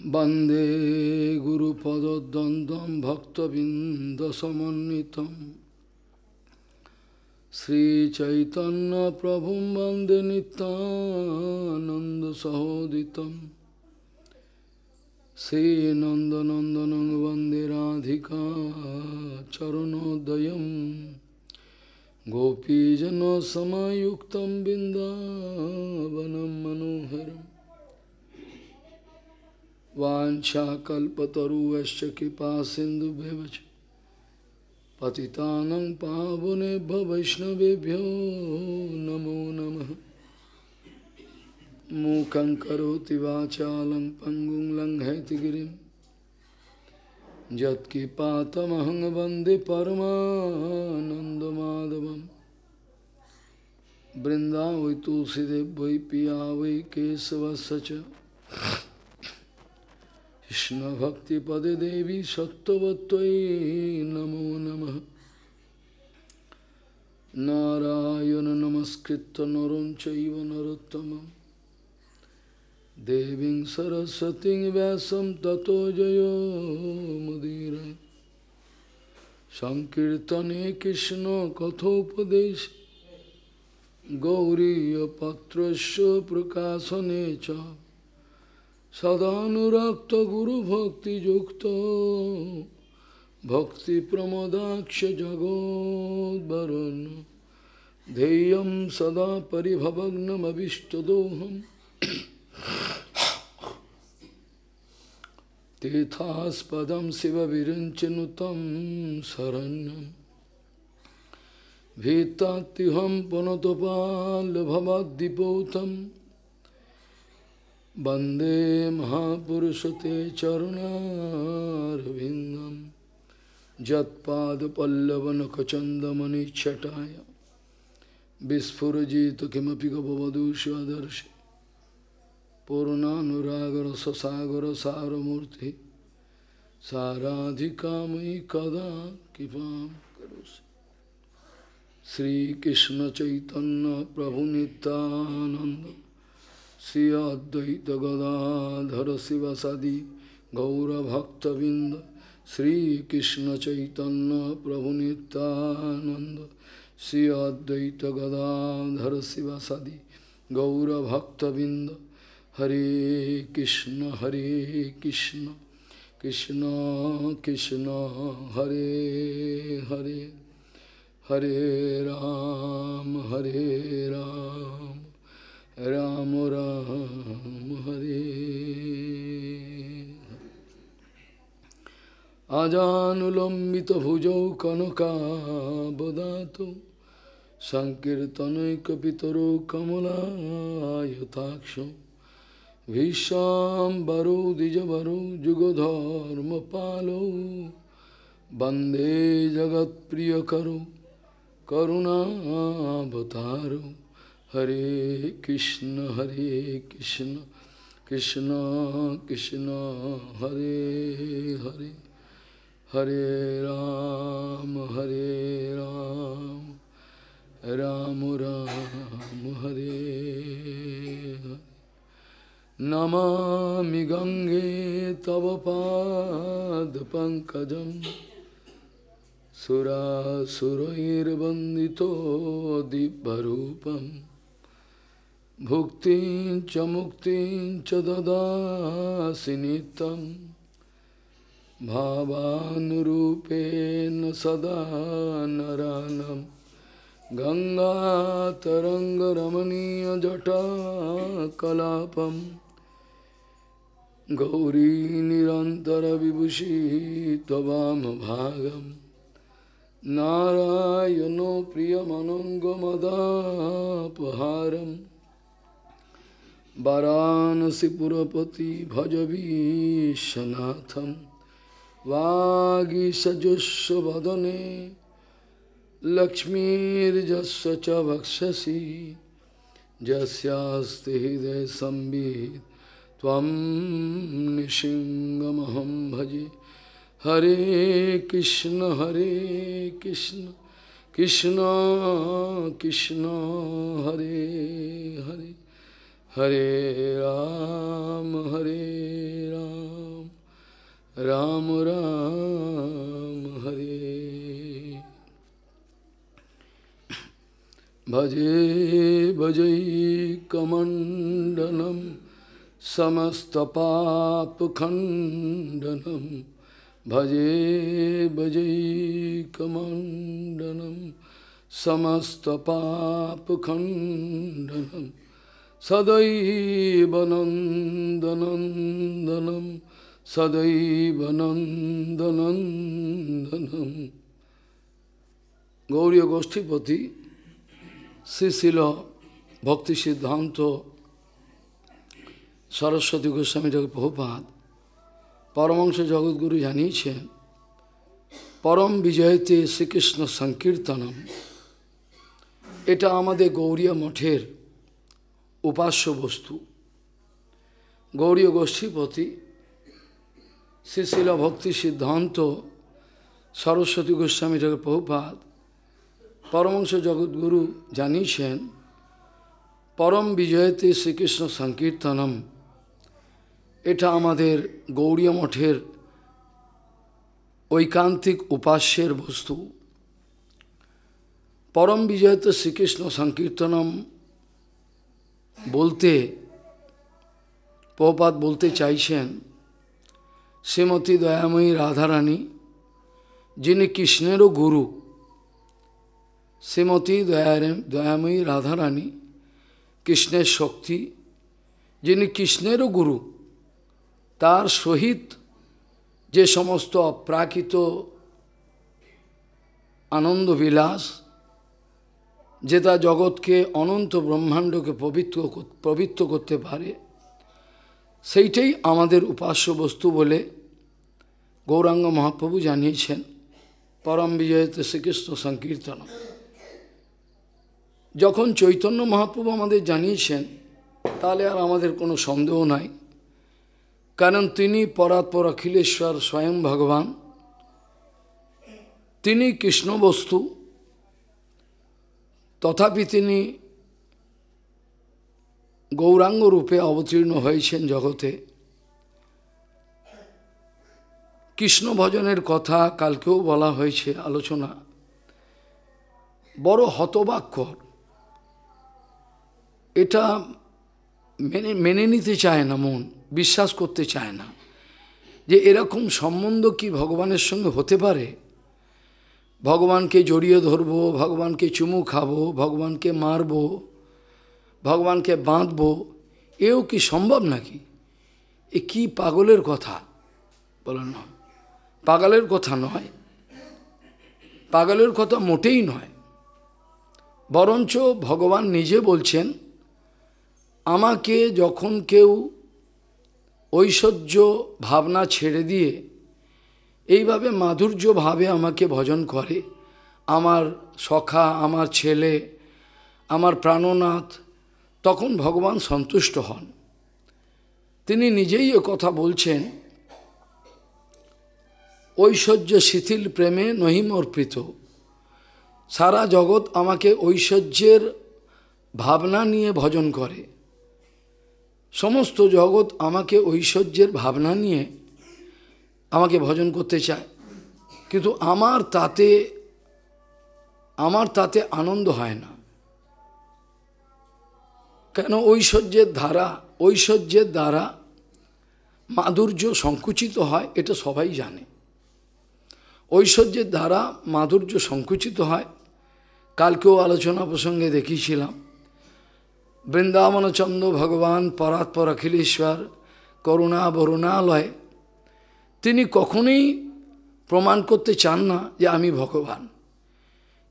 Bande Guru Pada Dandam Bhakta Bindasamanitam Sri Chaitanya Prabhum Bande Nitananda Sahoditam. Sri Nanda Nandanang Bande Radhika Charanodayam. Gopijana Samayuktam Bindavanam Manoharam. वाञ्छाकल्पतरुश्च कृपा च पतितानं पावनेभ्य वैष्णवेभ्यो नमो नमः। मूकं करोति वाचालं पङ्गुं लङ्घयतिगिरिं यत्कृपातमहं वंदे परमानन्दमाधवं वृन्दावै तुलसीदेव वै पिया वै केशवस्य च। কৃষ্ণভক্তিপদে দেবী সত্যবত্যই নমো নম নারায়ণ নমস্কৃত নরম চৈব নরোত্তম দেবী সরস্বতী ব্যাসম তত জয় মুদির সংকীর্তনে কৃষ্ণ কথোপদেশ গৌরীপত্র প্রকাশনে চ प्रकाशने च सदानुरक्त गुरुभक्तियुक्त भक्तिप्रमदाक्ष जगोद्वरुन् ध्येयं सदा परिभवग्नमभिष्टदोहम् तीर्थास्पदं शिवविरञ्चनुतं शरण्यं भीतात्युहं पुनतपाल्भवद्दिपोतम् वन्दे महापुरुषते चरुणारविन्दं यत्पादपल्लवनखचन्दमनिच्छटाय विस्फुरजित किमपि गपवधूष्वदर्शि पूर्णानुरागरससागरसारमूर्ति साराधिकामयि कदा कृपां करोसि श्रीकृष्णचैतन्यप्रभुनितानन्द श्री अद्वैत गदाधर शिवसदि गौरभक्तबिंद श्री कृष्ण चैतन्य प्रभु नित्यानंद। श्री अद्वैत गदाधर शिवसदि गौरभक्तबिंद हरे कृष्ण हरे कृष्ण कृष्ण कृष्ण, हरे हरे हरे राम हरे राम। রাম রাম, হরে। আজানুলম্বিত ভুজৌ কনকাবদাত সংকীর্তনৈকিতর কমলায়তাক্ষ ভীষাম্বরো দ্বিজবরো যুগধর্ম পালো বন্দে জগৎপ্রিয় করুণাবতার করুণাবতারো। Hare Krishna, Hare Krishna, Krishna Krishna, Hare Hare, Hare Ram, Hare Ram, Ram Ram, Hare Hare. Namami Gange Tava Pad Pankajam Sura Surair Bandito Dibbarupam भुक्तिं च मुक्तिं च ददासि नित्यं भावानुरूपेण सदा नरानं। गौरी निरन्तरविभूषी त्ववामभागम् नारायणो प्रियमनङ्गमदापहारं वाराणसीपुरपति भजवीशनाथं वागीसजस्वदने लक्ष्मीर्जस्य च वक्षसि। यस्यास्ति हृदय संवित् भजे। हरे कृष्ण हरे कृष्ण कृष्ण कृष्ण, हरे हरे। हरे राम हरे राम राम राम हरे। भजे भजैकमण्डनं समस्तपापखण्डनं भजे भजैकमण्डनं समस्तपापखण्डनं সদৈব নন্দনন্দনম সদৈব নন্দনন্দনম গৌরীয় গোষ্ঠীপতি শ্রীশিল ভক্তি সিদ্ধান্ত সরস্বতী গোস্বামী ঠাকুর প্রভুপাত পরমাংশ জগৎগুরু জানিয়েছেন পরম বিজয়তে শ্রীকৃষ্ণ সংকীর্তনম এটা আমাদের গৌরীয় মঠের উপাস্য বস্তু গৌরীয় গোষ্ঠীপতি শ্রীশিল ভক্তি সিদ্ধান্ত সরস্বতী গোস্বামী ঠাকুর বহুপাত পরমংশ জগৎগুরু জানিয়েছেন, পরম বিজয়তে শ্রীকৃষ্ণ সংকীর্তনম। এটা আমাদের গৌরীয় মঠের ঐকান্তিক উপাস্যের বস্তু। পরম বিজয়তে শ্রীকৃষ্ণ সংকীর্তনম বলতে প্রপাত বলতে চাইছেন, শ্রীমতী দয়াময়ী রাধারানী, যিনি কৃষ্ণেরও গুরু। শ্রীমতী দয়ারে দয়াময়ী রাধারানী, কৃষ্ণের শক্তি, যিনি কৃষ্ণেরও গুরু, তার সহিত যে সমস্ত অপ্রাকৃত আনন্দ বিলাস যেটা জগৎকে অনন্ত ব্রহ্মাণ্ডকে পবিত্র পবিত্র করতে পারে, সেইটাই আমাদের উপাস্য বস্তু বলে গৌরাঙ্গ মহাপ্রভু জানিয়েছেন। পরম বিজয়তে শ্রীকৃষ্ণ সংকীর্তন যখন চৈতন্য মহাপ্রভু আমাদের জানিয়েছেন, তাহলে আর আমাদের কোনো সন্দেহ নাই। কারণ তিনি পরাৎপর অখিলেশ্বর স্বয়ং ভগবান। তিনি কৃষ্ণ বস্তু তথাপি তিনি গৌরাঙ্গ রূপে অবতীর্ণ হয়েছেন জগতে। কৃষ্ণ ভজনের কথা কালকেও বলা হয়েছে আলোচনা। বড় হতবাক্যর এটা মেনে মেনে নিতে চায় না মন, বিশ্বাস করতে চায় না। যে এরকম সম্বন্ধ কি ভগবানের সঙ্গে হতে পারে? ভগবানকে জড়িয়ে ধরবো, ভগবানকে চুমু খাব, ভগবানকে মারবো, ভগবানকে বাঁধবো, এও কি সম্ভব নাকি? এ কি পাগলের কথা? বলো না। পাগলের কথা নয়। পাগলের কথা মোটেই নয়। বরঞ্চ ভগবান নিজে বলছেন, আমাকে যখন কেউ ঐশ্বর্য ভাবনা ছেড়ে দিয়ে এইভাবে মাধুর্যভাবে আমাকে ভজন করে। আমার সখা, আমার ছেলে, আমার প্রাণনাথ, তখন ভগবান সন্তুষ্ট হন। তিনি নিজেই কথা বলছেন, ঐশ্বর্য শিথিল প্রেমে নহিম অর্পিত সারা জগৎ আমাকে ঐশ্বর্যের ভাবনা নিয়ে ভজন করে। সমস্ত জগৎ আমাকে ঐশ্বর্যের ভাবনা নিয়ে আমাকে ভজন করতে চায়। কিন্তু আমার তাতে আমার তাতে আনন্দ হয় না। কেন ঐশ্বর্যের ধারা, ঐশ্বর্যের দ্বারা মাধুর্য সংকুচিত হয়, এটা সবাই জানে। ঐশ্বর্যের দ্বারা মাধুর্য সংকুচিত হয়। কালকেও আলোচনা প্রসঙ্গে দেখিয়েছিলাম, বৃন্দাবনচন্দ্র ভগবান পরাৎপর অখিলেশ্বর করুণা বরুণালয় তিনি কখনোই প্রমাণ করতে চান না যে আমি ভগবান।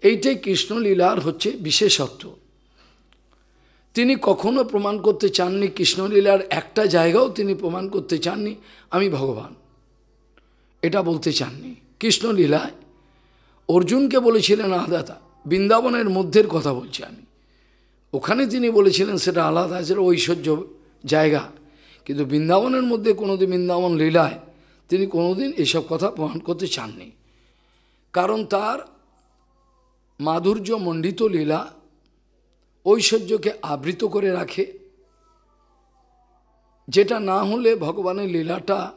এইটাই কৃষ্ণলীলার হচ্ছে বিশেষত্ব। তিনি কখনো প্রমাণ করতে চাননি, কৃষ্ণলীলার একটা জায়গাও তিনি প্রমাণ করতে চাননি, আমি ভগবান। এটা বলতে চাননি। কৃষ্ণলীলায় অর্জুনকে বলেছিলেন আদাতা বৃন্দাবনের মধ্যের কথা বলছি আমি। ওখানে তিনি বলেছিলেন সেটা আলাদা, সেটা ঐশ্বর্য জায়গা। কিন্তু বৃন্দাবনের মধ্যে কোনোদিন বৃন্দাবন লীলায় তিনি কোনোদিন এসব কথা প্রমাণ করতে চাননি। কারণ তার মাধুর্য মণ্ডিত লীলা ঐশ্বর্যকে আবৃত করে রাখে। যেটা না হলে ভগবানের লীলাটা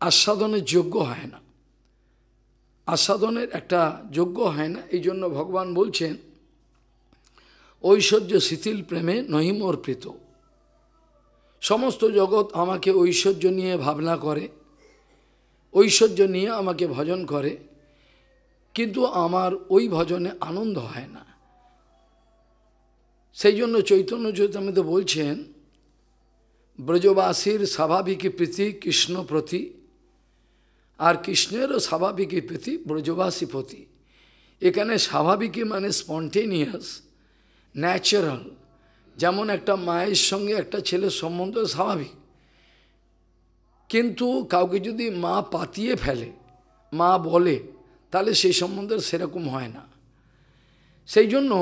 আস্বাদনের যোগ্য হয় না। আস্বাদনের একটা যোগ্য হয় না। এই জন্য ভগবান বলছেন, ঐশ্বর্য শিথিল প্রেমে নহিমর প্রীত সমস্ত জগৎ আমাকে ঐশ্বর্য নিয়ে ভাবনা করে। ঐশ্বর্য নিয়ে আমাকে ভজন করে, কিন্তু আমার ওই ভজনে আনন্দ হয় না। সেই জন্য চৈতন্য চৈতন্য বলছেন, ব্রজবাসীর স্বাভাবিক প্রীতি কৃষ্ণ প্রতি, আর কৃষ্ণেরও স্বাভাবিক প্রীতি ব্রজবাসী প্রতি। এখানে স্বাভাবিকই মানে স্পন্টেনিয়াস, ন্যাচারাল। যেমন একটা মায়ের সঙ্গে একটা ছেলের সম্বন্ধ স্বাভাবিক কিন্তু কাউকে যদি মা পাতিয়ে ফেলে, মা বলে, তাহলে সেই সম্বন্ধে সেরকম হয় না। সেই জন্য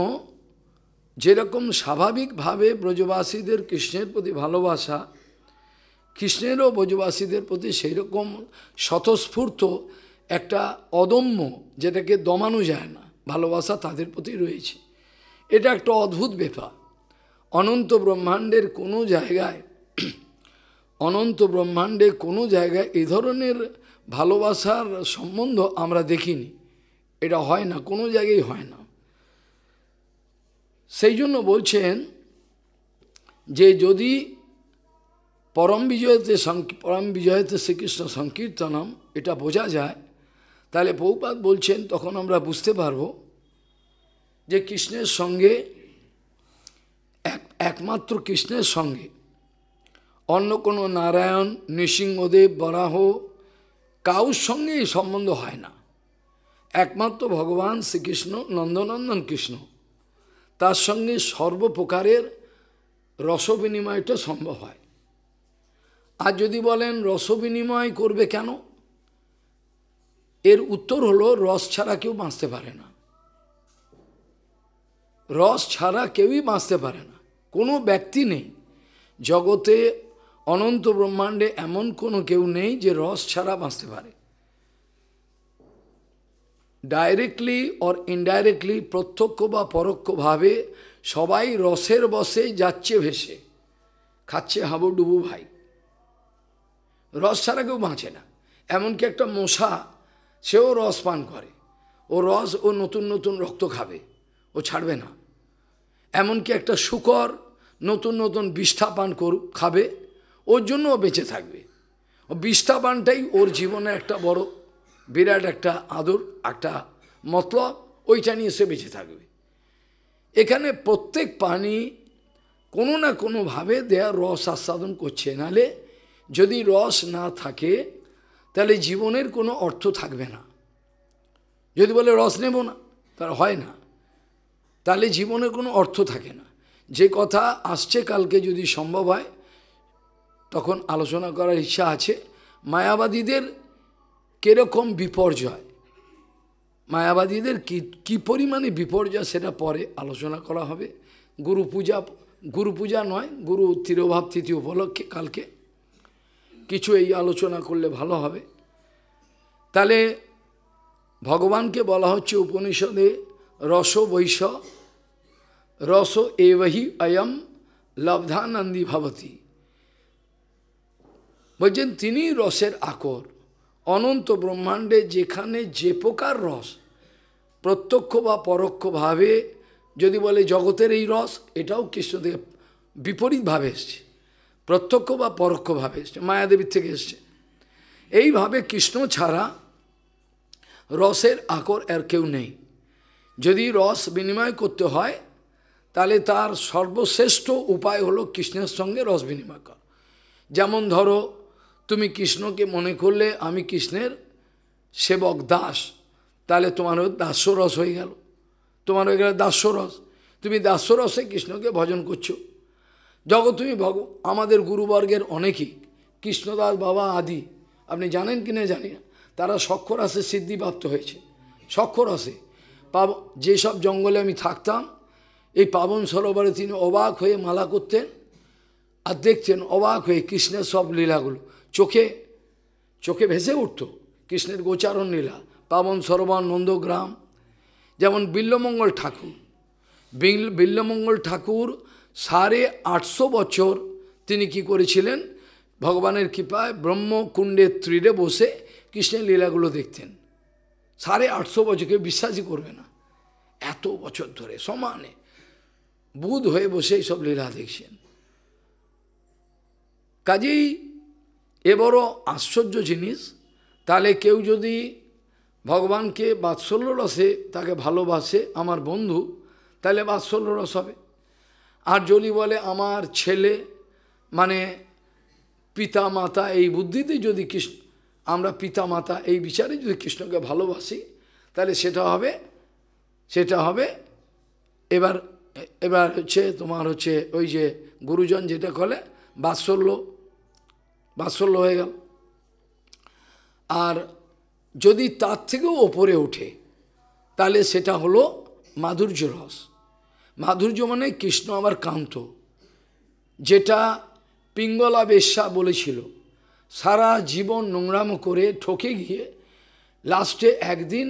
যেরকম স্বাভাবিকভাবে ব্রজবাসীদের কৃষ্ণের প্রতি ভালোবাসা, কৃষ্ণেরও ব্রজবাসীদের প্রতি সেই রকম স্বতঃস্ফূর্ত একটা অদম্য যেটাকে দমানো যায় না, ভালোবাসা তাদের প্রতি রয়েছে। এটা একটা অদ্ভুত ব্যাপার। অনন্ত ব্রহ্মাণ্ডের কোনো জায়গায় অনন্ত ব্রহ্মাণ্ডে কোনো জায়গায় এ ধরনের ভালোবাসার সম্বন্ধ আমরা দেখিনি। এটা হয় না, কোনো জায়গায় হয় না। সেই জন্য বলছেন যে যদি পরম বিজয়তে পরম বিজয়তে শ্রীকৃষ্ণ সংকীর্তনম, এটা বোঝা যায়, তাহলে বহুপাত বলছেন, তখন আমরা বুঝতে পারব যে কৃষ্ণের সঙ্গে এক, একমাত্র কৃষ্ণের সঙ্গে অন্য কোনো নারায়ণ নৃসিংহদেব বরাহ কাউর সঙ্গে এই সম্বন্ধ হয় না। একমাত্র ভগবান শ্রীকৃষ্ণ নন্দনন্দন কৃষ্ণ। তার সঙ্গে সর্বপ্রকারের রস বিনিময়টা সম্ভব হয়। আর যদি বলেন রস বিনিময় করবে কেন? এর উত্তর হলো রস ছাড়া কেউ বাঁচতে পারে না। রস ছাড়া কেউই বাঁচতে পারে না। কোনো ব্যক্তি নেই। জগতে অনন্ত ব্রহ্মাণ্ডে এমন কোনো কেউ নেই যে রস ছাড়া বাঁচতে পারে। ডাইরেক্টলি অর ইনডাইরেক্টলি প্রত্যক্ষ বা পরোক্ষভাবে সবাই রসের বসে যাচ্ছে ভেসে। খাচ্ছে হাবুডুবু ভাই। রস ছাড়া কেউ বাঁচে না। এমনকি একটা মশা, সেও রস পান করে। ও রস ও নতুন নতুন রক্ত খাবে। ও ছাড়বে না। এমনকি একটা শুকর নতুন নতুন বিষ্ঠা পান করুক, খাবে। ওর জন্য ও বেঁচে থাকবে। ও বিষ্ঠা পানটাই ওর জীবনে একটা বড়, বিরাট একটা আদর, একটা মতলব, ওইটা নিয়ে সে বেঁচে থাকবে। এখানে প্রত্যেক পানি কোনো না কোনোভাবে দেয়ার রস আস্বাদন করছে। নালে যদি রস না থাকে, তাহলে জীবনের কোনো অর্থ থাকবে না। যদি বলে রস নেব না তার হয় না। তাহলে জীবনের কোনো অর্থ থাকে না। যে কথা আসছে কালকে যদি সম্ভব হয় তখন আলোচনা করার ইচ্ছা আছে। মায়াবাদীদের কীরকম বিপর্যয়? মায়াবাদীদের কি, কী পরিমাণে বিপর্যয় সেটা পরে আলোচনা করা হবে। গুরু পূজা গুরু পূজা নয়, গুরু তিরোভাব তিথি উপলক্ষে কালকে কিছু এই আলোচনা করলে ভালো হবে। তাহলে ভগবানকে বলা হচ্ছে উপনিষদে রস বৈশ রস এবহি অয়ম লব্ধানন্দী ভবতী। বলছেন, তিনি রসের আকর। অনন্ত ব্রহ্মাণ্ডে যেখানে যে প্রকার রস, প্রত্যক্ষ বা পরোক্ষভাবে যদি বলে জগতের এই রস, এটাও কৃষ্ণ থেকে বিপরীতভাবে এসছে, প্রত্যক্ষ বা পরোক্ষভাবে এসছে, মায়াদেবীর থেকে এসছে। এইভাবে কৃষ্ণ ছাড়া রসের আকর আর কেউ নেই। যদি রস বিনিময় করতে হয়, তাহলে তার সর্বশ্রেষ্ঠ উপায় হলো কৃষ্ণের সঙ্গে রস বিনিময় কর। যেমন ধরো তুমি কৃষ্ণকে মনে করলে আমি কৃষ্ণের সেবক, দাস। তাহলে তোমার দাস্যরস হয়ে গেল। তোমার হয়ে গেল দাস্যরস তুমি দাস্যরসে কৃষ্ণকে ভজন করছ। যখন তুমি ভগ, আমাদের গুরুবর্গের অনেকেই। কৃষ্ণদাস বাবা আদি, আপনি জানেন কি না জানি না। তারা সক্ষরসে সিদ্ধিপ্রাপ্ত হয়েছে। সক্ষরসে। পাব, যেসব জঙ্গলে আমি থাকতাম, এই পাবন সরোবরে তিনি অবাক হয়ে মালা করতেন আর দেখছেন অবাক হয়ে কৃষ্ণের সব লীলাগুলো। চোখে চোখে ভেসে উঠত কৃষ্ণের গোচারণ লীলা, পাবন সরোবর নন্দগ্রাম যেমন বিল্লমঙ্গল ঠাকুর, বিল, বিল্লমঙ্গল ঠাকুর সাড়ে আটশো বছর তিনি কি করেছিলেন? ভগবানের কৃপায় ব্রহ্মকুণ্ডের ত্রিরে বসে কৃষ্ণের লীলাগুলো দেখতেন। সাড়ে আটশো বছর কেউ বিশ্বাসই করবে না। এত বছর ধরে সমানে বুধ হয়ে বসে সব লীলা দেখছেন। কাজেই এ বড় আশ্চর্য জিনিস। তাহলে কেউ যদি ভগবানকে বাৎসল্য রসে তাকে ভালোবাসে, আমার বন্ধু, তাহলে বাৎসল্য রস হবে। আর যদি বলে, আমার ছেলে মানে পিতা মাতা এই বুদ্ধিতে যদি কৃষ্ণ, আমরা পিতা মাতা এই বিচারে যদি কৃষ্ণকে ভালোবাসি, তাহলে সেটা হবে সেটা হবে, এবার এবার হচ্ছে তোমার হচ্ছে ওই যে গুরুজন যেটা কলে বাৎসল্য বাৎসল্য হয়ে গেল। আর যদি তার থেকেও ওপরে ওঠে, তাহলে সেটা হলো মাধুর্য রস। মাধুর্য মানে কৃষ্ণ আমার কান্ত যেটা পিঙ্গলা বেশ্যা বলেছিল, সারা জীবন নোংরাম করে ঠকে গিয়ে লাস্টে একদিন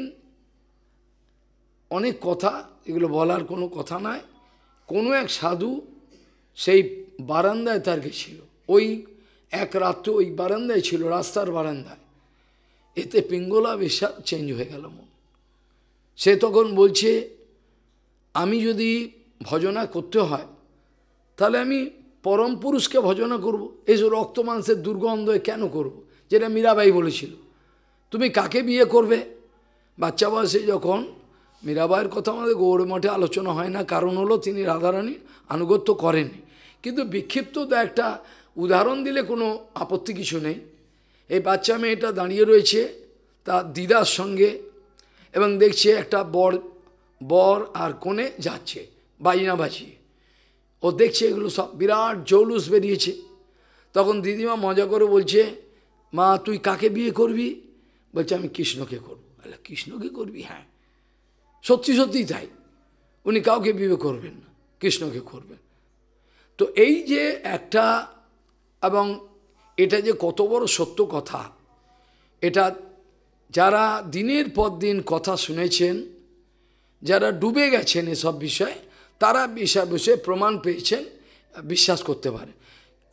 অনেক কথা, এগুলো বলার কোনো কথা নয়, কোনো এক সাধু সেই বারান্দায় তার গেছিল। ওই এক রাত্রে ওই বারান্দায় ছিল, রাস্তার বারান্দায়। এতে পিঙ্গলা বেশা চেঞ্জ হয়ে গেল মন। সে তখন বলছে, আমি যদি ভজনা করতে হয়, তাহলে আমি পরম পুরুষকে ভজনা করব। এইসব রক্ত মাংসের দুর্গন্ধ কেন করব। যেটা মীরাবাই বলেছিল। তুমি কাকে বিয়ে করবে? বাচ্চা বয়সে যখন মীরাবাইয়ের কথা আমাদের গৌড় মঠে আলোচনা হয় না, কারণ হলো তিনি রাধারানী আনুগত্য করেননি। কিন্তু বিক্ষিপ্ত তো একটা উদাহরণ দিলে কোনো আপত্তি কিছু নেই। এই বাচ্চা মেয়েটা দাঁড়িয়ে রয়েছে তার দিদার সঙ্গে এবং দেখছে একটা বর বর আর কোণে যাচ্ছে বাজিনা বাজিয়ে ও দেখছে এগুলো সব বিরাট জৌলুস বেরিয়েছে। তখন দিদিমা মজা করে বলছে, মা, তুই কাকে বিয়ে করবি? বলছে, আমি কৃষ্ণকে করব। বলে কৃষ্ণকে করবি? হ্যাঁ। সত্যি সত্যিই তাই। উনি কাউকে বিয়ে করবেন না, কৃষ্ণকে করবেন। তো এই যে একটা এবং এটা যে কত বড় সত্য কথা, এটা যারা দিনের পর দিন কথা শুনেছেন, যারা ডুবে গেছেন এসব বিষয়ে, তারা বিষয় বিষয়ে প্রমাণ পেয়েছেন, বিশ্বাস করতে পারে।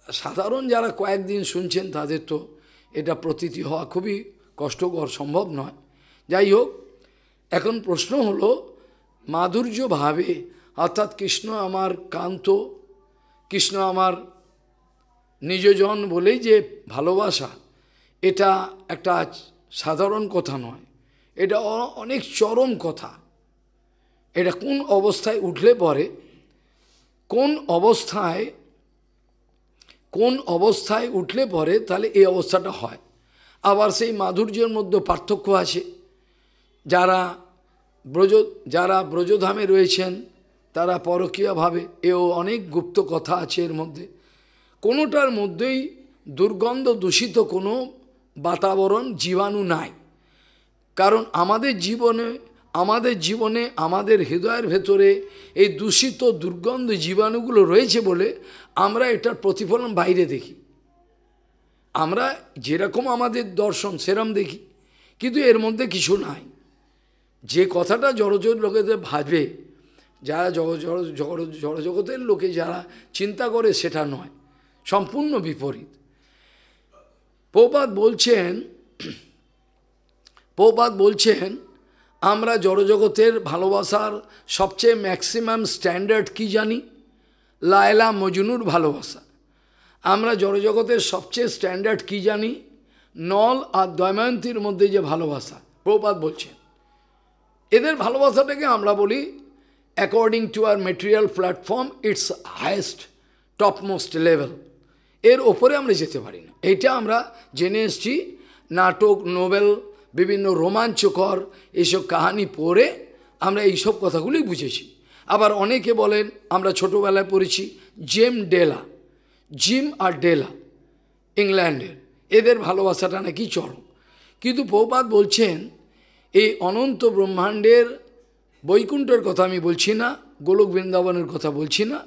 সাধারণ যারা কয়েকদিন শুনছেন, তাদের তো এটা প্রতীতি হওয়া খুবই কষ্টকর, সম্ভব নয়। যাই হোক, এখন প্রশ্ন হলো, মাধুর্যভাবে, অর্থাৎ কৃষ্ণ আমার কান্ত, কৃষ্ণ আমার নিজজন বলেই যে ভালোবাসা, এটা একটা সাধারণ কথা নয়। এটা অনেক চরম কথা। এটা কোন অবস্থায় উঠলে পরে, কোন অবস্থায় কোন অবস্থায় উঠলে পরে তাহলে এই অবস্থাটা হয়। আবার সেই মাধুর্যের মধ্যে পার্থক্য আছে। যারা ব্রজ, যারা ব্রজধামে রয়েছেন, তারা পরকীয়ভাবে, এও অনেক গুপ্ত কথা আছে এর মধ্যে। কোনোটার মধ্যেই দুর্গন্ধ দূষিত কোনো বাতাবরণ, জীবাণু নাই। কারণ আমাদের জীবনে আমাদের জীবনে, আমাদের হৃদয়ের ভেতরে এই দূষিত দুর্গন্ধ জীবাণুগুলো রয়েছে বলে আমরা এটার প্রতিফলন বাইরে দেখি। আমরা যেরকম আমাদের দর্শন সেরম দেখি, কিন্তু এর মধ্যে কিছু নাই। যে কথাটা জড়জোর লোকেদের ভাবে, যারা জড় জড় জড়জগতের লোকে যারা চিন্তা করে সেটা নয়। সম্পূর্ণ বিপরীত। পৌপাত বলছেন পৌপাত বলছেন, আমরা জড়জগতের ভালোবাসার সবচেয়ে ম্যাক্সিমাম স্ট্যান্ডার্ড কি জানি? লায়লা মজনুর ভালোবাসা। আমরা জড়জগতের সবচেয়ে স্ট্যান্ডার্ড কি জানি? নল আর দয়ময়ন্তীর মধ্যে যে ভালোবাসা প্রপাত বলছেন। এদের ভালোবাসাটাকে আমরা বলি according to R material platform it's highest topmost level এর ওপরে আমরা যেতে পারি না। এইটা আমরা জেনে এসছি, নাটক, নোবেল, বিভিন্ন রোমাঞ্চকর এইসব কাহানি পড়ে আমরা এইসব কথাগুলি বুঝেছি। আবার অনেকে বলেন, আমরা ছোটোবেলায় পড়েছি জেম ডেলা, জিম আর ডেলা, ইংল্যান্ডের। এদের ভালোবাসাটা নাকি চরম। কিন্তু পৌপাত বলছেন, এই অনন্ত ব্রহ্মাণ্ডের বৈকুণ্ঠের কথা আমি বলছি না, গোলক বৃন্দাবনের কথা বলছি না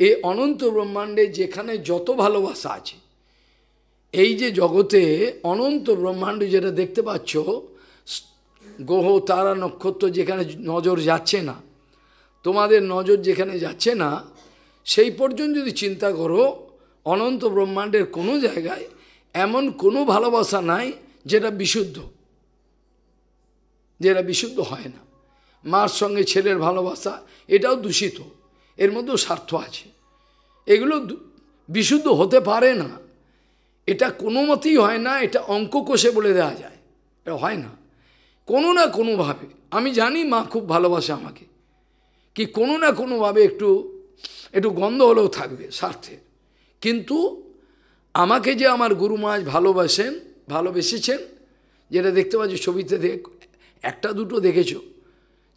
এই অনন্ত ব্রহ্মাণ্ডে যেখানে যত ভালোবাসা আছে, এই যে জগতে অনন্ত ব্রহ্মাণ্ড যেটা দেখতে পাচ্ছ, গ্রহ, তারা, নক্ষত্র যেখানে নজর যাচ্ছে না, তোমাদের নজর যেখানে যাচ্ছে না, সেই পর্যন্ত যদি চিন্তা করো, অনন্ত ব্রহ্মাণ্ডের কোনো জায়গায় এমন কোনো ভালোবাসা নাই যেটা বিশুদ্ধ যেটা বিশুদ্ধ হয় না। মার সঙ্গে ছেলের ভালোবাসা, এটাও দূষিত। এর মধ্যেও স্বার্থ আছে। এগুলো বিশুদ্ধ হতে পারে না। এটা কোনো মতেই হয় না, এটা অঙ্ক কষে বলে দেওয়া যায়। এটা হয় না। কোনো না কোনোভাবে, আমি জানি মা খুব ভালোবাসে আমাকে, কি কোনো না কোনোভাবে একটু একটু গন্ধ হলেও থাকবে স্বার্থের কিন্তু আমাকে যে আমার গুরু মাছ ভালোবাসেন, ভালোবেসেছেন, যেটা দেখতে পাচ্ছি ছবিতে দেখ, একটা দুটো দেখেছ,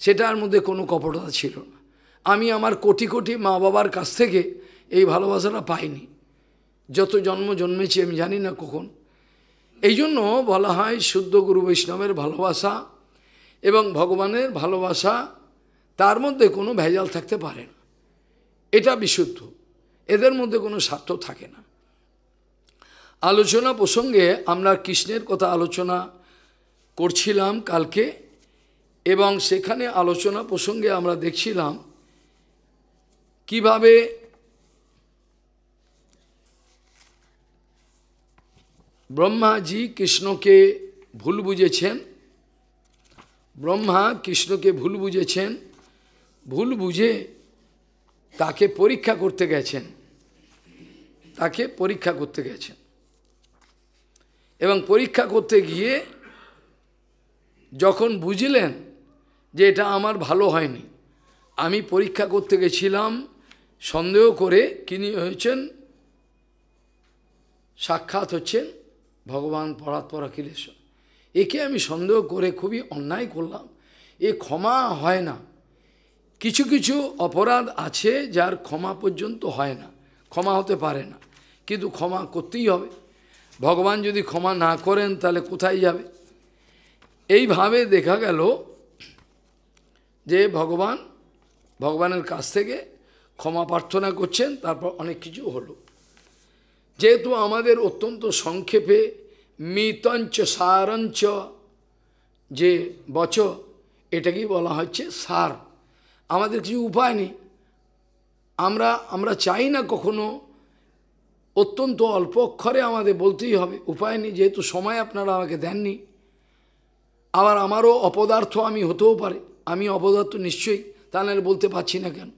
সেটার মধ্যে কোনো কপটতা ছিল না। আমি আমার কোটি কোটি মা বাবার কাছ থেকে এই ভালোবাসাটা পাইনি। যত জন্ম জন্মেছি আমি জানি না কখন। এই জন্য বলা হয় শুদ্ধ গুরু বৈষ্ণবের ভালোবাসা এবং ভগবানের ভালোবাসা তার মধ্যে কোনো ভেজাল থাকতে পারে না। এটা বিশুদ্ধ। এদের মধ্যে কোনো স্বার্থ থাকে না। আলোচনা প্রসঙ্গে আমরা কৃষ্ণের কথা আলোচনা করছিলাম কালকে এবং সেখানে আলোচনা প্রসঙ্গে আমরা দেখছিলাম কীভাবে ব্রহ্মাজি কৃষ্ণকে ভুল বুঝেছেন? ব্রহ্মা কৃষ্ণকে ভুল বুঝেছেন। ভুল বুঝে তাকে পরীক্ষা করতে গেছেন। তাকে পরীক্ষা করতে গেছেন। এবং পরীক্ষা করতে গিয়ে যখন বুঝলেন যে এটা আমার ভালো হয়নি, আমি পরীক্ষা করতে গেছিলাম সন্দেহ করে কিনি হয়েছেন, সাক্ষাৎ হচ্ছেন ভগবান পরাৎপর অখিলেশ্বর একে আমি সন্দেহ করে খুবই অন্যায় করলাম। এ ক্ষমা হয় না। কিছু কিছু অপরাধ আছে যার ক্ষমা পর্যন্ত হয় না। ক্ষমা হতে পারে না, কিন্তু ক্ষমা করতেই হবে। ভগবান যদি ক্ষমা না করেন, তাহলে কোথায় যাবে? এইভাবে দেখা গেল যে ভগবান, ভগবানের কাছ থেকে ক্ষমা প্রার্থনা করছেন, তারপর অনেক কিছু হলো। যেহেতু আমাদের অত্যন্ত সংক্ষেপে মিতঞ্চ সারঞ্চ যে বচ, এটাকেই বলা হচ্ছে সার। আমাদের কিছু উপায় নেই। আমরা আমরা চাই না কখনো অত্যন্ত অল্প অক্ষরে আমাদের বলতেই হবে। উপায় নেই, যেহেতু সময় আপনারা আমাকে দেননি। আবার আমারও অপদার্থ আমি হতেও পারে। আমি অপদার্থ নিশ্চয়ই তাহলে বলতে পারছি না কেন?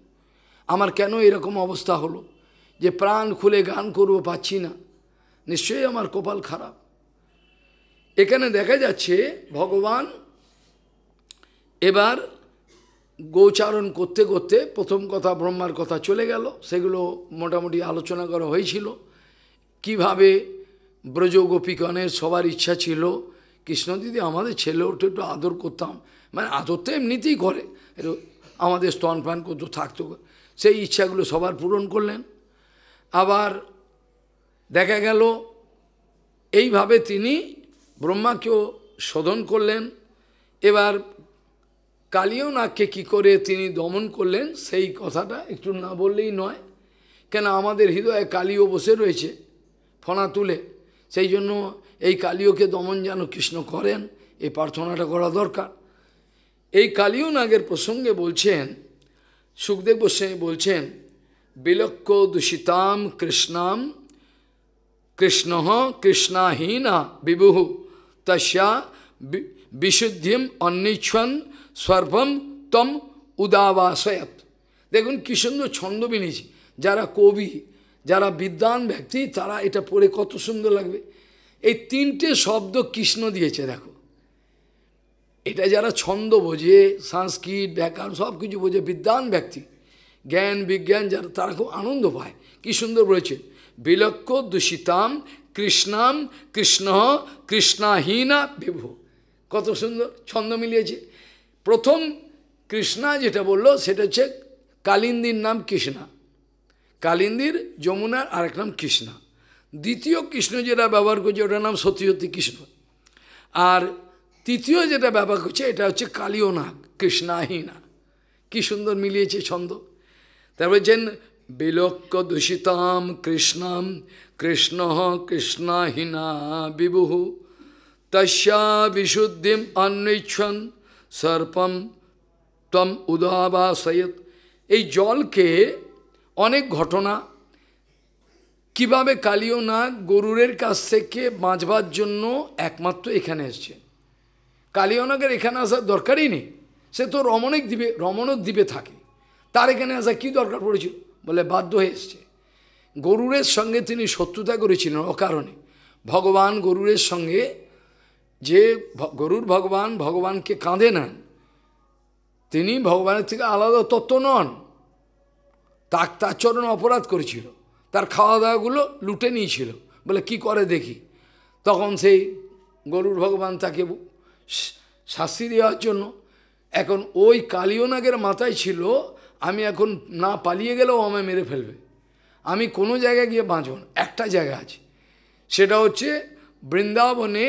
আমার কেন এরকম অবস্থা হলো? যে প্রাণ খুলে গান করব পাচ্ছি না। নিশ্চয়ই আমার কপাল খারাপ। এখানে দেখা যাচ্ছে ভগবান এবার গোচারণ করতে করতে প্রথম কথা ব্রহ্মার কথা চলে গেল। সেগুলো মোটামুটি আলোচনা করা হয়েছিল। কীভাবে ব্রজ গোপীগণের সবার ইচ্ছা ছিল, কৃষ্ণ দিদি আমাদের ছেলে ওঠে একটু আদর করতাম। মানে আদর তো এমনিতেই করে। আমাদের স্তনপান করতো থাকতো। সেই ইচ্ছাগুলো সবার পূরণ করলেন। আবার দেখা গেল, এইভাবে তিনি ব্রহ্মাকেও শোধন করলেন। এবার কালীয় নাগকে কী করে তিনি দমন করলেন, সেই কথাটা একটু না বললেই নয়। কেন আমাদের হৃদয়ে কালীয় বসে রয়েছে ফনা তুলে, সেই জন্য এই কালীয়কে দমন যেন কৃষ্ণ করেন, এই প্রার্থনাটা করা দরকার। এই কালীয় নাগের প্রসঙ্গে বলছেন সুখদেব গোস্বামী বলছেন, বিলক্ষ দূষিতাম কৃষ্ণাম, কৃষ্ণ কৃষ্ণাহীনা বিভু, তস্যা বিশুদ্ধিম অন্বেষণ সর্বম তম উদাবাসয়ত। দেখুন কি সুন্দর ছন্দ বিনেছি। যারা কবি, যারা বিদ্বান ব্যক্তি, তারা এটা পড়ে কত সুন্দর লাগবে। এই তিনটে শব্দ কৃষ্ণ দিয়েছে, দেখো। এটা যারা ছন্দ বোঝে, সংস্কৃত, ব্যাকরণ সব কিছু বোঝে, বিদ্বান ব্যক্তি, জ্ঞান, বিজ্ঞান, যারা, তারা খুব আনন্দ পায়। কি সুন্দর বলেছে বিলক্ষ দূষিতাম কৃষ্ণাম কৃষ্ণ কৃষ্ণাহীনা বিভু। কত সুন্দর ছন্দ মিলিয়েছে। প্রথম কৃষ্ণা যেটা বলল, সেটা হচ্ছে কালিন্দির নাম কৃষ্ণা। কালিন্দির যমুনার আরেক নাম কৃষ্ণা। দ্বিতীয় কৃষ্ণ যেটা ব্যবহার করছে, ওটার নাম সত্যি সত্যি কৃষ্ণ। আর তৃতীয় যেটা ব্যবহার করছে, এটা হচ্ছে কালীয় নাগ কৃষ্ণাহীনা। কি সুন্দর মিলিয়েছে ছন্দ। তারপরে যেন বিলক্ষ দূষিতাম কৃষ্ণাম, কৃষ্ণ কৃষ্ণাহীনা বিবুহু তস্যা বিশুদ্ধিম অন্বেষণ সর্পম তম উদাবাসয়ত। এই জলকে অনেক ঘটনা, কীভাবে কালীয় নাগ গরুরের কাছ থেকে বাঁচবার জন্য একমাত্র এখানে এসছে। কালীয় নাগের এখানে আসার দরকারই নেই। সে তো রমণিক দ্বীপে রমণক দ্বীপে থাকে। তার এখানে আসা কী দরকার পড়েছিল? বলে বাধ্য হয়ে এসছে। গরুরের সঙ্গে তিনি শত্রুতা করেছিলেন অকারণে। ভগবান গরুরের সঙ্গে যে গরুর ভগবান ভগবানকে কাঁদে নেন তিনি ভগবানের থেকে আলাদা তত্ত্ব নন। তাক, তার চরণ অপরাধ করেছিল। তার খাওয়া দাওয়াগুলো লুটে নিয়েছিল। বলে কি করে দেখি? তখন সেই গরুর ভগবান তাকে শাস্তি দেওয়ার জন্য। এখন ওই কালিয়নাগের মাথায় ছিল, আমি এখন না পালিয়ে গেলেও আমায় মেরে ফেলবে। আমি কোনো জায়গায় গিয়ে বাঁচব না, একটা জায়গা আছে। সেটা হচ্ছে বৃন্দাবনে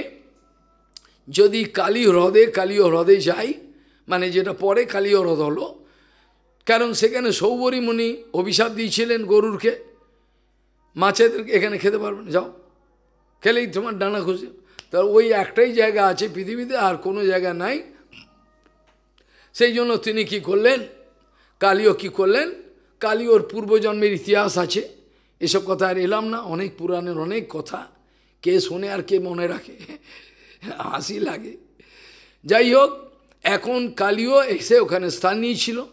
যদি কালী হ্রদে কালীয় হ্রদে যাই মানে যেটা পরে কালীয় হ্রদ হলো, কারণ সেখানে সৌবরী মুনি অভিশাপ দিয়েছিলেন গরুরকে। মাছেদেরকে এখানে খেতে পারবেন যাও। খেলেই তোমার ডানা খুশি তার ওই একটাই জায়গা আছে পৃথিবীতে, আর কোনো জায়গা নাই। সেই জন্য তিনি কি করলেন? কালীয় কি করলেন? কালী ওর পূর্বজন্মের ইতিহাস আছে। এসব কথা আর এলাম না, অনেক পুরাণের অনেক কথা। কে শোনে আর কে মনে রাখে, হাসি লাগে। যাই হোক, এখন কালীও এসে ওখানে স্থান নিয়েছিল।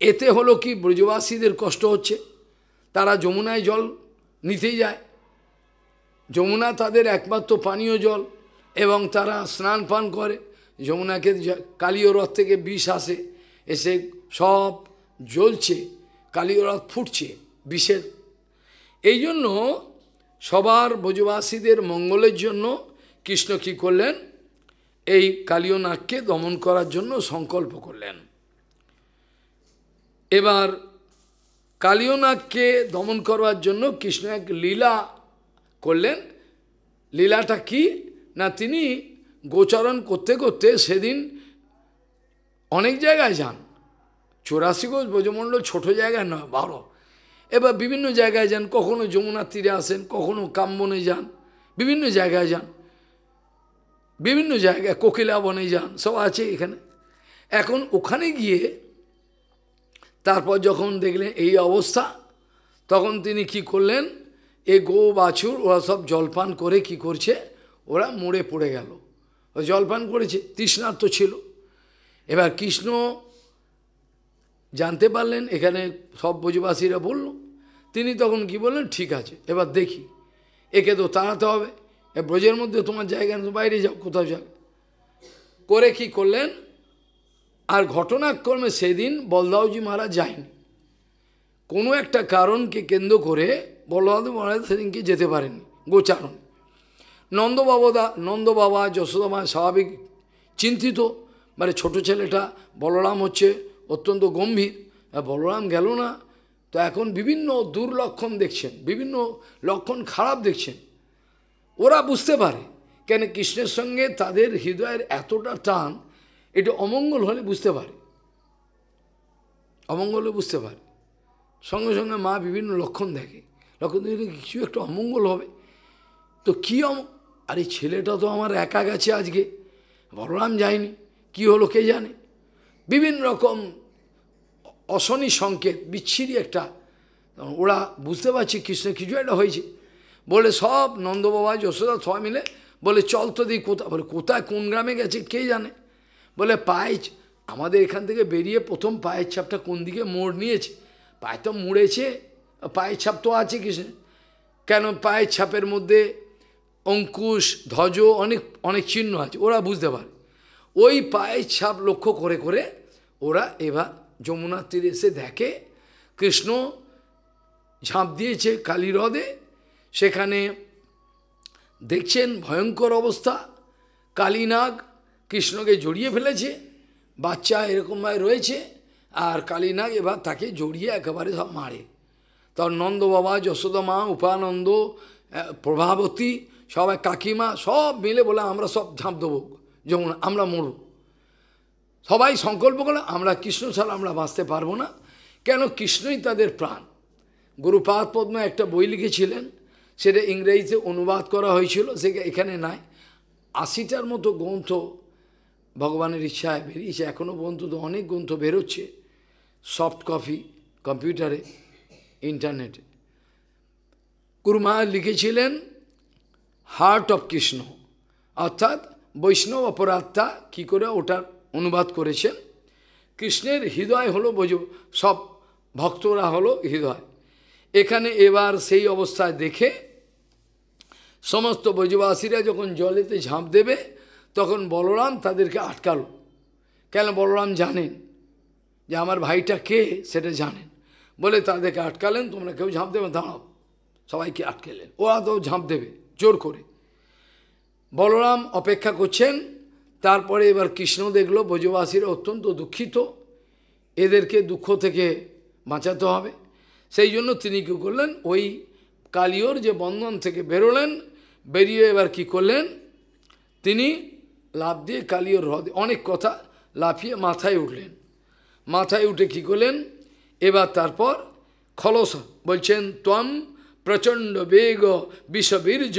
এতে হলো কি, ব্রজবাসীদের কষ্ট হচ্ছে। তারা যমুনায় জল নিতেই যায়। যমুনা তাদের একমাত্র পানীয় জল এবং তারা স্নান পান করে। যমুনাকে কালীয় রথ থেকে বিষ আসে, এসে সব জ্বলছে, কালীয় রথ ফুটছে বিষের। এই জন্য সবার ব্রজবাসীদের মঙ্গলের জন্য কৃষ্ণ কী করলেন? এই কালীয় নাগকে দমন করার জন্য সংকল্প করলেন। এবার কালীয় নাগকে দমন করবার জন্য কৃষ্ণ এক লীলা করলেন, লীলাটা কি? না তিনি গোচরণ করতে করতে সেদিন অনেক জায়গায় যান। চৌরাশি গোজ ব্রজমণ্ডল ছোটো জায়গায় নয় বারো এবার বিভিন্ন জায়গায় যান, কখনো যমুনার তীরে আসেন, কখনো কামবনে যান, বিভিন্ন জায়গায় যান। বিভিন্ন জায়গায় কোকিলা বনে যান, সব আছে এখানে। এখন ওখানে গিয়ে তারপর যখন দেখলেন এই অবস্থা, তখন তিনি কি করলেন? এই গো বাছুর, ওরা সব জলপান করে কি করছে? ওরা মরে পড়ে গেল। জলপান করেছে, তৃষ্ণার্ত ছিল। এবার কৃষ্ণ জানতে পারলেন, এখানে সব ব্রজবাসীরা বলল, তিনি তখন কি বললেন, ঠিক আছে, এবার দেখি। একে তো তাড়াতে হবে। ব্রজের মধ্যে তোমার জায়গা বাইরে যাও, কোথাও যাও করে কি করলেন? আর ঘটনাক্রমে সেদিন বলদাউজি মহারাজ যায়নি। কোনো একটা কারণকে কেন্দ্র করে বলদাউ মহারাজ সেদিনকে যেতে পারেননি, গোচারণ। নন্দবাবদা, নন্দবাবা, যশোদামা স্বাভাবিক চিন্তিত মানে ছোট ছেলেটা বলরাম হচ্ছে অত্যন্ত গম্ভীর বলরাম গেল না, তো এখন বিভিন্ন দুর্লক্ষণ দেখছেন, বিভিন্ন লক্ষণ খারাপ দেখছেন। ওরা বুঝতে পারে, কেন কৃষ্ণের সঙ্গে তাদের হৃদয়ের এতটা টান, এটা অমঙ্গল হলে বুঝতে পারে। অমঙ্গল বুঝতে পারে। সঙ্গে সঙ্গে মা বিভিন্ন লক্ষণ দেখে। লক্ষণ দেখে কিছু একটা অমঙ্গল হবে। তো কী অম? আরে ছেলেটা তো আমার একা গেছে আজকে। বলরাম যায়নি। কি হলো কে জানে? বিভিন্ন রকম অশনি সংকেত, বিচ্ছিরি একটা। ওরা বুঝতে পারছে কৃষ্ণ কিছু একটা হয়েছে। বলে সব নন্দবাবা, যশোদা সবাই মিলে বলে, চল তো দিই কোথায় বলে, কোথায়, কোন গ্রামে গেছে, কে জানে? বলে পায়ে আমাদের এখান থেকে বেরিয়ে প্রথম পায়ের ছাপটা কোন দিকে মোড় নিয়েছে? পায়ে তো মুড়েছে পায়ের ছাপ তো আছে কৃষ্ণ কেন পায়ের ছাপের মধ্যে অঙ্কুশ, ধ্বজ, অনেক অনেক চিহ্ন আছে, ওরা বুঝতে পারে। ওই পায়ের ছাপ লক্ষ্য করে করে ওরা এবার যমুনার তীরে এসে দেখে, কৃষ্ণ ঝাঁপ দিয়েছে কালী হ্রদে, সেখানে দেখছেন ভয়ঙ্কর অবস্থা। কালীনাগ কৃষ্ণকে জড়িয়ে ফেলেছে, বাচ্চা এরকমভাবে রয়েছে আর কালীনাগ এবার তাকে জড়িয়ে একেবারে সব মারে। তার নন্দ বাবা, যশোদা মা, উপানন্দ প্রভাবতী, সবাই কাকিমা সব মিলে বলে, আমরা সব ঝাঁপ দেবো, যেমন, আমরা মরব। সবাই সংকল্প করে আমরা কৃষ্ণ ছাড়া আমরা বাঁচতে পারব না। কেন? কৃষ্ণই তাদের প্রাণ। গুরুপাদ পদ্ম একটা বই লিখেছিলেন, সেটা ইংরেজিতে অনুবাদ করা হয়েছিল, সে এখানে নাই। আশিটার মতো গ্রন্থ ভগবানের ইচ্ছায় বেরিয়েছে এখনও পর্যন্ত তো অনেক গ্রন্থ বেরোচ্ছে। সফট কপি কম্পিউটারে ইন্টারনেটে গুরুমা লিখেছিলেন হার্ট অফ কৃষ্ণ অর্থাৎ বৈষ্ণব অপরাধটা কি করে ওটার অনুবাদ করেছেন? কৃষ্ণের হৃদয় হলো বোঝ সব ভক্তরা হলো হৃদয়। এখানে এবার সেই অবস্থায় দেখে সমস্ত ব্রজবাসীরা যখন জলেতে ঝাঁপ দেবে, তখন বলরাম তাদেরকে আটকালো। কেন বলরাম জানেন? যে আমার ভাইটা কে সেটা জানেন। বলে তাদেরকে আটকালেন, তোমরা কেউ ঝাঁপ দেবে দাঁড়াও। সবাইকে আটকেলেন। ওরা তো ঝাঁপ দেবে, জোর করে। বলরাম অপেক্ষা করছেন, তারপরে এবার কৃষ্ণ দেখল, ব্রজবাসীরা অত্যন্ত দুঃখিত। এদেরকে দুঃখ থেকে বাঁচাতে হবে। সেই জন্য তিনি কী করলেন, ওই কালিওর যে বন্ধন থেকে বেরোলেন, বেরিয়ে এবার কি করলেন, তিনি লাভ দিয়ে কালিওর হ্রদে, অনেক কথা লাফিয়ে মাথায় উঠলেন। মাথায় উঠে কি করলেন? এবার তারপর খলস বলছেন তম প্রচণ্ড বেগ বিষবীর্য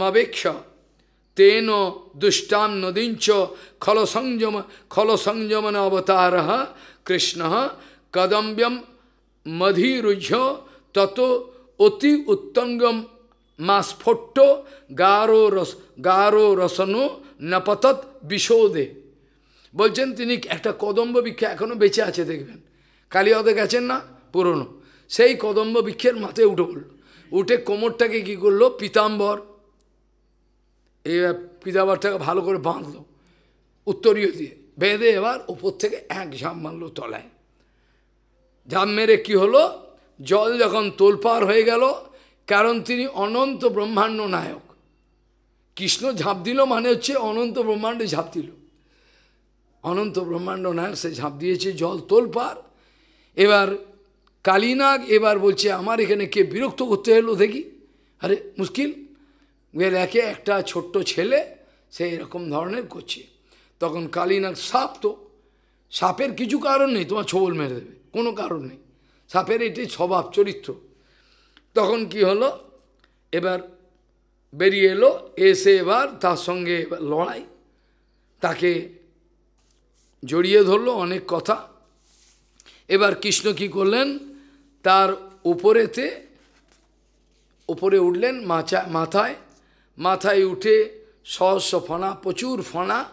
মাবেক্ষা। তেন দুষ্টাম নদীঞ্চ খল সংযম খল সংযমন অবতার কৃষ্ণ কদম্ব্যম মধিরুঝ্য তত অতি উত্তঙ্গম মা স্ফোট্ট গারো রস, গারো রসনো নপতৎ বিষোদে। বলছেন তিনি একটা কদম্ব বৃক্ষ এখনও বেঁচে আছে, দেখবেন। কালিয়াতে গেছেন না? পুরনো। সেই কদম্ব বৃক্ষের মাথায় উঠে পড়ল। উঠে কোমরটাকে কি করল? পিতাম্বর, এই পিতাম্বরটাকে ভালো করে বাঁধলো, উত্তরীয় দিয়ে। বেঁধে এবার উপর থেকে এক ঝাঁপ মারলো তলায়। ঝাঁপ মেরে কী হলো? জল যখন তোলপার হয়ে গেল, কারণ তিনি অনন্ত ব্রহ্মাণ্ড নায়ক। কৃষ্ণ ঝাঁপ দিল মানে হচ্ছে অনন্ত ব্রহ্মাণ্ডে ঝাঁপ দিল। অনন্ত ব্রহ্মাণ্ড নায়ক সে ঝাঁপ দিয়েছে, জল তোল তোলপার এবার কালীনাগ এবার বলছে, আমার এখানে কে বিরক্ত করতে এলো দেখি? আরে, মুশকিল, এর একে একটা ছোট্ট ছেলে সে এরকম ধরনের করছে। তখন কালীনাগ, সাপ তো, সাপের কিছু কারণ নেই, তোমার ছবল মেরে দেবে, কোনো কারণ নেই। সাপের এটি স্বভাব, চরিত্র। তখন কি হলো? এবার বেরিয়ে এলো, এসে এবার তার সঙ্গে লড়াই। তাকে জড়িয়ে ধরলো অনেক কথা। এবার কৃষ্ণ কি করলেন? তার উপরেতে, উপরে উঠলেন মাচা, মাথায়। মাথায় উঠে সহস্র ফণা, প্রচুর ফণা।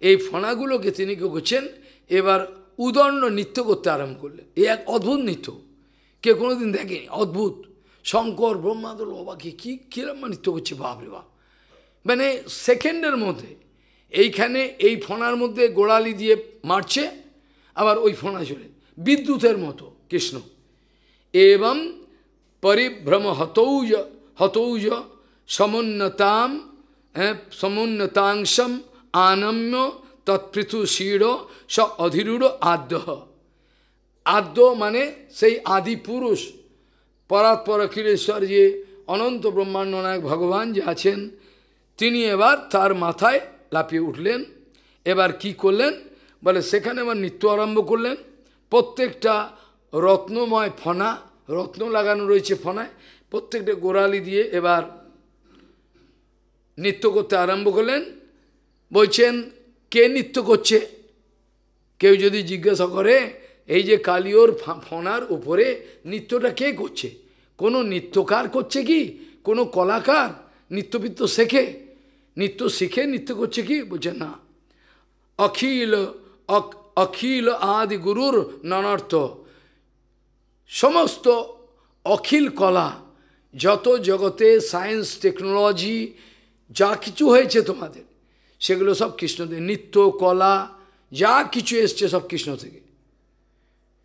এই ফণাগুলোকে তিনি কী করছেন? এবার উদণ্ড নৃত্য করতে আরম্ভ করলেন। এ এক অদ্ভুত নৃত্য। কে কোনোদিন দেখেনি? অদ্ভুত। শঙ্কর ব্রহ্মাদল বাবাকে কী কীরকম নৃত্য করছে, বাপরে বাপ। মানে সেকেন্ডের মধ্যে এইখানে এই ফোনার মধ্যে গোড়ালি দিয়ে মারছে, আবার ওই ফোনা চলে। বিদ্যুতের মতো, কৃষ্ণ। এবং পরিভ্রম হতৌজ হতৌজ সমুন্নতাম সমুন্নতাংশম আনম্য তৎপৃথু শিড় স অধীরূঢ় আদ্য। আদ্য মানে সেই আদি পুরুষ পরাৎপর অখিলেশ্বর যে অনন্ত ব্রহ্মাণ্ড নায়ক ভগবান যে আছেন, তিনি এবার তার মাথায় লাফিয়ে উঠলেন। এবার কি করলেন? বলে, সেখানে আবার নৃত্য আরম্ভ করলেন। প্রত্যেকটা রত্নময় ফনা, রত্ন লাগানো রয়েছে ফনায়, প্রত্যেকটা গোড়ালি দিয়ে এবার নৃত্য করতে আরম্ভ করলেন। বলছেন, কে নৃত্য করছে? কেউ যদি জিজ্ঞাসা করে, এই যে কালিওর ফনার উপরে নৃত্যটা কে করছে? কোনো নৃত্যকার করছে কি? কোনো কলাকার? নৃত্যবিত্ত শেখে। নৃত্য শিখে, নৃত্য করছে কি? বলছে না? অখিল অখিল আদি গুরুর ননর্থ। সমস্ত অখিল কলা, যত জগতে সায়েন্স, টেকনোলজি, যা কিছু হয়েছে তোমাদের, সেগুলো সব কৃষ্ণ থেকে নৃত্য কলা, যা কিছু এসছে সব কৃষ্ণ থেকে।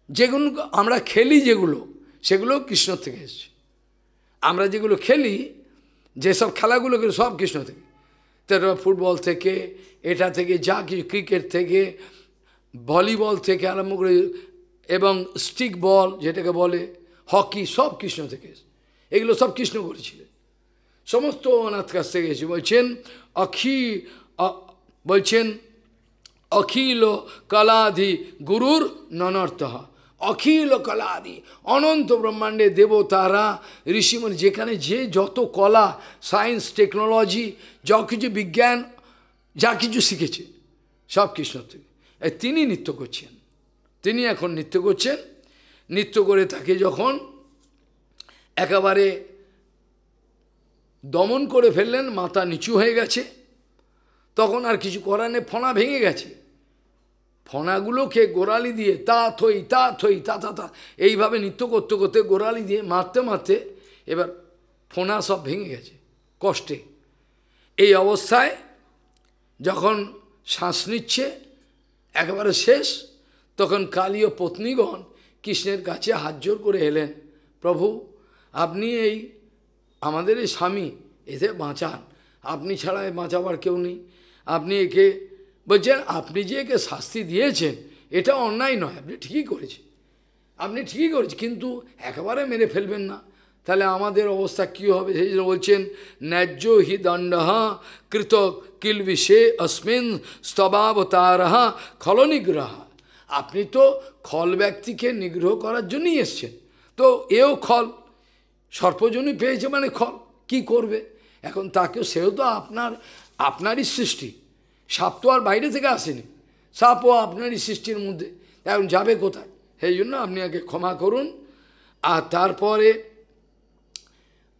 যেগুলো আমরা খেলি যেগুলো, সেগুলো কৃষ্ণ থেকে এসছে। আমরা যেগুলো খেলি যেসব খেলাগুলো সব কৃষ্ণ থেকে। ফুটবল থেকে, এটা থেকে যা কিছু ক্রিকেট থেকে, ভলিবল থেকে আরম্ভ করে, এবং স্টিক বল যেটাকে বলে, হকি, সব কৃষ্ণ থেকে। এগুলো সব কৃষ্ণ করেছিলেন সমস্ত অনাথ কাছ থেকে এসে বলছেন, অখি বলছেন, অখিল কলাধি গুরুর ননর্তহ। অখিল কলাদি, অনন্ত ব্রহ্মাণ্ডে দেবতারা ঋষিমণি যেখানে যে যত কলা, সায়েন্স, টেকনোলজি, যা কিছু বিজ্ঞান, যা কিছু শিখেছে, সব কৃষ্ণ থেকে। তিনি নৃত্য করছেন। তিনি এখন নৃত্য করছেন। নৃত্য করে তাকে যখন একেবারে দমন করে ফেললেন, মাথা নিচু হয়ে গেছে, তখন আর কিছু করার নেই ফনা ভেঙে গেছে। ফনাগুলোকে গোড়ালি দিয়ে তা থই তা থই, তা তা তা, এইভাবে নৃত্য করতে করতে গোড়ালি দিয়ে মারতে মারতে এবার ফোনা সব ভেঙে গেছে, কষ্টে। এই অবস্থায় যখন শ্বাস নিচ্ছে, একেবারে শেষ, তখন কালীয় পত্নীগণ কৃষ্ণের কাছে হাত জোর করে এলেন, প্রভু, আপনি এই, আমাদের এই স্বামী, এতে বাঁচান। আপনি ছাড়া বাঁচাবার কেউ নেই। আপনি একে বলছেন, আপনি যে একে শাস্তি দিয়েছেন, এটা অন্যায় নয়, আপনি ঠিকই করেছেন। আপনি ঠিকই করেছেন, কিন্তু একেবারে মেরে ফেলবেন না। তাহলে আমাদের অবস্থা কী হবে? সেই জন্য বলছেন, ন্যায্য হি দণ্ড কৃত কিল বিষে অস্মিন স্তবাবতার খলনিগ্রহ। আপনি তো খল ব্যক্তিকে নিগ্রহ করার জন্যই এসছেন। তো এও খল, সর্পজনই পেয়েছে মানে খল, কি করবে? এখন তাকে সেও তো আপনার, আপনারই সৃষ্টি। সাপ তো আর বাইরে থেকে আসেনি। সাপও আপনারই সৃষ্টির মধ্যে। এখন যাবে কোথায়? সেই জন্য আপনি আগে ক্ষমা করুন। আর তারপরে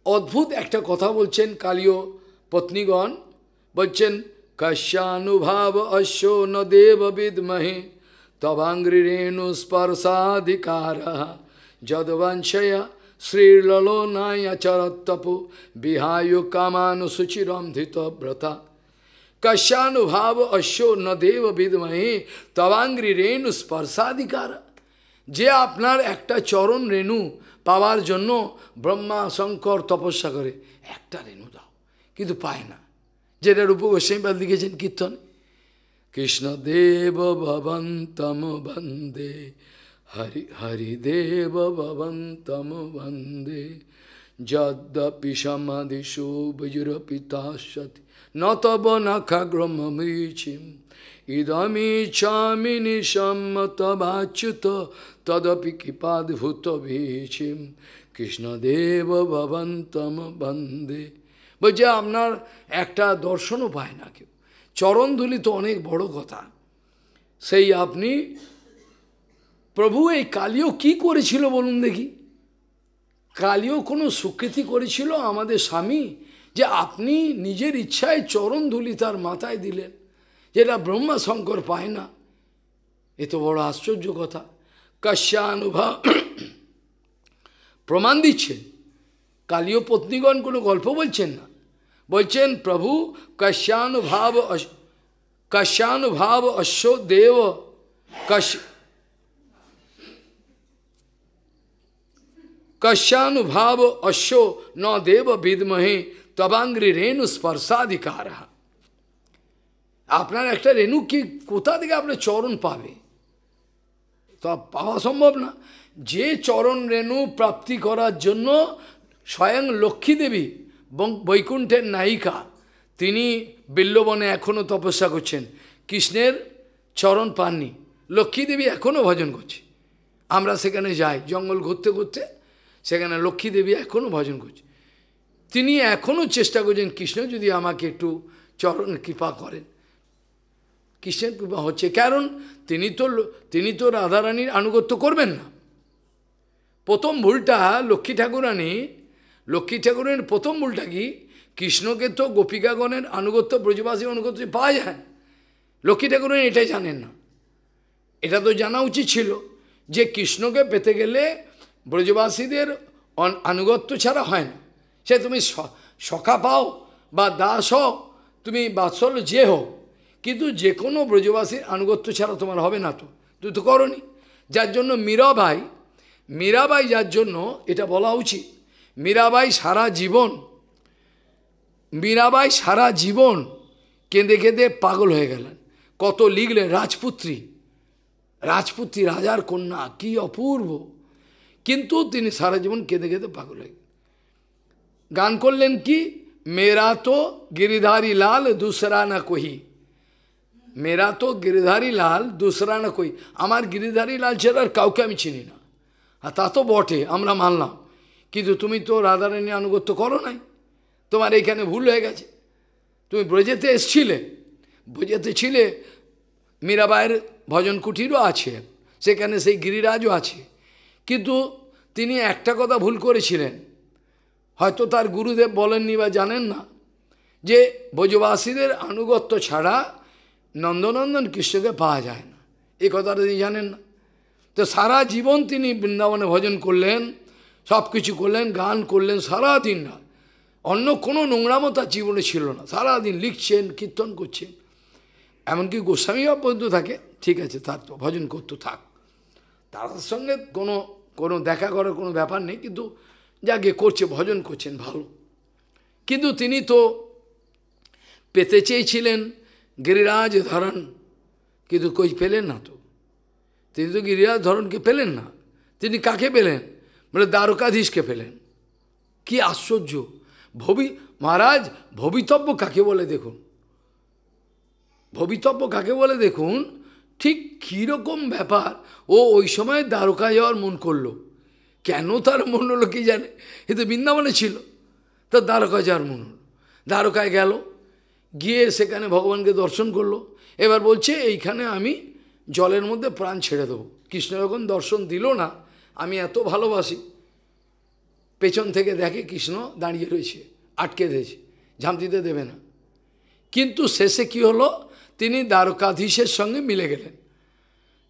অদ্ভুত একটা কথা বলছেন কালীয় পত্নীগণ। বলছেন, কশ্যানুভাব অশ্ব ন দেব বিদমহে তবাঙ্গ্রিরেণু স্পর্শাধিকার। যদবংশয়া শ্রীললোনায় চরত্তপু বিহায় কামানুসুচিরম ধৃতব্রতা কশ্যানুভাব অশ্ব ন দেব বিদমহে তবাঙ্গ্রি রেণু স্পর্শাধিকার যে আপনার একটা চরণ রেণু পাওয়ার জন্য ব্রহ্মা শঙ্কর তপস্যা করে একটা রেণু দাও কিন্তু পায় না যেটা রূপ গোস্বামীপাল লিখেছেন কীর্তন কৃষ্ণদেব ভবন্তম বন্দে হরি হরিদেব ভবন্তম বন্দে যদ্যপি সমাধিষু বিজুরপিতাসতি তব নখাগ্রমীচিম ইদমিচ্ছামি নিসম্মতবাচ্যুত তদপি কৃপাদ্ভূত ভীচিম কৃষ্ণদেব ভবন্তম বন্দে বলছে, আপনার একটা দর্শনও পায় না কেউ। চরণধুলি তো অনেক বড় কথা। সেই আপনি, প্রভু, এই কালিও কি করেছিল বলুন দেখি? কালিও কোনো স্বীকৃতি করেছিল আমাদের স্বামী? যে আপনি নিজের ইচ্ছায় চরণ ধুলি তার মাথায় দিলেন, যেটা ব্রহ্মা শঙ্কর পায় না। এ তো বড় আশ্চর্য কথা। কাশ্যানুভব প্রমাণ দিচ্ছেন। কালীয় পত্নীগণ কোনো গল্প বলছেন না। বলছেন, প্রভু, কশ্যানুভাব কশ্যানুভাব অশ্ব দেব। কশ, কশ্যানুভাব অশ্ব ন দেব বিদমহে। তবাঙ্গ্রি রেণু স্পর্শাধিকার আপনার একটা রেণু কি কোথা থেকে আপনার চরণ পাবে তো পাওয়া সম্ভব না। যে চরণ রেণু প্রাপ্তি করার জন্য স্বয়ং লক্ষ্মী দেবী বৈকুণ্ঠের নায়িকা তিনি বিল্লবনে এখনও তপস্যা করছেন কৃষ্ণের চরণ পাননি লক্ষ্মী দেবী এখনও ভজন করছে আমরা সেখানে যাই জঙ্গল ঘুরতে ঘুরতে সেখানে লক্ষ্মী দেবী এখনও ভজন করছে তিনি এখনও চেষ্টা করছেন, কৃষ্ণ যদি আমাকে একটু চরণ কৃপা করেন। কৃষ্ণের কৃপা হচ্ছে, কারণ তিনি তো তিনি তো রাধারানীর আনুগত্য করবেন না। প্রথম ভুলটা লক্ষ্মী ঠাকুরানী, লক্ষ্মী ঠাকুরের প্রথম ভুলটা কি? কৃষ্ণকে তো গোপিকাগণের আনুগত্য ব্রজবাসী আনুগত্য পাওয়া যায়, লক্ষ্মী ঠাকুরের এটাই জানেন না। এটা তো জানা উচিত ছিল যে কৃষ্ণকে পেতে গেলে ব্রজবাসীদের আনুগত্য ছাড়া হয় না। সে তুমি সখা পাও বা দাস হও, তুমি বাৎসল্য যে হোক, কিন্তু যে কোনো ব্রজবাসীর আনুগত্য ছাড়া তোমার হবে না তো। তুই তো করনি। যার জন্য মীরাবাই মীরাবাই যার জন্য এটা বলা উচিত, মীরাবাই সারা জীবন, মীরাবাই সারা জীবন কেঁদে কেঁদে পাগল হয়ে গেলেন। কত লিখলেন, রাজপুত্রী রাজপুত্রী রাজার কন্যা, কি অপূর্ব। কিন্তু তিনি সারা জীবন কেঁদে কেঁদে পাগল হয়ে গান করলেন কি? মেরা তো গিরিধারী লাল, দুসরা না কহি। মেরা তো গিরিধারী লাল, দুসরা না কই আমার গিরিধারী লাল ছাড়া আর কাউকে আমি চিনি না। আর তা তো বটে, আমরা মানলাম। কিন্তু তুমি তো রাধারানী আনুগত্য করো নাই। তোমার এইখানে ভুল হয়ে গেছে। তুমি ব্রজেতে এসছিলে। ব্রজেতে ছিলে, মীরাবাইয়ের ভজন কুটিরও আছে। সেখানে সেই গিরিরাজও আছে। কিন্তু তিনি একটা কথা ভুল করেছিলেন। হয়তো তার গুরুদেব বলেননি বা জানেন না, যে ব্রজবাসীদের আনুগত্য ছাড়া নন্দনন্দন কৃষ্ণকে পাওয়া যায় না। এই কথাটা তিনি জানেন না। তো সারা জীবন তিনি বৃন্দাবনে ভজন করলেন, সব কিছু করলেন, গান করলেন, সারা দিন না। অন্য কোনো নোংরামও তার জীবনে ছিল না। সারাদিন লিখছেন, কীর্তন করছেন। এমনকি গোস্বামীও পর্যন্ত থাকে, ঠিক আছে, তার তো ভজন করতে থাক। তার সঙ্গে কোনো কোনো দেখা করার কোনো ব্যাপার নেই, কিন্তু যাকে করছে, ভজন করছেন ভালো। কিন্তু তিনি তো পেতে চেয়েছিলেন, গিরিরাজ ধরন কিন্তু কই পেলেন না তো? তিনি তো গিরিরাজ ধরনকে পেলেন না। তিনি কাকে পেলেন? বলে দ্বারকাধীশকে পেলেন। কি আশ্চর্য! ভবি, মহারাজ, ভবিতব্য কাকে বলে দেখুন? ভবিতব্য কাকে বলে দেখুন? ঠিক কীরকম ব্যাপার। ও ওই সময় দ্বারকা যাওয়ার মন করল। কেন তার মন হলো কি জানে? এ তো বৃন্দাবনে ছিল। তার দ্বারকা যার মন হলো। দ্বারকায় গেল, গিয়ে সেখানে ভগবানকে দর্শন করল। এবার বলছে, এইখানে আমি জলের মধ্যে প্রাণ ছেড়ে দেবো। কৃষ্ণ যখন দর্শন দিল না, আমি এত ভালোবাসি। পেছন থেকে দেখে কৃষ্ণ দাঁড়িয়ে রয়েছে, আটকে দিয়েছে ঝামতিতে দেবে না। কিন্তু শেষে কি হলো? তিনি দ্বারকাধীশের সঙ্গে মিলে গেলেন।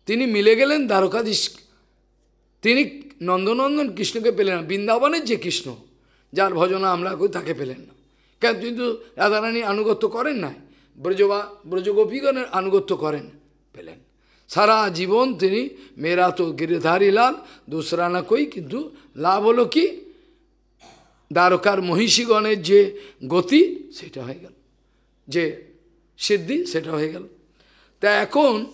তিনি মিলে গেলেন দ্বারকাধীশ তিনি নন্দনন্দন কৃষ্ণকে পেলেন না বৃন্দাবনের যে কৃষ্ণ, যার ভজনা আমরা করি তাকে পেলেন না। কেন কিন্তু রাধারানী আনুগত্য করেন নাই, ব্রজবা, ব্রজগোপীগণের আনুগত্য করেন, পেলেন। সারা জীবন তিনি মেরা তো গিরিধারী লাল, দুসরা না কই কিন্তু লাভ হলো কি? দ্বারকার মহিষীগণের যে গতি, সেটা হয়ে গেল। যে সিদ্ধি, সেটা হয়ে গেল। তা এখন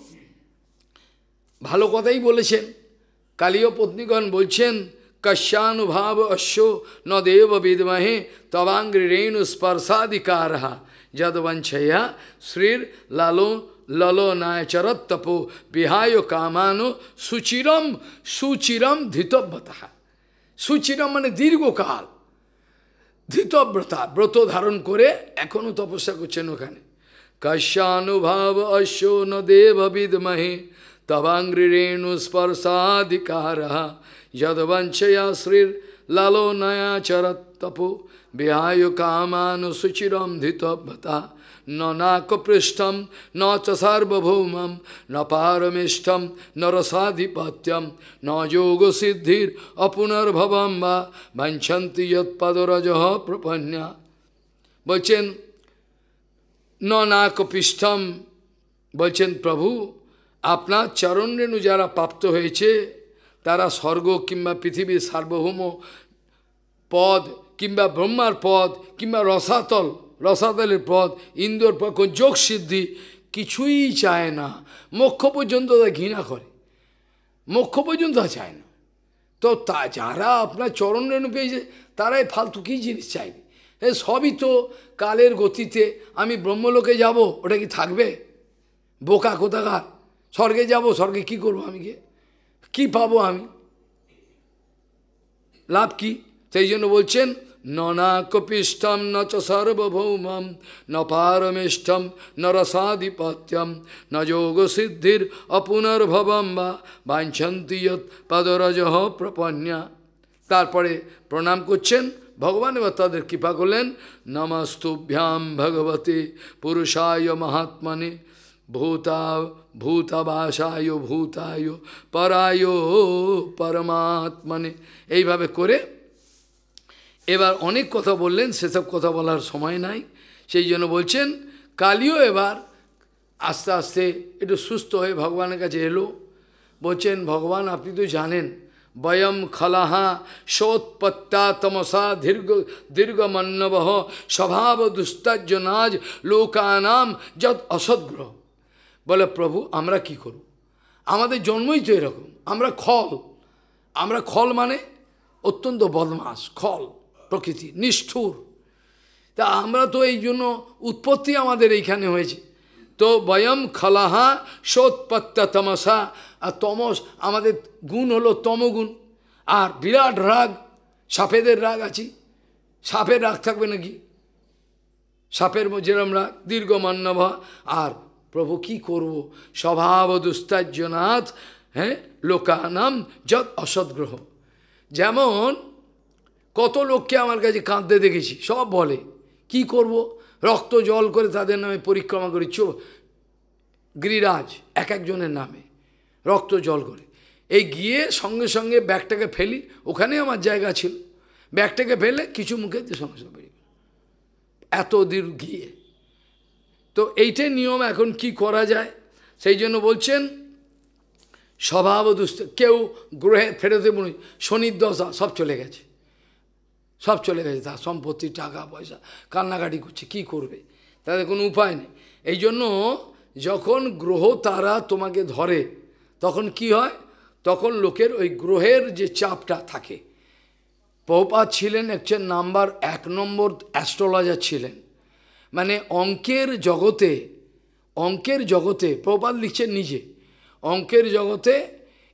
ভালো কথাই বলেছেন। কালীয় পত্নীগণ বলছেন কশ্যানুভাব অশ্ব ন দেব বিদমহে তবাঙ্গ্রি রেণু স্পর্শাধিকার যদবঞ্ছয়া শ্রীর লালো ললো নায়চরত্তপো বিহায় কামানো সুচিরম সুচিরম ধৃতব্রতা। সুচিরম মানে দীর্ঘকাল। ধৃতব্রতা, ব্রত ধারণ করে এখনও তপস্যা করছেন ওখানে। কশ্যানুভাব অশ্ব ন দেব বিদমহে তবাঙ্গ্রিরেণু স্পর্শাধিকার যদবঞ্চয়া শ্রীর লালো নয়া চরত্তপো বিহায় কামানুসুচিরম ধৃতব্রতা ন নাকপৃষ্ঠম ন চ সার্বভৌমম ন পারমিষ্ঠম ন রসাধিপত্যম ন যোগসিদ্ধির অপুনর্ভবম বা বাঞ্ছন্তি যৎপদরজ প্রপন্যা বলছেন ন নাকপৃষ্ঠম বলছেন প্রভু আপনার চরণ রেণু যারা প্রাপ্ত হয়েছে, তারা স্বর্গ কিংবা পৃথিবীর সার্বভৌম পদ কিংবা ব্রহ্মার পদ কিংবা রসাতল, রসাতলের পদ, ইন্দোর পদ যোগ সিদ্ধি কিছুই চায় না। মোক্ষ পর্যন্ত তা ঘৃণা করে। মোক্ষ পর্যন্ত চায় না। তো তা যারা আপনার চরণ রেণু পেয়েছে, তারাই ফালতু কী জিনিস চাইবে? এ সবই তো কালের গতিতে আমি ব্রহ্মলোকে যাব, ওটা কি থাকবে? বোকা কোথাকার? স্বর্গে যাব, স্বর্গে কি করব আমি গিয়ে? কী পাবো আমি? লাভ কি? সেই জন্য বলছেন ননাকপিষ্ঠম ন চ সর্বভৌমম, ন পারমিষ্ঠম, ন রসাধিপত্যম, ন যোগসিদ্ধির অপুনর্ভবম বা বাঞ্ছন্তি যৎ পদরজ প্রপন্যা। তারপরে প্রণাম করছেন, ভগবান এবার তাদের কৃপা করলেন, নমস্তুভ্যাম ভগবতে পুরুষায় মহাত্মনে ভূতা ভূতাবাসায় ভূতায় পরায় পরমাত্মনে এইভাবে করে এবার অনেক কথা বললেন, সেসব কথা বলার সময় নাই। সেই জন্য বলছেন, কালিও এবার আস্তে আস্তে একটু সুস্থ হয়ে ভগবানের কাছে এলো। বলছেন, ভগবান, আপনি তো জানেন, বয়ম খলাহা সোৎপত্তা তমসা দীর্ঘ দীর্ঘমন্নব স্বভাব দুস্তার্যনাজ লোকানাম যত অসদ্গ্রহ বলে, প্রভু, আমরা কি করব? আমাদের জন্মই তো এরকম। আমরা খল। আমরা খল মানে অত্যন্ত বদমাস খল, প্রকৃতি, নিষ্ঠুর। তা আমরা তো এই জন্য উৎপত্তি আমাদের এইখানে হয়েছে। তো বয়ম খলাহা সোৎপত্তা তমসা। আর তমস আমাদের গুণ হলো তমগুণ। আর বিরাট রাগ, সাপেদের রাগ আছি। সাপের রাগ থাকবে নাকি? সাপের যেরম রাগ দীর্ঘ মান্যভ আর প্রভু কি করব? স্বভাব দুস্তার্যনাথ হ্যাঁ? লোকানাম যত অসৎগ্রহ যেমন কত লোককে আমার কাছে কাঁদতে দেখেছি, সব বলে, কি করব? রক্ত জল করে তাদের নামে পরিক্রমা করি, চো গিরিরাজ, এক একজনের নামে রক্ত জল করে। এই গিয়ে সঙ্গে সঙ্গে ব্যাগটাকে ফেলি, ওখানে আমার জায়গা ছিল। ব্যাগটাকে ফেলে কিছু মুখে সঙ্গে সঙ্গে এত দূর গিয়ে তো এইটাই নিয়ম এখন কি করা যায়? সেই জন্য বলছেন স্বভাব দুষ্ট কেউ গ্রহে ফেরতে মনে শনির দশা, সব চলে গেছে। সব চলে গেছে, তার সম্পত্তি, টাকা, পয়সা, কান্নাকাটি করছে, কি করবে? তাদের কোনো উপায় নেই। এই জন্য যখন গ্রহ তারা তোমাকে ধরে, তখন কি হয়? তখন লোকের ওই গ্রহের যে চাপটা থাকে। পৌপাত ছিলেন একজন নাম্বার এক নম্বর অ্যাস্ট্রোলজার ছিলেন। মানে অঙ্কের জগতে অঙ্কের জগতে প্রপাত লিখছেন নিজে, অঙ্কের জগতে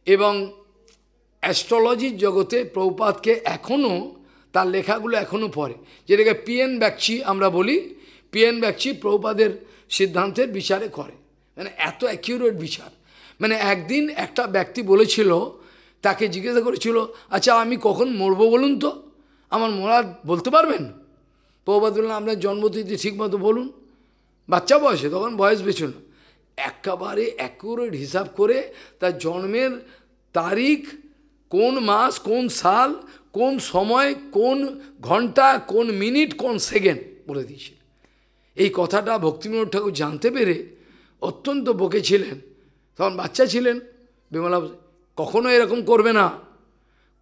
এবং অ্যাস্ট্রোলজির জগতে প্রপাতকে এখনও তার লেখাগুলো এখনও পড়ে। যেটাকে পিএন ব্যাকচি আমরা বলি, পিএন ব্যাকচি প্রপাদের সিদ্ধান্তের বিচারে করে। মানে এত অ্যাকিউরেট বিচার। মানে একদিন একটা ব্যক্তি বলেছিল, তাকে জিজ্ঞাসা করেছিল আচ্ছা আমি কখন মরবো বলুন তো? আমার মরা বলতে পারবেন? প্রভাত বললেন আপনার জন্মতিথি ঠিকমতো বলুন। বাচ্চা বয়সে, তখন বয়স বেছুন একেবারে অ্যাকুরেট হিসাব করে তার জন্মের তারিখ, কোন মাস, কোন সাল, কোন সময়, কোন ঘণ্টা, কোন মিনিট, কোন সেকেন্ড বলে দিয়েছিল এই কথাটা ভক্তিবিনোদ ঠাকুর জানতে পেরে অত্যন্ত বকেছিলেন তখন বাচ্চা ছিলেন, বিমলা কখনো এরকম করবে না,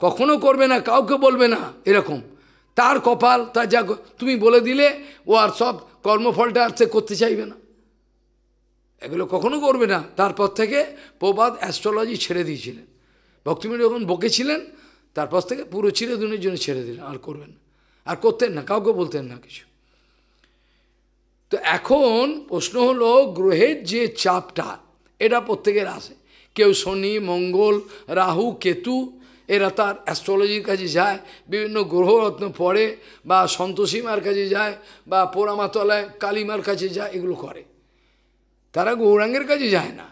কখনো করবে না, কাউকে বলবে না, এরকম। তার কপাল, তার যা তুমি বলে দিলে, ও আর সব কর্মফলটা আর সে করতে চাইবে না। এগুলো কখনো করবে না। তারপর থেকে প্রবাদ অ্যাস্ট্রোলজি ছেড়ে দিয়েছিলেন। ভক্তিমণি যখন বকেছিলেন তারপর থেকে পুরো চিরদিনের জন্য ছেড়ে দিলেন, আর করবেন না। আর করতেন না, কাউকে বলতেন না কিছু। তো এখন প্রশ্ন হলো, গ্রহের যে চাপটা, এটা প্রত্যেকের আসে কেউ শনি, মঙ্গল, রাহু, কেতু এরা তার অ্যাস্ট্রোলজির কাছে যায়, বিভিন্ন গ্রহরত্ন পড়ে বা সন্তোষীমার কাছে যায় বা পোড়ামাতলায় কালিমার কাছে যায়, এগুলো করে। তারা গৌরাঙ্গের কাছে যায় না।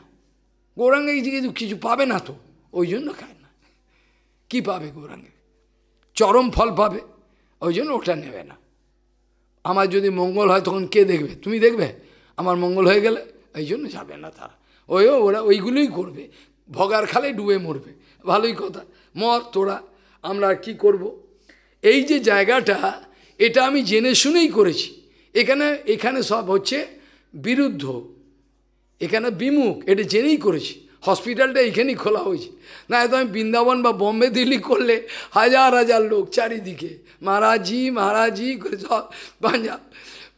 গৌরাঙ্গে কিছু কিছু পাবে না তো, ওই জন্য খায় না। কি পাবে গৌরাঙ্গে? চরম ফল পাবে, ওই জন্য ওটা নেবে না। আমার যদি মঙ্গল হয় তখন কে দেখবে? তুমি দেখবে? আমার মঙ্গল হয়ে গেলে, এই জন্য যাবে না তারা। ওই ওরা ওইগুলোই করবে। ভগার খালে ডুবে মরবে। ভালোই কথা। মর তোরা। আমরা কী করব। এই যে জায়গাটা, এটা আমি জেনে শুনেই করেছি। এখানে এখানে সব হচ্ছে বিরুদ্ধ। এখানে বিমুখ। এটা জেনেই করেছি। হসপিটালটা এইখানেই খোলা হয়েছে। না এত আমি বৃন্দাবন বা বম্বে, দিল্লি করলে হাজার হাজার লোক চারিদিকে। মহারাজি মহারাজি করে সব পাঞ্জাব।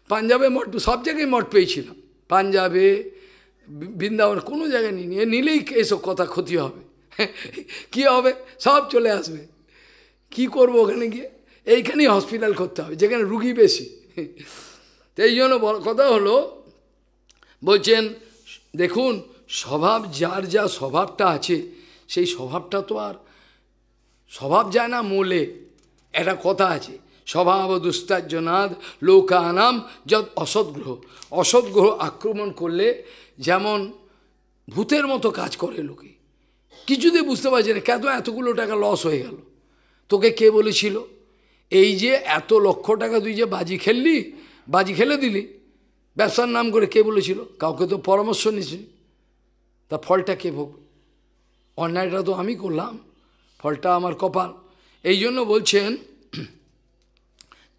পাঞ্জাবে মঠ সব জায়গায় মঠ পেয়েছিলাম। পাঞ্জাবে বৃন্দাবন, কোনো জায়গায় নিয়ে নিলেই এসব কথা ক্ষতি হবে। কি হবে? সব চলে আসবে। কি করব ওখানে গিয়ে? এইখানেই হসপিটাল করতে হবে, যেখানে রুগী বেশি। তো এই জন্য কথা হলো, বলছেন, দেখুন, স্বভাব যার যা স্বভাবটা আছে, সেই স্বভাবটা তো আর স্বভাব যায় না মোলে। একটা কথা আছে, স্বভাব দুস্তার্যনাদ লোকানাম যত অসৎগ্রহ অসৎগ্রহ আক্রমণ করলে যেমন ভূতের মতো কাজ করে লোকে। কিছুতে বুঝতে পারছে না কেন এতগুলো টাকা লস হয়ে গেল? তোকে কে বলেছিল? এই যে এত লক্ষ টাকা তুই যে বাজি খেললি, বাজি খেলে দিলি, ব্যবসার নাম করে কে বলেছিল? কাউকে তো পরামর্শ নিছি তা ফলটা কে ভোগ? অন্যায়টা তো আমি করলাম, ফলটা আমার কপাল। এই জন্য বলছেন,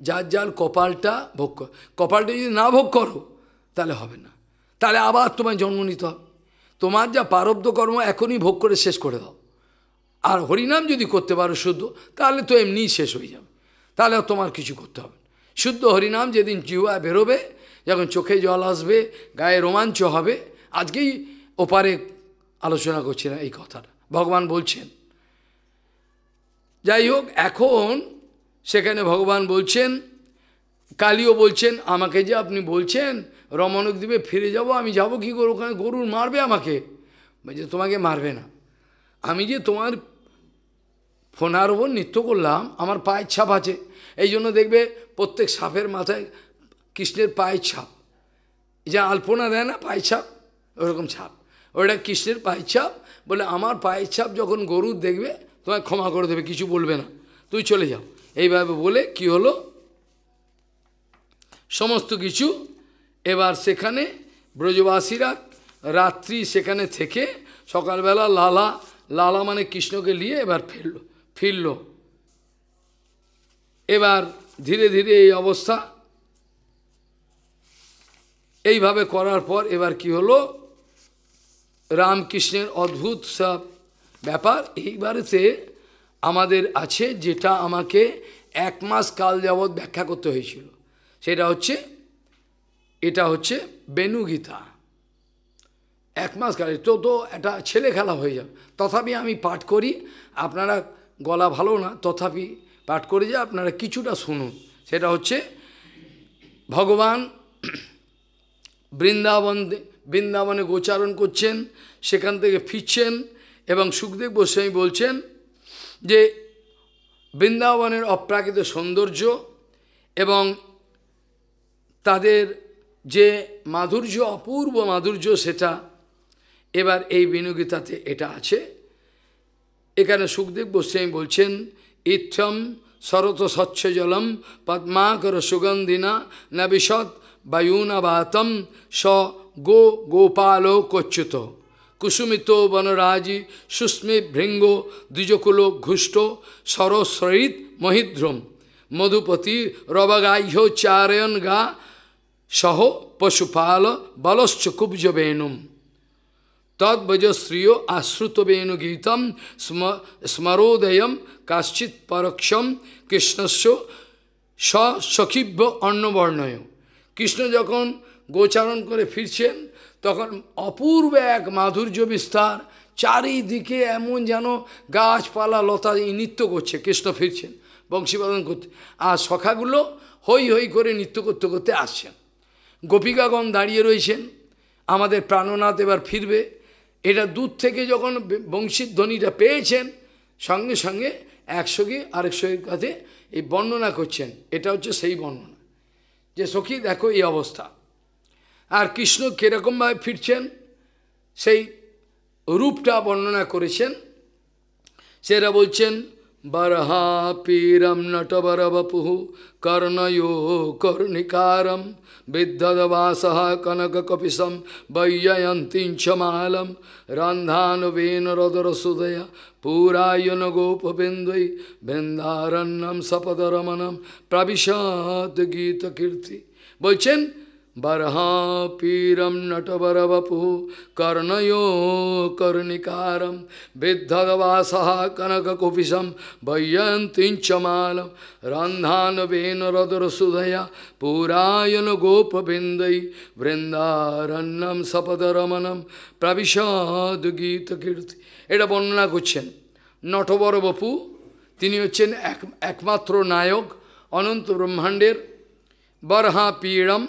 যার যার কপালটা ভোগ কপালটা যদি না ভোগ করো, তাহলে হবে না। তাহলে আবার তোমায় জন্ম নিতে হবে। তোমার যা পারব্ধ কর্ম এখনই ভোগ করে শেষ করে দাও। আর হরিনাম যদি করতে পারো শুদ্ধ, তাহলে তো এমনিই শেষ হয়ে যাবে। তাহলে তোমার কিছু করতে হবে শুদ্ধ হরিনাম যেদিন জিওয়া বেরোবে, যখন চোখে জল আসবে, গায়ে রোমাঞ্চ হবে, আজকেই ওপারে আলোচনা করছিলাম এই কথাটা। ভগবান বলছেন, যাই হোক, এখন সেখানে ভগবান বলছেন, কালীও বলছেন, আমাকে যে আপনি বলছেন রমণক দ্বীপে ফিরে যাব, আমি যাব কি করে? ওখানে গরুর মারবে আমাকে। বলছে, তোমাকে মারবে না। আমি যে তোমার ফোনার ওপর নৃত্য করলাম, আমার পায়ের ছাপ আছে। এই জন্য দেখবে প্রত্যেক সাপের মাথায় কৃষ্ণের পায়ের ছাপ। যা আলপনা দেয় না, পায়ের ছাপ? ওরকম ছাপ। ওটা কৃষ্ণের পায়ের ছাপ। বলে, আমার পায়ের ছাপ যখন গরুর দেখবে, তোমায় ক্ষমা করে দেবে, কিছু বলবে না। তুই চলে যাও। এইভাবে বলে কি হলো? সমস্ত কিছু এবার সেখানে ব্রজবাসীরা রাত্রি সেখানে থেকে সকালবেলা লালা লালা মানে কৃষ্ণকে নিয়ে এবার ফিরল ফিরল। এবার ধীরে ধীরে এই অবস্থা। এইভাবে করার পর এবার কি হলো? রামকৃষ্ণের অদ্ভুত সব ব্যাপার। এইবারেতে আমাদের আছে যেটা আমাকে এক মাস কাল যাবৎ ব্যাখ্যা করতে হয়েছিল। সেটা হচ্ছে এটা হচ্ছে বেনুগীতা। এক মাস কালে তো তো এটা ছেলে খেলা হয়ে যাবে। তথাপি আমি পাঠ করি, আপনারা গলা ভালো না, তথাপি পাঠ করে যে আপনারা কিছুটা শুনুন। সেটা হচ্ছে, ভগবান বৃন্দাবন বৃন্দাবনে গোচারণ করছেন, সেখান থেকে ফিরছেন এবং সুখদেব গোস্বামী বলছেন যে, বৃন্দাবনের অপ্রাকৃত সৌন্দর্য এবং তাদের যে মাধুর্য, অপূর্ব মাধুর্য সেটা এবার এই বিনুগীতাতে এটা আছে। এখানে সুখদেব গোস্বামী বলছেন ইথম শরত স্বচ্ছ জলম পদ্মাকর সুগন্ধিনা নবিশদ বায়ুনাবাতম স গো গোপাল কচ্যুত। কুসুমিত বনরাজি সুস্মি ভৃঙ্গ দ্বিজকুল ঘুষ্ট সরস্রয়িত মহিদ্রম। মধুপতি রবগাহ্য চারয়ন গা সহ পশুপাল বলশ্চ কুব্জ বেণুম। তদ্ভজশ্রিয় আশ্রুত বেণুগীতম স্ম স্মরোদয়ম, কাশ্চিৎ পরক্ষম, কৃষ্ণস্য সখীভ্য অন্নবর্ণয়। কৃষ্ণ যখন গোচারণ করে ফিরছেন, তখন অপূর্ব এক মাধুর্য বিস্তার, চারিদিকে এমন যেন গাছপালা, লতা নৃত্য করছে, কৃষ্ণ ফিরছেন, বংশীবাদন করতে। আর সখাগুলো হই হই করে নৃত্য করতে করতে আসছেন। গোপিকাগণ দাঁড়িয়ে রয়েছেন। আমাদের প্রাণনাথ এবার ফিরবে। এটা দূর থেকে যখন বংশীর ধ্বনিটা পেয়েছেন, সঙ্গে সঙ্গে এক সখী আরেক সখীর কাছে এই বর্ণনা করছেন। এটা হচ্ছে সেই বর্ণনা। যে সখী, দেখো এই অবস্থা। আর কৃষ্ণ কীরকমভাবে ফিরছেন, সেই রূপটা বর্ণনা করেছেন। সেরা বলছেন बरहापीरम नटवर वपु कर्णयो कर्णिकारम विद्वदवास कनक कपिशम वैयंती चमालम रंधानुवेन रदरसुदय पूरायन गोपबिंदुई बृंदारण्यम सपदरमणम प्रविशद गीत कीर्ति बोलचें কীর্তি বলছেন বরহাপীরম নটবরবপু কর্ণയോ কর্ণিকারম বিদ্ধদবাস কনককুপিসম বৈয়ন্তিঞ্চমালম রন্ধানবেন রদরসুধয়া পুরায়ন গোপবিন্দৈ বৃন্দারণ্যম সপদরমণম প্রবিশাদ গীত কীর্তি এটা বর্ণনা করছেন নটবর বপু তিনি হচ্ছেন এক, একমাত্র নায়ক, অনন্ত ব্রহ্মাণ্ডের। বরহা পীড়ম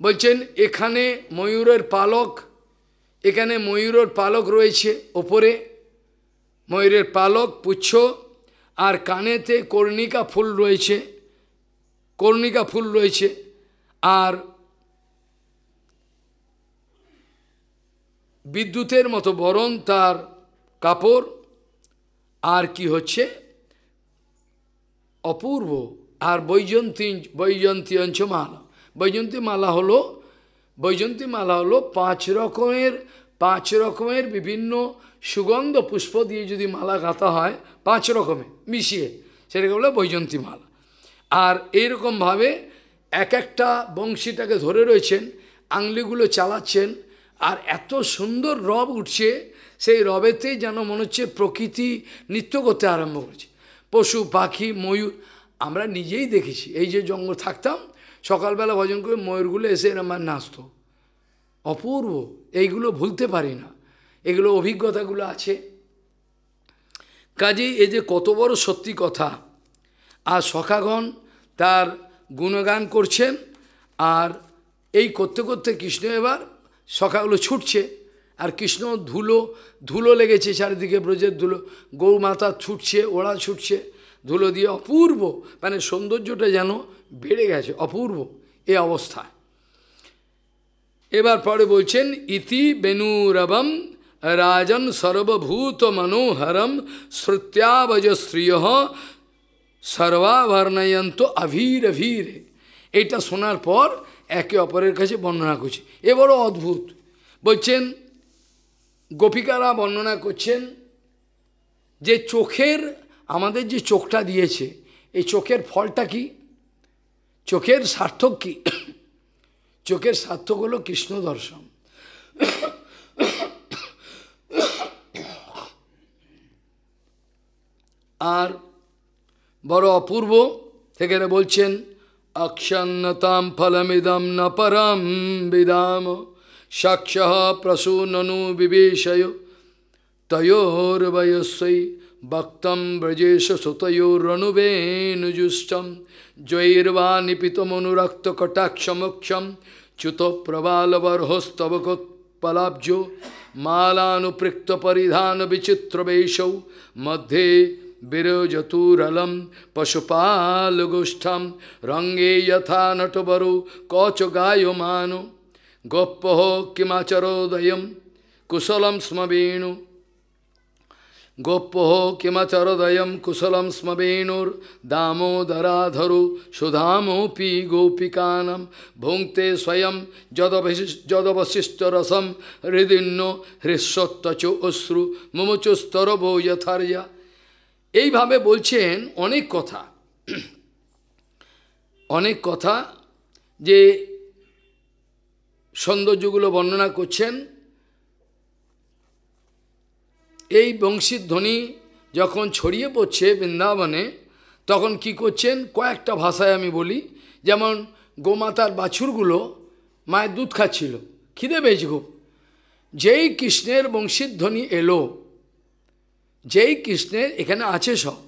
বলছেন, এখানে ময়ূরের পালক, এখানে ময়ূরের পালক রয়েছে, ওপরে ময়ূরের পালক, পুচ্ছ, আর কানেতে কর্ণিকা ফুল রয়েছে, কর্ণিকা ফুল রয়েছে, আর বিদ্যুতের মতো বরণ তার কাপড়, আর কি হচ্ছে, অপূর্ব, আর বৈজন্তী বৈজন্তী অঞ্চমালা। বৈজন্তী মালা হলো বৈজন্তী মালা হলো পাঁচ রকমের পাঁচ রকমের বিভিন্ন সুগন্ধ পুষ্প দিয়ে যদি মালা গাঁথা হয়, পাঁচ রকমের মিশিয়ে, সেটাকে বলে বৈজন্তী মালা। আর এইরকমভাবে এক একটা বংশীটাকে ধরে রয়েছেন, আংলিগুলো চালাচ্ছেন, আর এত সুন্দর রব উঠছে, সেই রবেতেই যেন মনে হচ্ছে প্রকৃতি নৃত্য করতে আরম্ভ করছে। পশু, পাখি, ময়ূর, আমরা নিজেই দেখেছি, এই যে জঙ্গল থাকতাম সকালবেলা ভজন করে ময়ূরগুলো এসে আমার নাচত। অপূর্ব, এইগুলো ভুলতে পারি না। এগুলো অভিজ্ঞতাগুলো আছে। কাজেই এই যে কত বড় সত্যি কথা, আর সখাগণ তার গুণগান করছেন, আর এই করতে করতে কৃষ্ণ এবার সখাগুলো ছুটছে, আর কৃষ্ণ ধুলো ধুলো লেগেছে চারিদিকে ব্রজের ধুলো। গৌ মাতা ছুটছে ওরা ছুটছে। ধুলো দিয়ে অপূর্ব মানে সৌন্দর্যটা যেন বেড়ে গেছে, অপূর্ব এ অবস্থায় এবার পরে বলছেন, ইতি বেনুরবম রাজন সর্বভূত মনোহরম শ্রুত্যাবজ শ্রিয় সর্বাভরণয়ন্ত অভীর অভীর এটা শোনার পর একে অপরের কাছে বর্ণনা করছে। এ বড় অদ্ভুত। বলছেন, গোপিকারা বর্ণনা করছেন যে চোখের আমাদের যে চোখটা দিয়েছে, এই চোখের ফলটা কি? চোখের সার্থক কি? চোখের সার্থক হলো কৃষ্ণ দর্শন। আর বড় অপূর্ব থেকে বলছেন অক্ষন্নতাম ফলমিদম ন পরম বিদাম সাক্ষ প্রসূননু বিবেশয় তয়োর্বয়স্বৈ भक्तं व्रजेश सुतयोरनुवेनुजुष्टं जयैर्वा निपितमनुरक्तकटाक्षमोक्षं च्युतप्रबालबर्हस्तवकोत्पलाब्जो मालानुपृक्तपरिधानविचित्रवेशौ मध्ये विरजतुरल पशुपालगोष्ठं, रङ्गे यथा नटवरो गोपो गोप्पः कुशल कुशलं स्मवेणु কচ গায়মান গোপ্য কিমাচরোদয়ম কুশলম স্ম বেণু গোপ্য কিমাচরদয়ম কুশলম স্ম বেণুর দামোদরাধরু সুধামোপি গোপিকানম ভুঙ্ক্তে স্বয়ং যদবশিষ্টরসম হৃদিন্য হৃস্বত্বচ অশ্রু মুমুচুস্তরবো যথার্যা। এইভাবে বলছেন অনেক কথা। অনেক কথা যে সৌন্দর্যগুলো বর্ণনা করছেন এই বংশীর ধ্বনি যখন ছড়িয়ে পড়ছে বৃন্দাবনে, তখন কি করছেন? কয়েকটা ভাষায় আমি বলি। যেমন গোমাতার বাছুরগুলো মায়ের দুধ খাচ্ছিল। খিদে পেয়েছে যেই কৃষ্ণের বংশীর ধ্বনি এলো, যেই কৃষ্ণের এখানে আছে সব।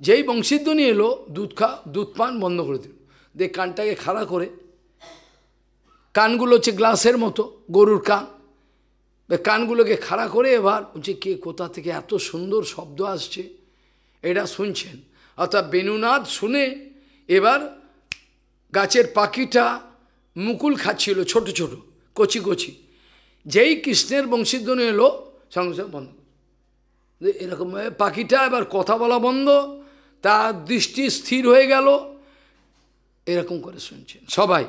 যেই বংশীধ্বনি এলো, দুধ খা, দুধ পান বন্ধ করে দিল। দিয়ে কানটাকে খাড়া করে, কানগুলো হচ্ছে গ্লাসের মতো, গরুর কান। কানগুলোকে খাড়া করে এবার বলছে, কে কোথা থেকে এত সুন্দর শব্দ আসছে? এটা শুনছেন। অর্থাৎ বেনুনাথ শুনে এবার গাছের পাখিটা মুকুল খাচ্ছিল, ছোট ছোট, কচি কচি। যেই কৃষ্ণের বংশীধ্বনি এলো, সঙ্গে সঙ্গে বন্ধ। এরকমভাবে পাখিটা এবার কথা বলা বন্ধ, তার দৃষ্টি স্থির হয়ে গেল। এরকম করে শুনছেন সবাই।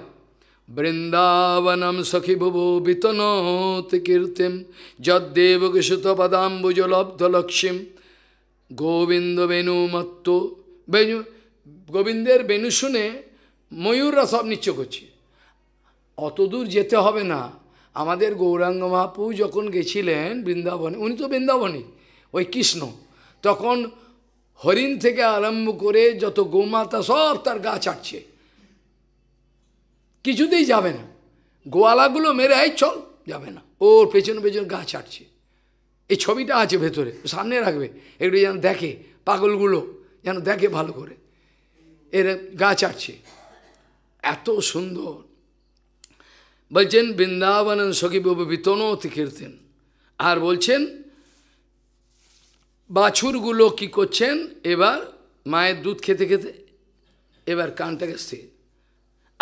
বৃন্দাবনম সখী ভুবো বিতনত কীর্তিম, যদ্দেব কিশুত পদাম্বুজলব্ধ লক্ষ্মীম। গোবিন্দ বেনু মত্ত, বেনু, গোবিন্দের বেনু শুনে ময়ূররা সব নিচ্ছ করছে। অত দূর যেতে হবে না। আমাদের গৌরাঙ্গ মহাপু যখন গেছিলেন বৃন্দাবনে, উনি তো বৃন্দাবনই ওই কৃষ্ণ, তখন হরিণ থেকে আরম্ভ করে যত গোমাতা সব তার গা চাটছে। কিছুতেই যাবে না। গোয়ালাগুলো মেরে এই চল, যাবে না। ওর পেছনে পেছনে গা চাটছে এই ছবিটা আছে ভেতরে, সামনে রাখবে। এগুলো যেন দেখে পাগলগুলো, যেন দেখে ভালো করে। এর গা চাটছে এত সুন্দর। বলছেন, বৃন্দাবন সখীবাবু বিতনতি কীর্তেন। আর বলছেন, বাছুরগুলো কি করছেন? এবার মায়ের দুধ খেতে খেতে এবার কানটাকে স্থির।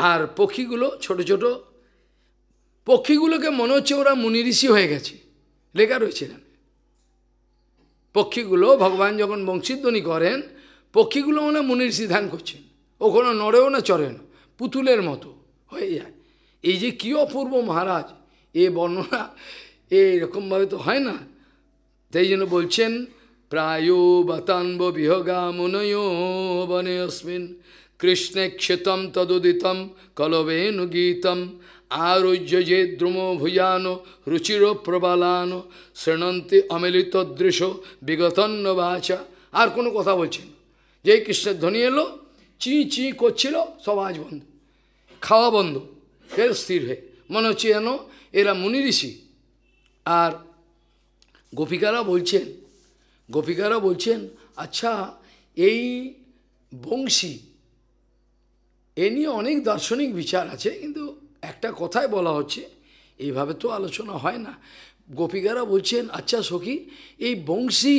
আর পক্ষীগুলো, ছোট ছোট পক্ষীগুলোকে মনে হচ্ছে ওরা মুনিঋষি হয়ে গেছে। লেখা রয়েছে এখানে। পক্ষীগুলো, ভগবান যখন বংশীধ্বনি করেন, পক্ষীগুলো মনে মুনি ঋষি ধ্যান করছেন। ওখানে নড়েও না চড়ে না, পুতুলের মতো হয়ে যায়। এই যে কী অপূর্ব মহারাজ, এ বর্ণনা এরকমভাবে তো হয় না। তাই জন্য বলছেন, প্রায়ো বতান্ব বিহগা মুনয়ো বনে অস্মিন। কৃষ্ণে ক্ষেতম তদুদিতম কলবেনু গীতম, আরোজ্য যে দ্রুম ভুজান, রুচির প্রবালান, শৃণন্তি অমিলিত দৃশ্য বিগতন্ন বাচা। আর কোনো কথা বলছেন যেই কৃষ্ণের ধ্বনি এলো, চি চি করছিল, সব আজ বন্ধ। খাওয়া বন্ধ। ফের স্থির হয়ে? মনে হচ্ছে যেন এরা মুনি ঋষি। আর গোপিকারা বলছেন গোপিকারা বলছেন আচ্ছা এই বংশী এ নিয়ে অনেক দার্শনিক বিচার আছে, কিন্তু একটা কথাই বলা হচ্ছে, এইভাবে তো আলোচনা হয় না। গোপিকারা বলছেন আচ্ছা সখী, এই বংশী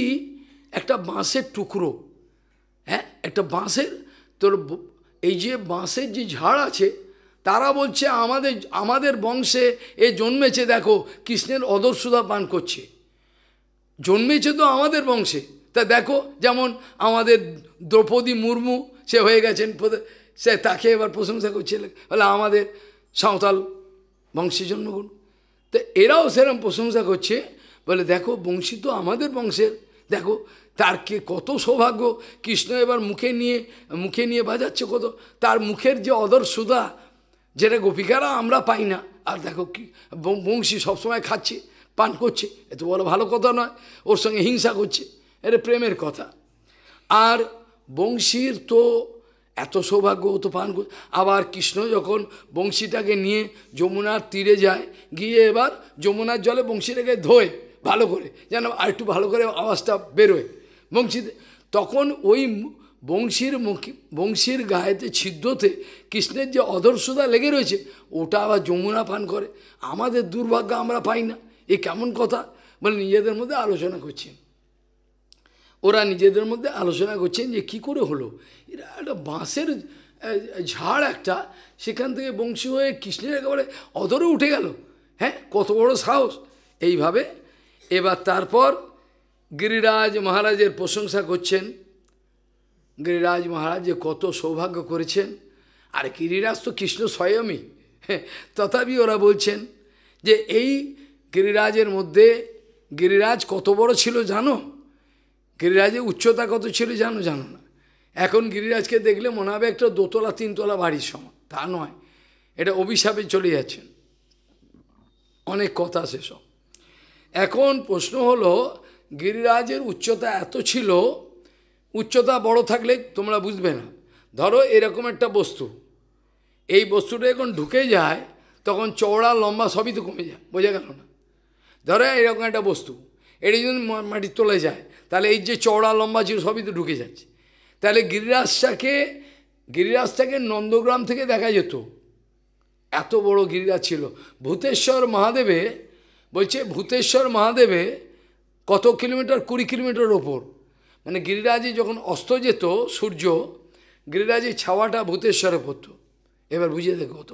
একটা বাঁশের টুকরো হ্যাঁ একটা বাঁশের তোর এই যে বাঁশের যে ঝাড় আছে, তারা বলছে আমাদের আমাদের বংশে এ জন্মেছে, দেখো, কৃষ্ণের অদর্শুদা পান করছে। জন্মেছে তো আমাদের বংশে। তা দেখো, যেমন আমাদের দ্রৌপদী মুর্মু, সে হয়ে গেছেন সে তাকে এবার প্রশংসা করছে, বলে আমাদের সাঁওতাল বংশী জন্মগ্রহণ। তো এরাও সেরকম প্রশংসা করছে, বলে দেখো বংশী তো আমাদের বংশের। দেখো তার কে কত সৌভাগ্য, কৃষ্ণ এবার মুখে নিয়ে মুখে নিয়ে বাজাচ্ছে কত। তার মুখের যে অদর সুদা যেটা গোপিকারা আমরা পাই না। আর দেখো কি বংশী সবসময় খাচ্ছে, পান করছে। এত বড় ভালো কথা নয়, ওর সঙ্গে হিংসা করছে, এটা প্রেমের কথা। আর বংশীর তো এত সৌভাগ্য তো পান আবার কৃষ্ণ যখন বংশীটাকে নিয়ে যমুনার তীরে যায়, গিয়ে এবার যমুনার জলে বংশীটাকে ধোয় ভালো করে, যেন আর একটু ভালো করে আওয়াজটা বেরোয়। বংশী তখন ওই বংশীর মুখে, বংশীর গায়েতে ছিদ্রতে কৃষ্ণের যে অদর্শতা লেগে রয়েছে, ওটা আবার যমুনা পান করে। আমাদের দুর্ভাগ্য আমরা পাই না। এ কেমন কথা? বলে নিজেদের মধ্যে আলোচনা করছেন। ওরা নিজেদের মধ্যে আলোচনা করছেন যে কি করে হলো? এরা একটা বাঁশের ঝাড় একটা, সেখান থেকে বংশী হয়ে কৃষ্ণের একেবারে অদরে উঠে গেল। হ্যাঁ কত বড় সাহস। এইভাবে এবার তারপর গিরিরাজ মহারাজের প্রশংসা করছেন। গিরিরাজ মহারাজ যে কত সৌভাগ্য করেছেন। আর গিরিরাজ তো কৃষ্ণ স্বয়ংই। হ্যাঁ তথাপি ওরা বলছেন যে এই গিরিরাজের মধ্যে গিরিরাজ কত বড় ছিল জানো? গিরিরাজের উচ্চতা কত ছিল জানো? জানো না। এখন গিরিরাজকে দেখলে মনে হবে একটা দোতলা, তিনতলা বাড়ির সময় তা নয়। এটা অভিশাপে চলে যাচ্ছেন অনেক কথা সেসব এখন প্রশ্ন হলো, গিরিরাজের উচ্চতা এত ছিল, উচ্চতা বড় থাকলে তোমরা বুঝবে না। ধরো এরকম একটা বস্তু। এই বস্তুটা যখন ঢুকে যায়, তখন চওড়া, লম্বা সবই তো কমে যায়, বোঝা গেল না? ধরো এরকম একটা বস্তু। এটা যদি মাটির তোলে যায়, তাহলে এই যে চওড়া, লম্বা ছিল, সবই তো ঢুকে যাচ্ছে। তাহলে গিরিরাজটাকে গিরিরাজটাকে নন্দগ্রাম থেকে দেখা যেত। এত বড় গিরিরাজ ছিল। ভূতেশ্বর মহাদেবে বলছে, ভূতেশ্বর মহাদেবে কত কিলোমিটার? কুড়ি কিলোমিটার ওপর। মানে গিরিরাজে যখন অস্ত যেত, সূর্য গিরিরাজের ছাওয়াটা ভূতেশ্বরে পড়ত। এবার বুঝিয়ে দেখো কত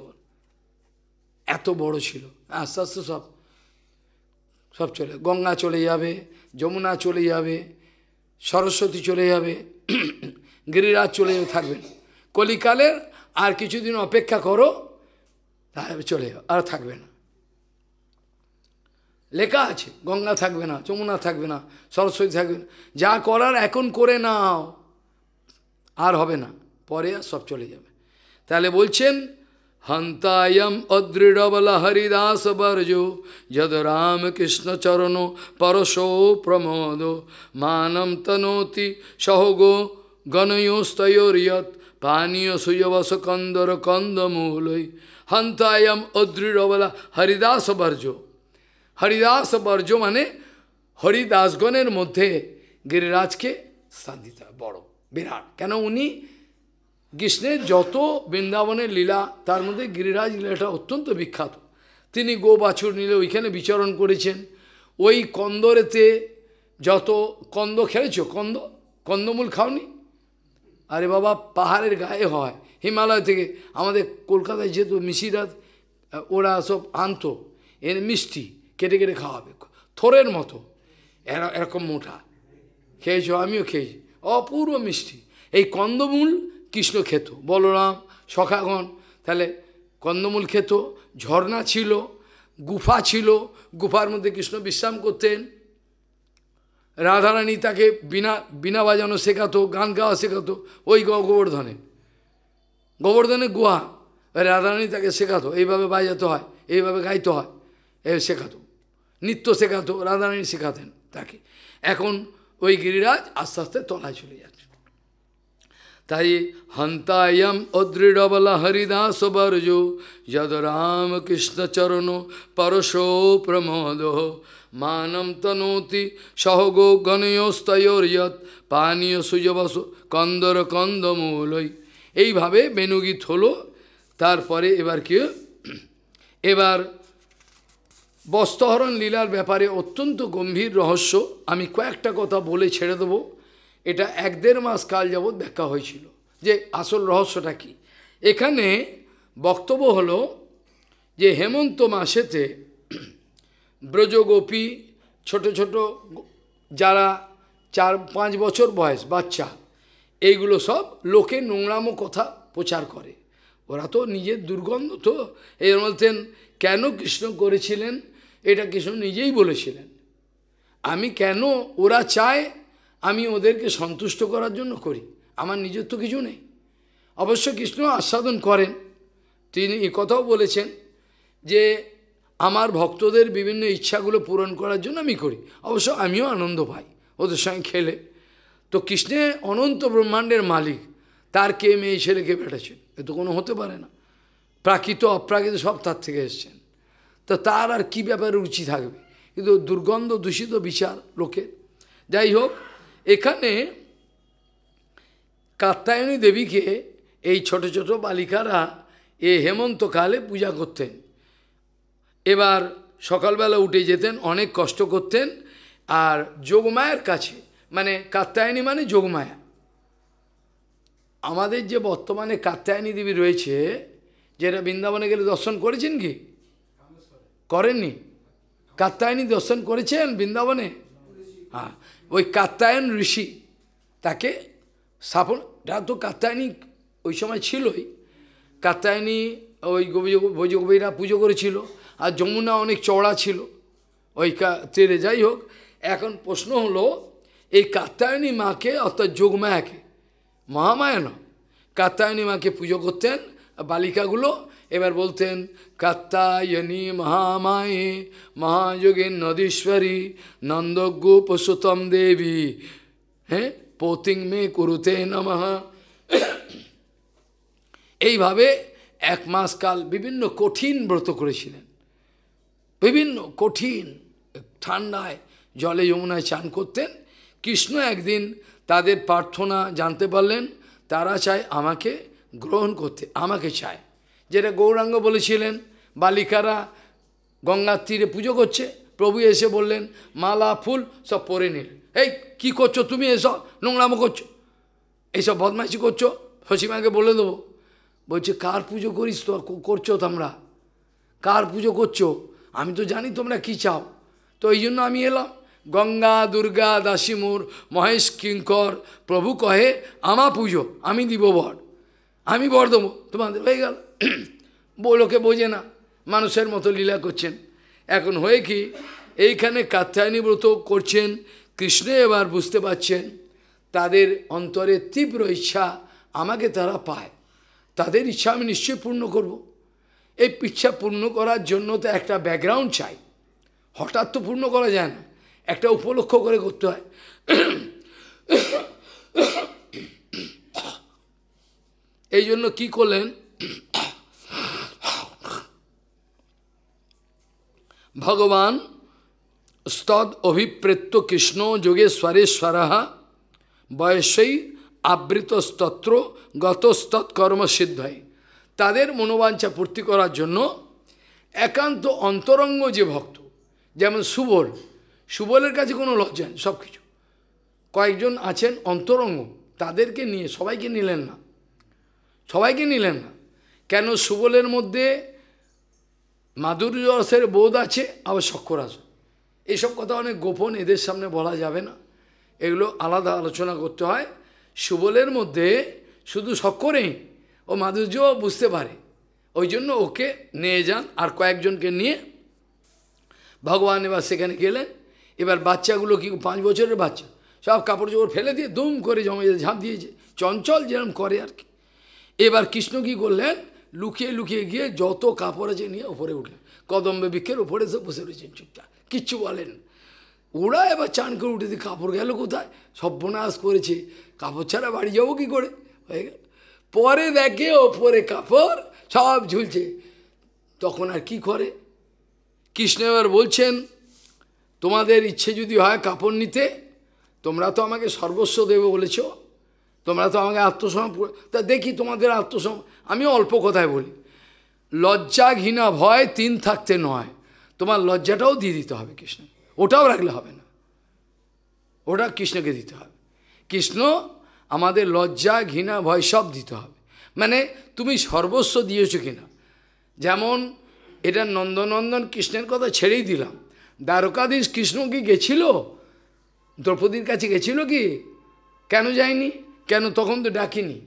এত বড় ছিল। আস্তে আস্তে সব সব চলে, গঙ্গা চলে যাবে, যমুনা চলে যাবে, সরস্বতী চলে যাবে। গিরিরাজ চলে থাকবেন কলিকালের আর কিছুদিন অপেক্ষা করো, তাহলে চলে আর থাকবে না। লেখা আছে, গঙ্গা থাকবে না, যমুনা থাকবে না, সরস্বতী থাকবে না। যা করার এখন করে নাও, আর হবে না, পরে আর সব চলে যাবে। তাহলে বলছেন, হন্তায়ম অদৃঢ়বল হরিদাস বর্জ, যদ রামকৃষ্ণ চরণ পরশো প্রমোদ, মানম তনোতি সহগো গণয়োস্তয়োরিয়ত পানীয় সুয়বস কন্দর কন্দমূলই হন্তায়ম অদৃঢ়বল হরিদাস বর্জ হরিদাস বর্জ মানে হরিদাসগণের মধ্যে গিরিরাজকে স্থান দিতে হয় বড়, বিরাট। কেন উনি কৃষ্ণের যত বৃন্দাবনের লীলা, তার মধ্যে গিরিরাজ লীলাটা অত্যন্ত বিখ্যাত। তিনি গো বাছুর নিলে ওইখানে বিচরণ করেছেন। ওই কন্দরেতে যত কন্দ খেয়েছ কন্দ? কন্দমূল খাওনি? আরে বাবা, পাহাড়ের গায়ে হয়। হিমালয় থেকে আমাদের কলকাতায় যেহেতু মিশিরা ওরা সব আনতো, এর মিষ্টি কেটে কেটে খাওয়াবে, থোরের মতো। এরকম মোটা। খেয়েছো? আমিও খেয়েছি। অপূর্ব মিষ্টি। এই কন্দমূল কৃষ্ণ খেত। বলরাম, সখাগণ, তাহলে কন্দমূল খেত, ঝর্ণা ছিল, গুফা ছিল, গুফার মধ্যে কৃষ্ণ বিশ্রাম করতেন। রাধারানী তাকে বিনা বিনা বাজানো শেখাতো, গান গাওয়া শেখাতো, ওই গোবর্ধনে। গোবর্ধনে গুহা, রাধারানী তাকে শেখাতো, এইভাবে বাজাতে হয়, এইভাবে গাইতে হয়, এ শেখাতো। নৃত্য শেখাতো, রাধারানী শেখাতেন তাকে। এখন ওই গিরিরাজ আস্তে আস্তে তলায় চলে যাচ্ছে। তাই হন্তায়ম অদৃঢ়বল হরিদাস বর্জ যদ রামকৃষ্ণ চরণ পরশো প্রমোদ। মানম তনোতি সহগো গণয়স্তয়োর্যত পানীয় সুজবস কন্দর কন্দমূলই এইভাবে বেনুগীত হলো। তারপরে এবার কি? এবার বস্ত্রহরণ লীলার ব্যাপারে অত্যন্ত গম্ভীর রহস্য। আমি কয়েকটা কথা বলে ছেড়ে দেবো। এটা এক দেড় মাস কাল যাবৎ ব্যাখ্যা হয়েছিল যে আসল রহস্যটা কি। এখানে বক্তব্য হলো যে হেমন্ত মাসেতে ব্রজগোপী ছোট ছোট যারা চার পাঁচ বছর বয়স বাচ্চা, এইগুলো সব লোকে নোংরামো কথা প্রচার করে। ওরা তো নিজের দুর্গন্ধ তো এর বলতেন কেন কৃষ্ণ করেছিলেন? এটা কৃষ্ণ নিজেই বলেছিলেন। আমি কেন ওরা চায়? আমি ওদেরকে সন্তুষ্ট করার জন্য করি। আমার নিজের তো কিছু নেই। অবশ্য কৃষ্ণ আস্বাদন করেন। তিনি এ কথাও বলেছেন যে আমার ভক্তদের বিভিন্ন ইচ্ছাগুলো পূরণ করার জন্য আমি করি। অবশ্য আমিও আনন্দ পাই ওদের সঙ্গে খেলে। তো কৃষ্ণে অনন্ত ব্রহ্মাণ্ডের মালিক, তার কে মেয়ে ছেলেকে বেড়েছেন এ তো কোনো হতে পারে না। প্রাকৃত, অপ্রাকৃত সব তার থেকে এসছেন। তো তার আর কী ব্যাপারে রুচি থাকবে? কিন্তু দুর্গন্ধ, দূষিত বিচার লোকের। যাই হোক, এখানে কাত্তায়নী দেবীকে এই ছোট ছোট বালিকারা এ হেমন্তকালে পূজা করতেন। এবার সকালবেলা উঠে যেতেন, অনেক কষ্ট করতেন। আর যোগমায়ের কাছে মানে কাত্তায়নী মানে যোগমায়া। আমাদের যে বর্তমানে কাত্তায়নী দেবী রয়েছে যেটা বৃন্দাবনে গেলে দর্শন করেছেন কি? করেননি? কাত্তায়নী দর্শন করেছেন বৃন্দাবনে? হ্যাঁ ওই কাত্তায়ন ঋষি, তাকে স্থাপন তো কাত্তায়নী ওই সময় ছিলই। কাত্তায়নী ওই ভোজগবীরা পুজো করেছিল। আর যমুনা অনেক চওড়া ছিল। ওই তীরে যাই হোক, এখন প্রশ্ন হলো, এই কাত্তায়নী মাকে, অর্থাৎ যোগমায়াকে মহামায়া কাত্তায়নী মাকে পুজো করতেন বালিকাগুলো এবার বলতেন কাত্তায়নী মহামায়ে মহাযোগীন নদীশ্বরী, নন্দগোপসুতম দেবী হ্যাঁ পৌতিং মে কুরুতে নমঃ। এইভাবে এক মাস কাল বিভিন্ন কঠিন ব্রত করেছিলেন। বিভিন্ন কঠিন ঠান্ডায় জলে যমুনায় চান করতেন। কৃষ্ণ একদিন তাদের প্রার্থনা জানতে পারলেন, তারা চায় আমাকে গ্রহণ করতে, আমাকে চায়। যেটা গৌরাঙ্গ বলেছিলেন, বালিকারা গঙ্গার তীরে পুজো করছে, প্রভু এসে বললেন, মালা, ফুল সব পরে নিল। এই, কি করছ তুমি এসব? নোংরামো করছ? এইসব বদমাইশি করছ? শশীমাকে বলে দেবো। বলছে, কার পুজো করিস তো? করছ তোমরা? কার পুজো করছ? আমি তো জানি তোমরা কি চাও। তো এই জন্য আমি এলাম। গঙ্গা, দুর্গা, দাসিমুর, মহেশ কিঙ্কর, প্রভু কহে, আমা পুজো, আমি দিব বর। আমি বর দেবো। তোমাদের হয়ে গেল। লোকে বোঝে না। মানুষের মতো লীলা করছেন। এখন হয়ে কি, এইখানে কাত্যায়নী ব্রত করছেন, কৃষ্ণ এবার বুঝতে পারছেন, তাদের অন্তরে তীব্র ইচ্ছা আমাকে তারা পায়। তাদের ইচ্ছা আমি নিশ্চয়ই পূর্ণ করব। এই পিচ্ছা পূর্ণ করার জন্য তো একটা ব্যাকগ্রাউন্ড চাই। হঠাৎ তো পূর্ণ করা যায় না। একটা উপলক্ষ করে করতে হয়। এই জন্য কি করলেন? ভগবান স্তদ অভিপ্রেত্য কৃষ্ণ যোগেশ্বরেশ্বর বয়সই আবৃত স্তত্র গতস্তৎকর্ম সিদ্ধায় তাদের মনোবাঞ্ছা পূর্তি করার জন্য একান্ত অন্তরঙ্গ যে ভক্ত, যেমন সুবল, সুবলের কাছে কোনো লজ্জা নেই, সব কিছু। কয়েকজন আছেন অন্তরঙ্গ, তাদেরকে নিয়ে, সবাইকে নিলেন না। সবাইকে নিলেন না। কেন সুবলের মধ্যে মাধুর্য রসের বোধ আছে, আবার সক্ষর আছে এইসব কথা অনেক গোপন, এদের সামনে বলা যাবে না। এগুলো আলাদা আলোচনা করতে হয়। সুবলের মধ্যে শুধু সক্ষরেই ও মাধুর্যও বুঝতে পারে। ওই জন্য ওকে নিয়ে যান আর কয়েকজনকে নিয়ে ভগবান এবার সেখানে গেলেন। এবার বাচ্চাগুলো কি পাঁচ বছরের বাচ্চা? সব কাপড় চোপড় ফেলে দিয়ে দুম করে জমে ঝাঁপ দিয়েছে। চঞ্চল যেরকম করে আর কি। এবার কৃষ্ণ কি করলেন? লুকিয়ে লুকিয়ে গিয়ে যত কাপড় আছে নিয়ে উপরে উঠলেন। কদম্বে বৃক্ষের উপরে এসে বসে রয়েছেন চুপচাপ। কিচ্ছু বলেন ওরা এবার চান করে উঠে দিয়ে কাপড় গেল কোথায়? সর্বনাশ করেছে। কাপড় ছাড়া বাড়ি যাব কী করে? হয়ে গেল। পরে দেখে ওপরে কাপড় সব ঝুলছে। তখন আর কি করে? কৃষ্ণ এবার বলছেন, তোমাদের ইচ্ছে যদি হয় কাপড় নিতে, তোমরা তো আমাকে সর্বস্ব দেবে বলেছ। তোমরা তো আমাকে আত্মসম তা দেখি তোমাদের আত্মসম। আমি অল্প কথায় বলি লজ্জা ঘৃণা ভয় তিন থাকতে নয়। তোমার লজ্জাটাও দিয়ে দিতে হবে কৃষ্ণ। ওটাও রাখলে হবে না। ওটা কৃষ্ণকে দিতে হবে। কৃষ্ণ আমাদের লজ্জা, ঘৃণা, ভয় সব দিতে হবে। মানে তুমি সর্বস্ব দিয়েছ কিনা? যেমন এটা নন্দনন্দন কৃষ্ণের কথা ছেড়েই দিলাম। দ্বারকাধীশ কৃষ্ণ কি গেছিল? দ্রৌপদীর কাছে গেছিল কি? কেন যায়নি? কেন তখন তো ডাকিনি?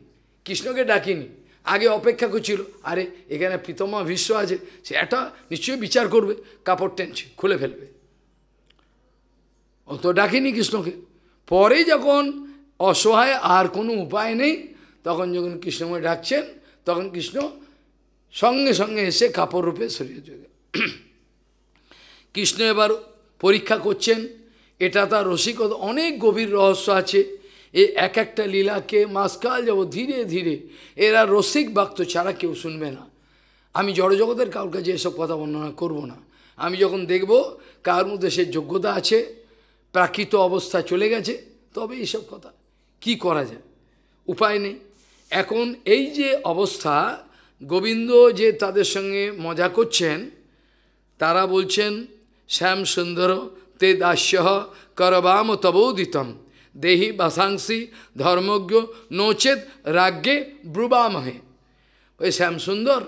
কৃষ্ণকে ডাকিনি। আগে অপেক্ষা করছিল, আরে এখানে প্রীতমা ভীষ্ম আছে, সে একটা নিশ্চয়ই বিচার করবে, কাপড় টেনছে, খুলে ফেলবে। অত ডাকিনি কৃষ্ণকে। পরে যখন অসহায় আর কোনো উপায় নেই। তখন যখন কৃষ্ণময় ডাকছেন, তখন কৃষ্ণ সঙ্গে সঙ্গে এসে কাপড় রূপে সরিয়ে যোগে কৃষ্ণ এবার পরীক্ষা করছেন। এটা তার রসিকতা, অনেক গভীর রহস্য আছে। এই এক একটা লীলাকে মাসকাল যাব ধীরে ধীরে এরা রসিক বাক্য ছাড়া কেউ শুনবে না। আমি জড়জগতের কারোর কাছে এসব কথা বর্ণনা করব না। আমি যখন দেখব কার মধ্যে সে যোগ্যতা আছে, প্রাকৃত অবস্থা চলে গেছে তবে এইসব কথা। কি করা যায়? উপায় নেই। এখন এই যে অবস্থা, গোবিন্দ যে তাদের সঙ্গে মজা করছেন, তারা বলছেন, শ্যাম সুন্দর তে দাস্য করবাম তবোদিতম দেহি বাসাংসি ধর্মজ্ঞ নোচেত রাজ্ঞে ব্রুবামহে। ওই শ্যাম সুন্দর,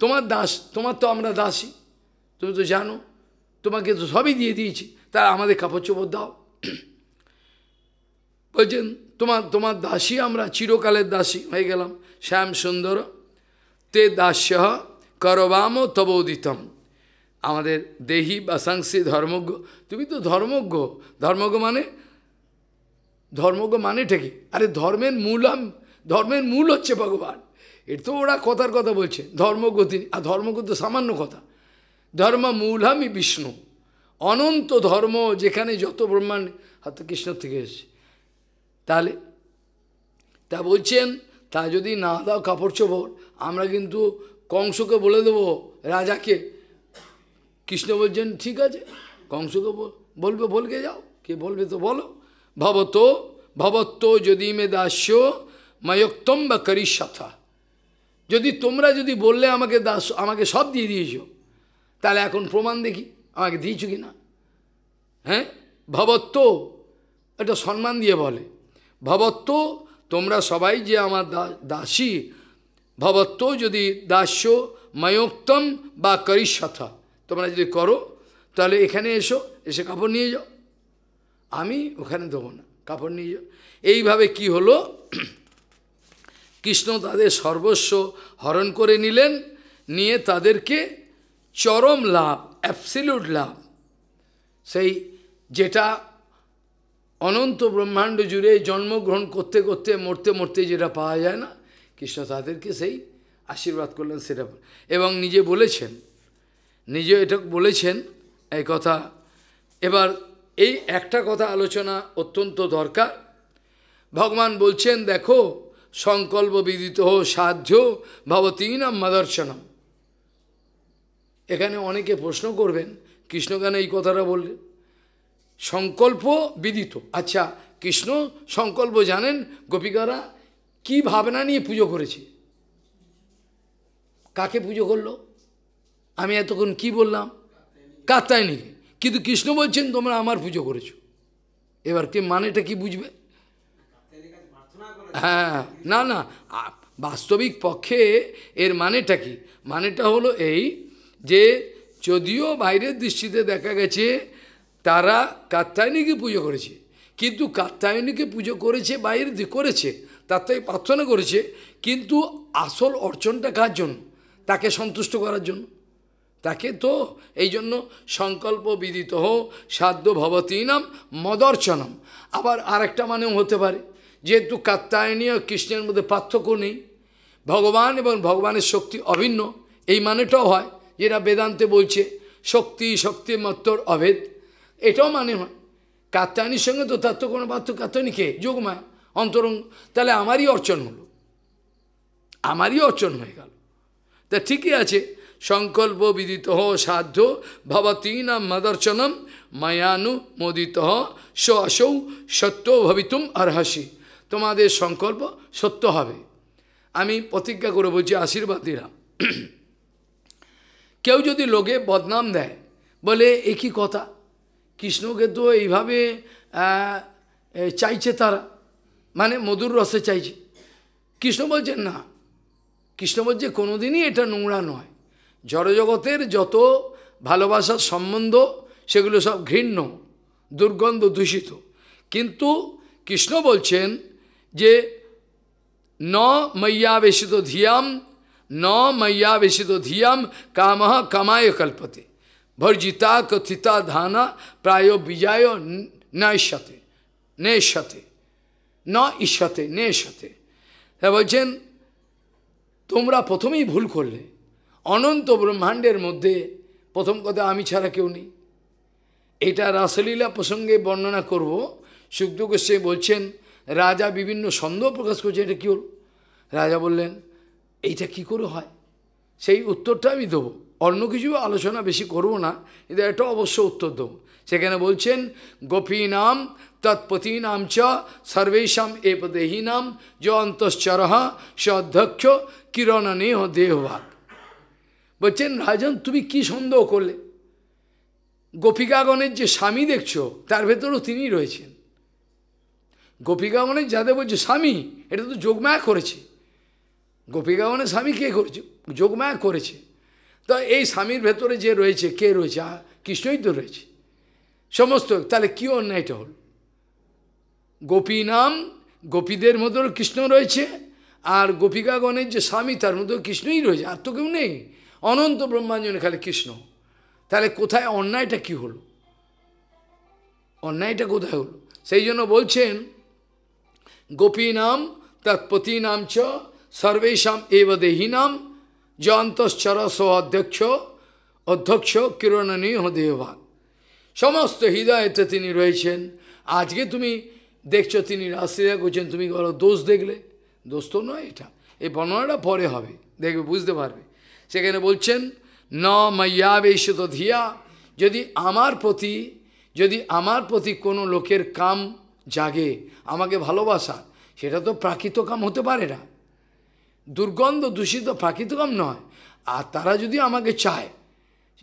তোমার দাস, তোমার তো আমরা দাসী। তুমি তো জানো, তোমাকে তো সবই দিয়ে দিয়েছি। তা আমাদের কাপড় চোপড় দাও। বলছেন তোমার তোমার দাসী আমরা, চিরকালের দাসী হয়ে গেলাম, শ্যাম সুন্দর। তে দাস্য করবাম তবোদিতম আমাদের দেহি বাসাংসি ধর্মজ্ঞ, তুমি তো ধর্মজ্ঞ। ধর্মজ্ঞ মানে ধর্মজ্ঞ মানেটা কি? আরে ধর্মের মূলাম ধর্মের মূল হচ্ছে ভগবান। এর তো ওরা কথার কথা বলছে ধর্মগতি আর ধর্মজ্ঞ তো সামান্য কথা। ধর্ম মূলামই বিষ্ণু। অনন্ত ধর্ম যেখানে যত ব্রহ্মাণ্ড, হয়তো কৃষ্ণ থেকে এসছে। তাহলে, তা বলছেন, তা যদি না দাও কাপড় চোপড়, আমরা কিন্তু কংসকে বলে দেবো রাজাকে। কৃষ্ণ বলছেন, ঠিক আছে, কংসকে বলবে, বলকে যাও। কে বলবে তো বলো। ভবত ভবত্ব যদি মে দাস্য, ময়োক্তম বা করিষ্যথা। যদি তোমরা যদি বললে আমাকে দাস, আমাকে সব দিয়ে দিয়েছ, তাহলে এখন প্রমাণ দেখি, আমাকে দিয়েছ কি না হ্যাঁ? ভবত্ব এটা সম্মান দিয়ে বলে। ভবত্ব তোমরা সবাই যে আমার দাসী ভবত্ব যদি দাস্য ময়োক্তম বা করিষ্যথা, তোমরা যদি করো, তাহলে এখানে এসো, এসে কাপড় নিয়ে যাও। আমি ওখানে দেবো না, কাপড় নিয়ে যাও। এইভাবে কি হলো? কৃষ্ণ তাদের সর্বস্ব হরণ করে নিলেন, নিয়ে তাদেরকে চরম লাভ অ্যাবসিলিউট লাভ, সেই যেটা অনন্ত ব্রহ্মাণ্ড জুড়ে জন্মগ্রহণ করতে করতে মরতে মরতে যেটা পাওয়া যায় না, কৃষ্ণ তাদেরকে সেই আশীর্বাদ করলেন, সেটা এবং নিজে বলেছেন, নিজে এটা বলেছেন এই কথা। এবার এই একটা কথা আলোচনা অত্যন্ত দরকার। ভগবান বলছেন, দেখো, সংকল্প বিদিত সাধ্য ভবতীনাম মদর্শনম। এখানে অনেকে প্রশ্ন করবেন, কৃষ্ণ কেন এই কথাটা বললেন? সংকল্প বিদিত। আচ্ছা কৃষ্ণ সংকল্প জানেন গোপিকারা কি ভাবনা নিয়ে পুজো করেছে? কাকে পুজো করল? আমি এতক্ষণ কি বললাম? কাত্তায়নীকে কিন্তু কৃষ্ণ বলছেন, তোমরা আমার পুজো করেছ। এবার কে মানেটা কি বুঝবে? হ্যাঁ না না বাস্তবিক পক্ষে এর মানেটা কি? মানেটা হলো এই যে, যদিও বাইরের দৃষ্টিতে দেখা গেছে তারা কাত্তায়নীকে পুজো করেছে। কিন্তু কাত্তায়নীকে পুজো করেছে বাইরে করেছে, তার থেকে প্রার্থনা করেছে, কিন্তু আসল অর্চনটা কার জন্য? তাকে সন্তুষ্ট করার জন্য। তাকে তো এই জন্য সংকল্প বিদিত হো, সাধ্য ভবতীনাম মদর্চনম। আবার আরেকটা মানেও হতে পারে, যেহেতু কাত্তায়নী ও কৃষ্ণের মধ্যে পার্থক্য নেই, ভগবান এবং ভগবানের শক্তি অভিন্ন, এই মানেটাও হয়, যেটা বেদান্তে বলছে, শক্তি শক্তি মত্তর অভেদ। এটাও মানে হয়। কাত্তায়নীর সঙ্গে তো তার তো কোনো পার্থক্য কাত্তায়নীকে যোগমায়। অন্তরঙ্গ। তাহলে আমারই অর্চন হলো। আমারই অর্চন হয়ে গেল। তা ঠিকই আছে। সংকল্প বিদিত সাধ্য। ভবতীনাম মদর্চনম। মায়ানু মোদিত স আসৌ সত্য ভবিতুম অর্হসি। তোমাদের সংকল্প সত্য হবে। আমি প্রতিজ্ঞা করে বলছি, আশীর্বাদ দিলাম। কেউ যদি লোকে বদনাম দেয়, বলে একই কথা? কৃষ্ণকে তো এইভাবে চাইছে তারা। মানে মধুর রসে চাইছে। কৃষ্ণ বলছেন না, কৃষ্ণ বলছে, কোনোদিনই এটা নোংরা নয়। জড়জগতের যত ভালোবাসার সম্বন্ধ, সেগুলো সব ঘৃণ্য, দুর্গন্ধ দূষিত। কিন্তু কৃষ্ণ বলছেন যে, ন ময়্যাবেশিত ধিয়াম, ন ময়্যাবেশিত ধিয়াম কাম কামায় কল্পতে। ভর্জিতা কথিতা ধানা প্রায় বিজয় নৈশতে নেশতে ন ঈশ্বতে নেশতে বলছেন তোমরা প্রথমেই ভুল করলে অনন্ত ব্রহ্মাণ্ডের মধ্যে প্রথম কথা আমি ছাড়া কেউ নেই এটা রাসলীলা প্রসঙ্গে বর্ণনা করব গোস্বাই বলছেন রাজা বিভিন্ন সন্দেহ প্রকাশ করছে এটা কী রাজা বললেন এইটা কি করে হয় সেই উত্তরটা আমি দেবো অন্য কিছু আলোচনা বেশি করব না, কিন্তু একটা অবশ্য উত্তর দেবো। সেখানে বলছেন গোপী নাম তৎপতি নাম চ সর্বেশাম এ পদেহী নাম য অন্তশ্চরহ স অধ্যক্ষ কিরণ নেহ দেহভাগ। বলছেন, রাজন, তুমি কি সন্দেহ করলে? গোপিকাগণের যে স্বামী দেখছ, তার ভেতরেও তিনি রয়েছেন। গোপিকাগণের যাদের বলছে, স্বামী, এটা তো যোগমায়া করেছে। গোপিকাগণের স্বামী কে করেছে? যোগমায়া করেছে। তো এই স্বামীর ভেতরে যে রয়েছে, কে রয়েছে? কৃষ্ণই তো রয়েছে। সমস্ত, তাহলে কী অন্যায়টা হল? গোপী নাম, গোপীদের মধ্যেও কৃষ্ণ রয়েছে, আর গোপিকাগণের যে স্বামী, তার মধ্যেও কৃষ্ণই রয়েছে, আর তো কেউ নেই। অনন্ত ব্রহ্মাঞ্জনে খালি কৃষ্ণ। তাহলে কোথায় অন্যায়টা কি হলো? অন্যায়টা কোথায় হলো? সেই জন্য বলছেন, গোপী নাম, তৎপতি নাম চ, সর্বেশাম এব দেহী নাম জন্তশ্চরস অধ্যক্ষ অধ্যক্ষ কিরণনী দেহভাগ সমস্ত হৃদয়তে তিনি রয়েছেন আজকে তুমি দেখছ তিনি রাস্তা করছেন তুমি বলো দোষ দেখলে দোষ তো নয় এটা এই বর্ণনাটা পরে হবে দেখবে বুঝতে পারবে সেখানে বলছেন ন ময়্যাবেশিত ধিয়া যদি আমার প্রতি যদি আমার প্রতি কোনো লোকের কাম জাগে আমাকে ভালোবাসা সেটা তো প্রাকৃত কাম হতে পারে না দুর্গন্ধ দূষিত প্রাকৃত কাম নয়। আর তারা যদি আমাকে চায়,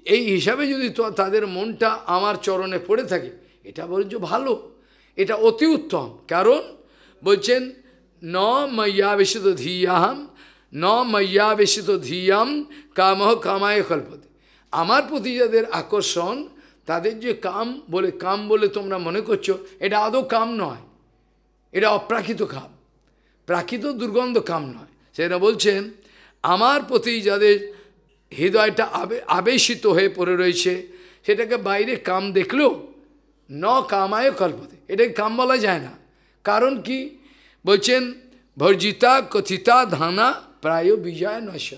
এই হিসাবে যদি তো, তাদের মনটা আমার চরণে পড়ে থাকে, এটা বরঞ্চ ভালো, এটা অতি উত্তম। কারণ বলছেন, ন ময়্যাবেশিত ধিয়াহাম, ন ময়্যাবেশিত ধিয়াম কামহ কামায় কল্পতে। আমার প্রতি যাদের আকর্ষণ, তাদের যে কাম বলে কাম বলে তোমরা মনে করছ, এটা আদৌ কাম নয়। এটা অপ্রাকৃত কাম। প্রাকৃত দুর্গন্ধ কাম নয়। সেটা বলছেন, আমার প্রতি যাদের হৃদয়টা আবে, আবেশিত হয়ে পড়ে রয়েছে, সেটাকে বাইরে কাম দেখলেও ন কামায় কল্পতে। এটাকে কাম বলা যায় না। কারণ কি? বলছেন, ভর্জিতা কথিতা ধানা প্রায় বিজয় নশ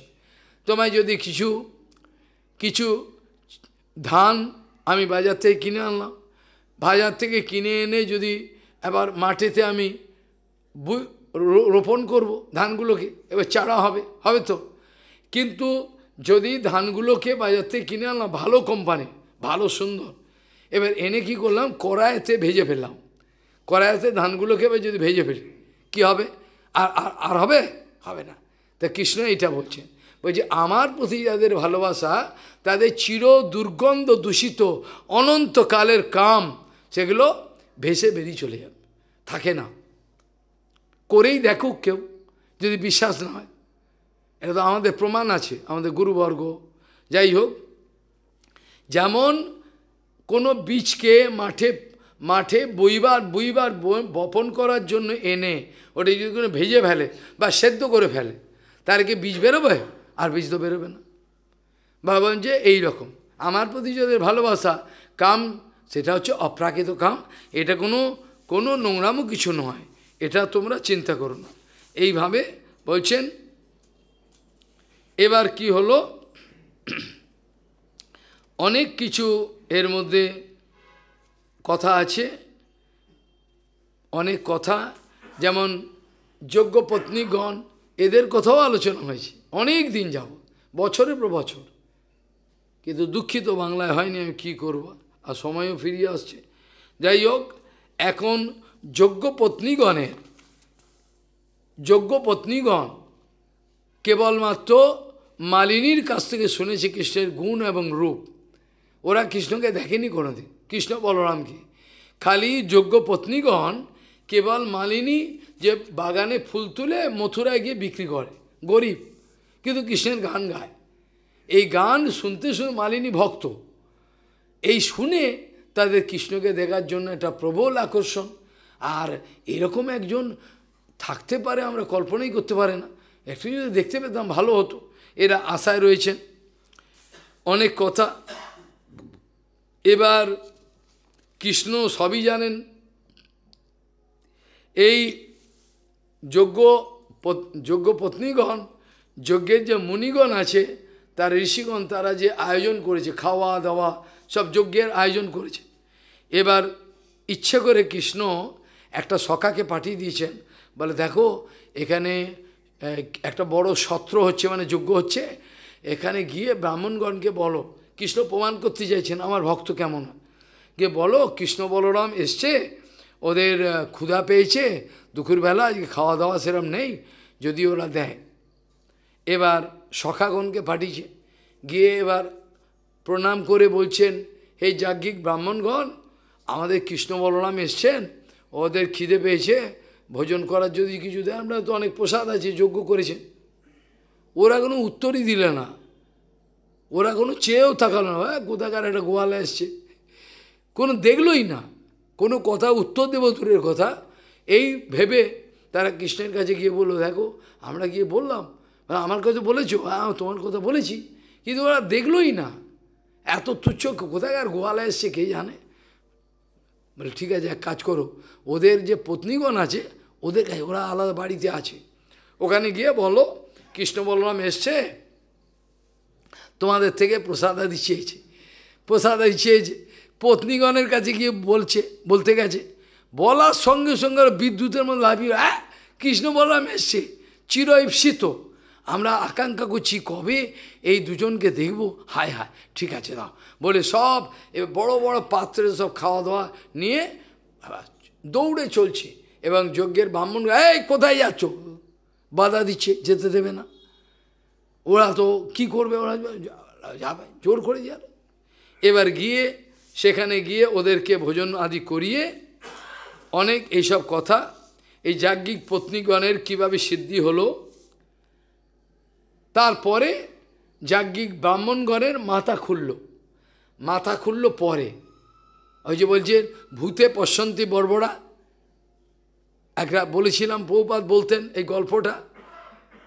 তোমায় যদি কিছু কিছু ধান আমি বাজার থেকে কিনে আনলাম, বাজার থেকে কিনে এনে যদি এবার মাঠেতে আমি রোপণ করব ধানগুলোকে, এবার চারা হবে হবে তো। কিন্তু যদি ধানগুলোকে বাজার থেকে কিনে আনলাম, ভালো কোম্পানি, ভালো সুন্দর, এবার এনে কি করলাম, কড়াইতে ভেজে ফেললাম। কড়াইতে ধানগুলোকে এবার যদি ভেজে ফেলি, কি হবে? আর আর হবে? হবে না। তা কৃষ্ণ এটা বলছেন। বলছে, আমার প্রতি যাদের ভালোবাসা, তাদের চির দুর্গন্ধ দূষিত অনন্তকালের কাম, সেগুলো ভেসে বেরিয়ে চলে যাবে। থাকে না। করেই দেখুক কেউ, যদি বিশ্বাস না হয়। এটা তো আমাদের প্রমাণ আছে, আমাদের গুরুবর্গ। যাই হোক, যেমন কোনো বীজকে মাঠে মাঠে বইবার বইবার বপন করার জন্য এনে ওটা যদি কোনো ভেজে ফেলে বা সেদ্ধ করে ফেলে, তাহলে কি বীজ বেরোবে? আর বীজ তো বেরোবে না। ভাবেন যে এই রকম। আমার প্রতি যাদের ভালোবাসা, কাম, সেটা হচ্ছে অপ্রাকৃত কাম। এটা কোনো কোনো নোংরামও কিছু নয়। এটা তোমরা চিন্তা করো না। এইভাবে বলছেন, এবার কি হলো? অনেক কিছু এর মধ্যে কথা আছে, অনেক কথা, যেমন যোগ্য পত্নীগণ, এদের কথাও আলোচনা হয়েছে, অনেক দিন যাব বছরের পর বছর। কিন্তু দুঃখিত, বাংলায় হয়নি, আমি কী করব? আর সময়ও ফিরিয়ে আসছে। যাই হোক, এখন যোগ্য পত্নীগণের যোগ্য পত্নীগণ কেবলমাত্র মালিনীর কাছ থেকে শুনেছে কৃষ্ণের গুণ এবং রূপ। ওরা কৃষ্ণকে দেখেনি কোনোদিন। কৃষ্ণ বলরামকে খালি যোগ্য পত্নীগণ কেবল মালিনী যে বাগানে ফুল তুলে মথুরায় গিয়ে বিক্রি করে, গরিব, কিন্তু কৃষ্ণের গান গায়। এই গান শুনতে শুনে মালিনী ভক্ত। এই শুনে তাদের কৃষ্ণকে দেখার জন্য একটা প্রবল আকর্ষণ। আর এরকম একজন থাকতে পারে আমরা কল্পনাই করতে পারে না। একটু যদি দেখতে পেতাম ভালো হতো। এরা আশায় রয়েছেন। অনেক কথা। এবার কৃষ্ণ সবই জানেন। এই যোগ্য যোগ্য পত্নীগণ, যজ্ঞের যে মুনিগণ আছে, তার ঋষিগণ তারা যে আয়োজন করেছে, খাওয়া, দাওয়া, সব যজ্ঞের আয়োজন করেছে। এবার ইচ্ছে করে কৃষ্ণ একটা সখাকে পাঠিয়ে দিয়েছেন। বলে, দেখো, এখানে একটা বড় সত্র হচ্ছে মানে যোগ্য হচ্ছে। এখানে গিয়ে ব্রাহ্মণগণকে বলো, কৃষ্ণ প্রমাণ করতে চাইছেন, আমার ভক্ত কেমন? গিয়ে বলো, কৃষ্ণ বলরাম এসছে, ওদের ক্ষুধা পেয়েছে দুপুরবেলা আজকে খাওয়া দাওয়া সেরম নেই, যদি ওরা দেয়। এবার সখাগণকে পাঠিয়েছে। গিয়ে এবার প্রণাম করে বলছেন, হে যাজ্ঞিক ব্রাহ্মণগণ, আমাদের কৃষ্ণ বলরাম এসছেন ওদের খিদে পেয়েছে, ভোজন করার যদি কিছু দেয়, আমরা তো অনেক প্রসাদ আছে যোগ্য করেছে। ওরা কোনো উত্তরই দিলে না। ওরা কোনো চেয়েও থাকালো না। হ্যাঁ কোথাকার একটা গোয়ালে এসছে। কোনো দেখলই না। কোনো কথা, উত্তর দেব দূরের কথা। এই ভেবে তারা কৃষ্ণের কাছে গিয়ে বলল, দেখো, আমরা গিয়ে বললাম আমার কথা বলেছ হ্যাঁ তোমার কথা বলেছি, কিন্তু ওরা দেখলোই না। এত তুচ্ছ, কোথাকার গোয়ালে এসছে, কে জানে? বলে, ঠিক আছে, এক কাজ করো। ওদের যে পত্নীগণ আছে, ওদের কাছে, ওরা আলাদা বাড়িতে আছে। ওখানে গিয়ে বলো, কৃষ্ণ বলরাম এসছে, তোমাদের থেকে প্রসাদাদি চেয়েছে প্রসাদাদি চেয়েছে পত্নীগণের কাছে গিয়ে বলছে, বলতে গেছে, বলার সঙ্গে সঙ্গে বিদ্যুতের মধ্যে লাভিয়ে হ্যাঁ কৃষ্ণ বলরাম এসছে চির আমরা আকাঙ্ক্ষা করছি, কবে এই দুজনকে দেখব? হায় হায়, ঠিক আছে, দাও। বলে সব বড় বড় পাত্রে সব খাওয়া দাওয়া নিয়ে দৌড়ে চলছে। এবং যজ্ঞের ব্রাহ্মণ, এই, কোথায় যাচ্ছ? বাধা দিচ্ছে, যেতে দেবে না। ওরা তো কি করবে? ওরা যাবে, জোর করে যাবে। এবার গিয়ে সেখানে গিয়ে ওদেরকে ভোজন আদি করিয়ে অনেক এইসব কথা, এই যাজ্ঞিক পত্নীগণের কীভাবে সিদ্ধি হলো তারপরে যাজ্ঞিক ব্রাহ্মণগণের মাথা খুলল। মাথা খুলল পরে। ওই যে বলছেন ভূতে পশ্যন্তী বর্বরা। একটা বলেছিলাম বহুপাত বলতেন এই গল্পটা।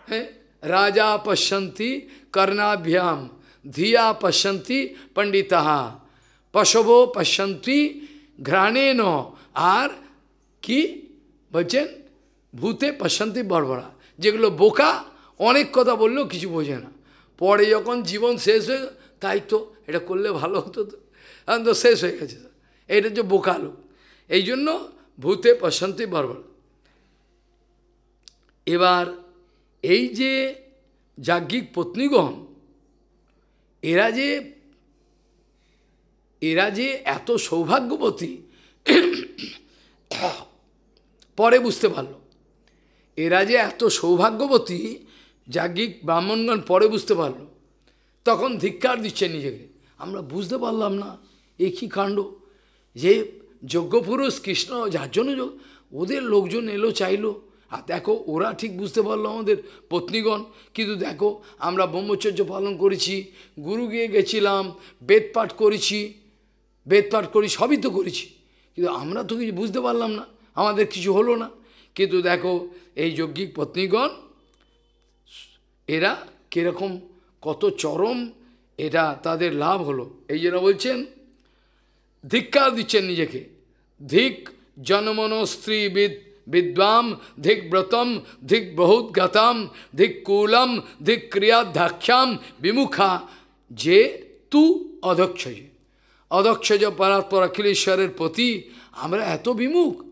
হ্যাঁ রাজা পশ্যন্তী কর্ণাভ্যাম, ধিয়া পশ্যন্তী পণ্ডিতাহা, পশব পশ্যন্তী ঘ্রাণেন। আর কি বলছেন? ভূতে পশ্যন্তী বর্বরা। যেগুলো বোকা অনেক কথা বললেও কিছু বোঝে না। পরে যখন জীবন শেষ হয়ে তাই তো এটা করলে ভালো হতো তো। এখন তো শেষ হয়ে গেছে। এটা যে বোকা লোক। এই জন্য ভূতে পশান্তি বর্বর। এবার এই যে যাজ্ঞিক পত্নীগণ, এরা যে এরা যে এত সৌভাগ্যবতী, পরে বুঝতে পারল। এরা যে এত সৌভাগ্যবতী যাজ্ঞিক ব্রাহ্মণগণ পরে বুঝতে পারল। তখন ধিক্কার দিচ্ছে নিজেকে। আমরা বুঝতে পারলাম না, এ কী কাণ্ড? যে যজ্ঞপুরুষ কৃষ্ণ, যার জন্য ওদের লোকজন এলো, চাইলো। আর দেখো, ওরা ঠিক বুঝতে পারল আমাদের পত্নীগণ। কিন্তু দেখো, আমরা ব্রহ্মচর্য পালন করেছি, গুরু গিয়ে গেছিলাম, বেদ পাঠ করেছি, বেদ পাঠ করি, সবই তো করেছি। কিন্তু আমরা তো কিছু বুঝতে পারলাম না, আমাদের কিছু হলো না। কিন্তু দেখো, এই যজ্ঞিক পত্নীগণ এরা কীরকম, কত চরম, এটা তাদের লাভ হলো। এই জন্য বলছেন, ধিক্কার দিচ্ছেন নিজেকে। ধিক জনমন স্ত্রীবিদ বিদ্বাম, ধিক ব্রতম, ধিক বহুত গতাম, ধিক কুলম, ধিক ক্রিয়াধ্যাখ্যাম বিমুখা। যে তু অধক্ষজ অধক্ষজ পরাৎপর অখিলেশ্বরের প্রতি আমরা এত বিমুখ।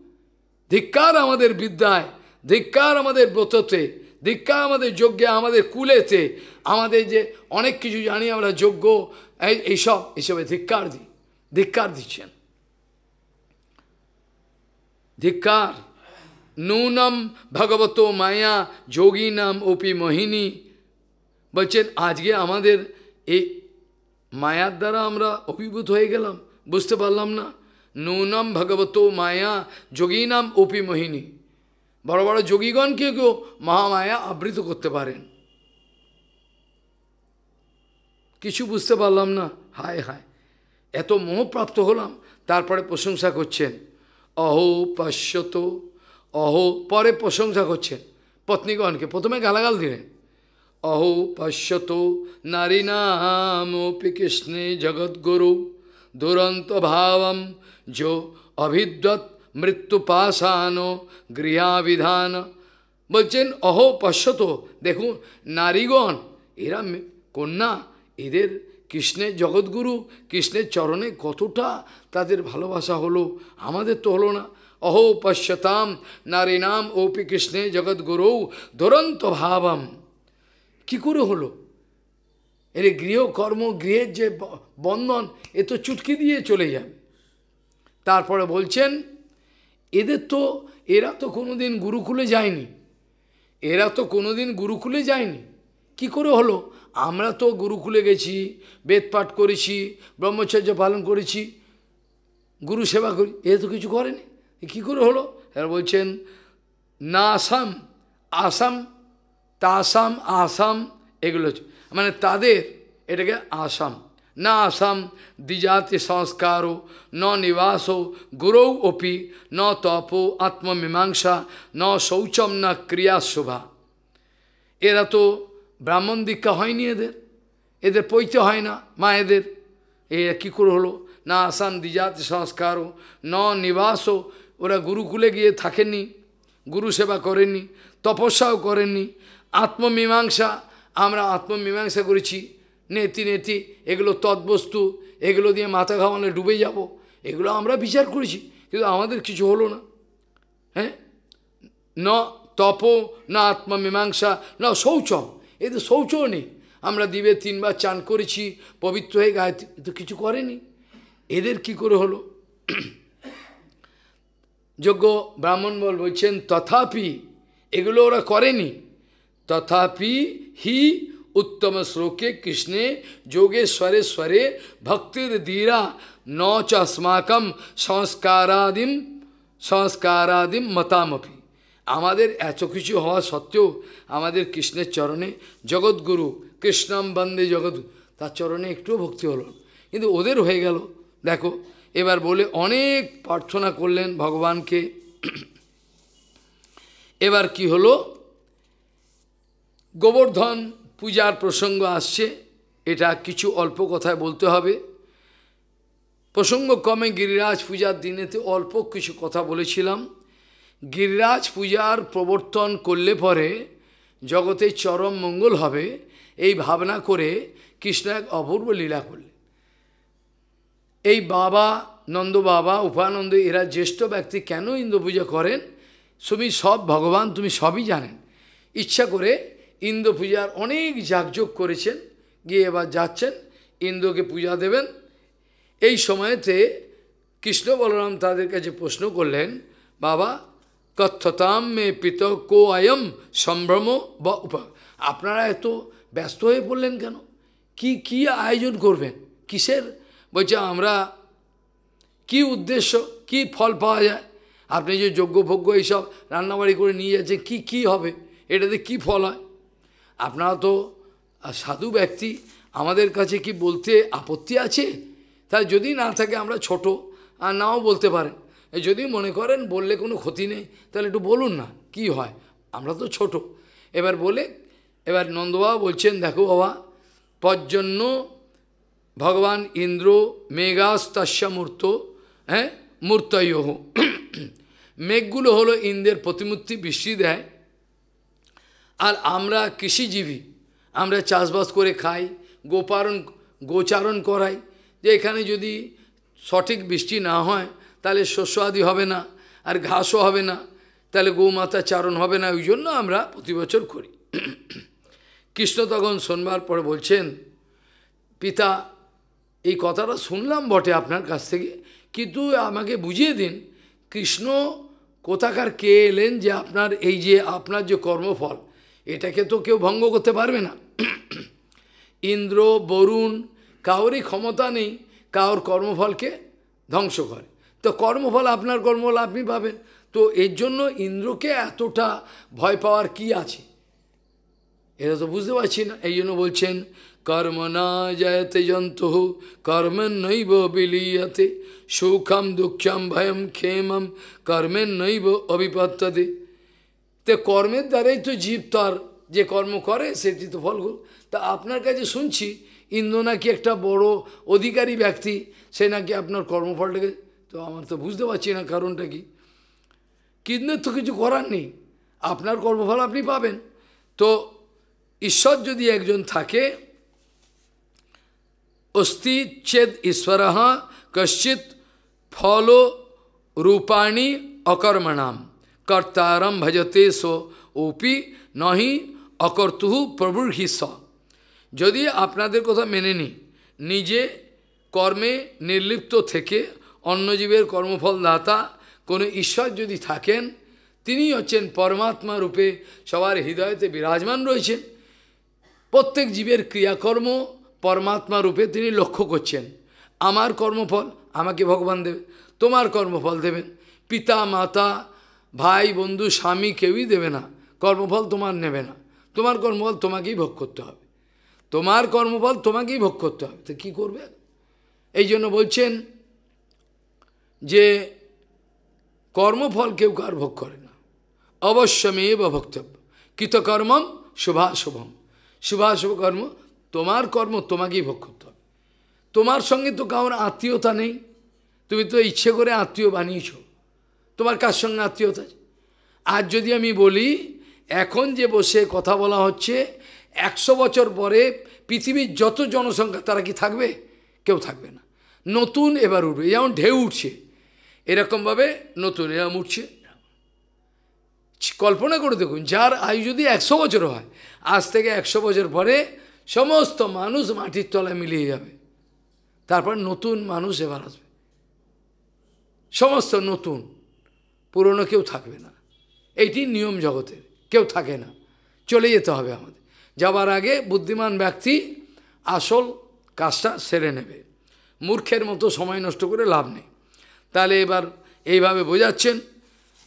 ধিক্কার আমাদের বিদ্যায়, ধিক্কার আমাদের ব্রততে। ধিক্কার আমাদের যজ্ঞে, আমাদের কুলেতে, আমাদের যে অনেক কিছু জানি আমরা, যজ্ঞ, এই, এইসব, এইসবে ধিক্কার দিই ধিক্কার দিচ্ছেন। ধিক্কার নূনম ভগবত মায়া, যোগী নাম ওপি মোহিনী। বলছেন, আজকে আমাদের এই মায়ার দ্বারা আমরা অভিভূত হয়ে গেলাম, বুঝতে পারলাম না। নূনম ভগবত মায়া, যোগী নাম ওপি মোহিনী। বড় বড় যোগীগণকে কেউ কেউ মহামায়া আবৃত করতে পারেন। কিছু বুঝতে পারলাম না। হায় হায়, এত মোহপ্রাপ্ত হলাম, তারপরে প্রশংসা করছেন। অহো পশ্যত, অহো পরে প্রশংসা করছেন। পত্নীগণকে প্রথমে গালাগাল দিলেন। অহো পশ্যত নারীনামপি কৃষ্ণে জগৎগুরু দুরন্ত ভাবম যো অভিদ্বত মৃত্যুপাশান গৃহাবিধান বলছেন অহো পশ্যত দেখুন নারীগণ এরা কন্যা এদের কৃষ্ণের জগৎগুরু কৃষ্ণের চরণে কতটা তাদের ভালোবাসা হলো আমাদের তো হলো না অহো পশ্যতাম নারীনাম ওপি কৃষ্ণে জগৎগুরু দুরন্ত ভাবম কি করে হলো এর গৃহকর্ম গৃহের যে বন্ধন এ তো চুটকি দিয়ে চলে যাবে তারপরে বলছেন এদের তো, এরা তো কোনোদিন গুরুকুলে যায়নি। এরা তো কোনোদিন গুরুকুলে যায়নি। কি করে হলো? আমরা তো গুরুকুলে গেছি, বেদ পাঠ করেছি, ব্রহ্মচর্য পালন করেছি, গুরু সেবা করি এ তো কিছু করেনি। কি করে হলো? এরা বলছেন, না আসাম আসাম তাসাম আসাম এগুলো মানে তাদের এটাকে আসাম। না আসাম দ্বিজাতি সংস্কারও ন নিবাস গুরৌ অপি ন তপ আত্মমীমাংসা ন শৌচম না ক্রিয়া শোভা এরা তো ব্রাহ্মণ দীক্ষা হয়নি এদের এদের পৈতে হয় না মায়েদের এরা কী করে হলো না আসাম দ্বিজাতি সংস্কারও ন নিবাসও ওরা গুরুকুলে গিয়ে থাকেননি গুরু সেবা করেননি তপস্যাও করেননি আত্মমীমাংসা আমরা আত্মমীমাংসা করেছি নেতি নেতি, এগুলো তৎবস্তু এগুলো দিয়ে মাথা খাওয়ালে ডুবে যাব, এগুলো আমরা বিচার করেছি, কিন্তু আমাদের কিছু হলো না। হ্যাঁ? ন তপ, না আত্মমীমাংসা না শৌচম এদের শৌচও নেই। আমরা দিবে তিনবার চান করেছি, পবিত্র হয়ে গায়ে তো কিছু করেনি। এদের কি করে হলো? যোগ্য ব্রাহ্মণ বল বলছেন, তথাপি এগুলো ওরা করেনি। তথাপি হি উত্তম শ্লোকে কৃষ্ণে যোগেশ্বরে স্বরে ভক্তির ধীরা ন চ अस्माकम সংস্কারাদিম সংস্কারাদিম মতামপি আমাদের এত কিছু হওয়া সত্ত্বেও আমাদের কৃষ্ণের চরণে জগৎগুরু কৃষ্ণম বন্দে জগৎ তার চরণে একটুও ভক্তি হলো কিন্তু ওদের হয়ে গেল দেখো এবার বলে অনেক প্রার্থনা করলেন ভগবানকে এবার কি হলো গোবর্ধন পূজার প্রসঙ্গ আসছে, এটা কিছু অল্প কথায় বলতে হবে। প্রসঙ্গ কমে গিরিরাজ পূজার দিনেতে অল্প কিছু কথা বলেছিলাম। গিরিরাজ পূজার প্রবর্তন করলে পরে জগতে চরম মঙ্গল হবে, এই ভাবনা করে কৃষ্ণ এক অপূর্ব লীলা করলেন। এই বাবা নন্দ বাবা, উপানন্দ, এরা জ্যেষ্ঠ ব্যক্তি কেন ইন্দ্র পূজা করেন? তুমি সব ভগবান, তুমি সবই জানেন। ইচ্ছা করে ইন্দ্র পূজার অনেক যাগযোগ করেছেন, গিয়ে এবার যাচ্ছেন ইন্দ্রকে পূজা দেবেন। এই সময়তে কৃষ্ণ বলরাম তাদের কাছে প্রশ্ন করলেন, বাবা, কথ্যতাম মে পিত কো আয়ম সম্ভ্রম বা উপা আপনারা এত ব্যস্ত হয়ে পড়লেন কেন? কি কি আয়োজন করবেন? কিসের? বলছে, আমরা কি উদ্দেশ্য, কি ফল পাওয়া যায়? আপনি যে যোগ্য ভোগ্য এইসব রান্নাবাড়ি করে নিয়ে যাচ্ছেন, কি কি হবে? এটাতে কি ফল হয়? আপনারা তো সাধু ব্যক্তি, আমাদের কাছে কি বলতে আপত্তি আছে? তাই যদি না থাকে আমরা ছোট, আর নাও বলতে পারেন। যদি মনে করেন বললে কোনো ক্ষতি নেই, তাহলে একটু বলুন না, কি হয়? আমরা তো ছোট। এবার বলে, এবার নন্দবাবা বলছেন, দেখো বাবা পর্জন্য ভগবান ইন্দ্র মেঘাস্তাস্য মূর্ত হ্যাঁ মূর্তয় মেঘগুলো হলো ইন্দ্রের প্রতিমূর্তি বৃষ্টি দেয় আর আমরা কৃষিজীবী। আমরা চাষবাস করে খাই গোপারণ গোচারণ করাই। যে এখানে যদি সঠিক বৃষ্টি না হয়, তাহলে শস্য আদি হবে না, আর ঘাসও হবে না, তাহলে গৌমাতা চারণ হবে না, ওই জন্য আমরা প্রতি বছর করি। কৃষ্ণ তখন শোনবার পরে বলছেন, পিতা, এই কথাটা শুনলাম বটে আপনার কাছ থেকে, কিন্তু আমাকে বুঝিয়ে দিন, কৃষ্ণ কোথাকার কে এলেন যে আপনার এই যে, আপনার যে কর্মফল এটাকে তো কেউ ভঙ্গ করতে পারবে না। ইন্দ্র, বরুণ, কাউরই ক্ষমতা নেই, কাউর কর্মফলকে ধ্বংস করে। তো কর্মফল, আপনার কর্মফল আপনি পাবেন। তো এর জন্য ইন্দ্রকে এতটা ভয় পাওয়ার কি আছে? এটা তো বুঝতে পারছি না। এই জন্য বলছেন, কর্ম না জয়তে জন্তু, কর্মেন নৈব বিলীয়তে, সুখম দুঃখম ভয়ম ক্ষেমম, কর্মেন নৈব অবিপত্তদে তে কর্মের দ্বারাই তো জীব তার যে কর্ম করে, সেটি তো ফল তা আপনার কাছে শুনছি, ইন্দ্র নাকি একটা বড় অধিকারী ব্যক্তি, সে নাকি আপনার কর্মফলটাকে, তো আমার তো বুঝতে পারছি না কারণটা কি। কিন্তু তো কিছু করার নেই, আপনার কর্মফল আপনি পাবেন। তো ঈশ্বর যদি একজন থাকে অস্তি চেদ ঈশ্বর, কশ্চিৎ ফল রূপাণী অকর্মণাম। কর্তারম ভজতে সো ওপি নহি অকর্তুহু প্রভুর হিস যদি আপনাদের কথা মেনে নিই নিজে কর্মে নির্লিপ্ত থেকে অন্যজীবের কর্মফল দাতা কোনো ঈশ্বর যদি থাকেন তিনি হচ্ছেন পরমাত্মা রূপে সবার হৃদয়তে বিরাজমান রয়েছেন প্রত্যেক জীবের ক্রিয়াকর্ম পরমাত্মা রূপে তিনি লক্ষ্য করছেন। আমার কর্মফল আমাকে ভগবান দেবে, তোমার কর্মফল দেবেন। পিতা, মাতা ভাই, বন্ধু, স্বামী কেউই দেবে না। কর্মফল তোমার নেবে না। তোমার কর্মফল তোমাকেই ভোগ করতে হবে। তোমার কর্মফল তোমাকেই ভোগ করতে হবে। তো কী করবে? এই জন্য বলছেন যে, কর্মফল কেউ কার ভোগ করে না। অবশ্যমেব ভক্তব্য। কৃতকর্মম শুভাশুভম। শুভাশুভ কর্ম, তোমার কর্ম তোমাকেই ভোগ করতে হবে। তোমার সঙ্গে তো কারোর আত্মীয়তা নেই। তুমি তো ইচ্ছে করে আত্মীয় বানিয়েছ। তোমার কার সঙ্গে আত্মীয়তা আর যদি আমি বলি, এখন যে বসে কথা বলা হচ্ছে, একশো বছর পরে পৃথিবীর যত জনসংখ্যা, তারা কি থাকবে? কেউ থাকবে না। নতুন এবার উঠবে। যেমন ঢেউ উঠছে, এরকমভাবে নতুন এরকম উঠছে। কল্পনা করে দেখুন, যার আয়ু যদি একশো বছর হয়, আজ থেকে একশো বছর পরে সমস্ত মানুষ মাটির তলায় মিলিয়ে যাবে। তারপর নতুন মানুষ এবার আসবে। সমস্ত নতুন। পুরনো কেউ থাকবে না। এইটি নিয়ম জগতের, কেউ থাকে না। চলে যেতে হবে আমাদের। যাবার আগে বুদ্ধিমান ব্যক্তি আসল কাজটা সেরে নেবে। মূর্খের মতো সময় নষ্ট করে লাভ নেই। তাহলে এবার এইভাবে বোঝাচ্ছেন,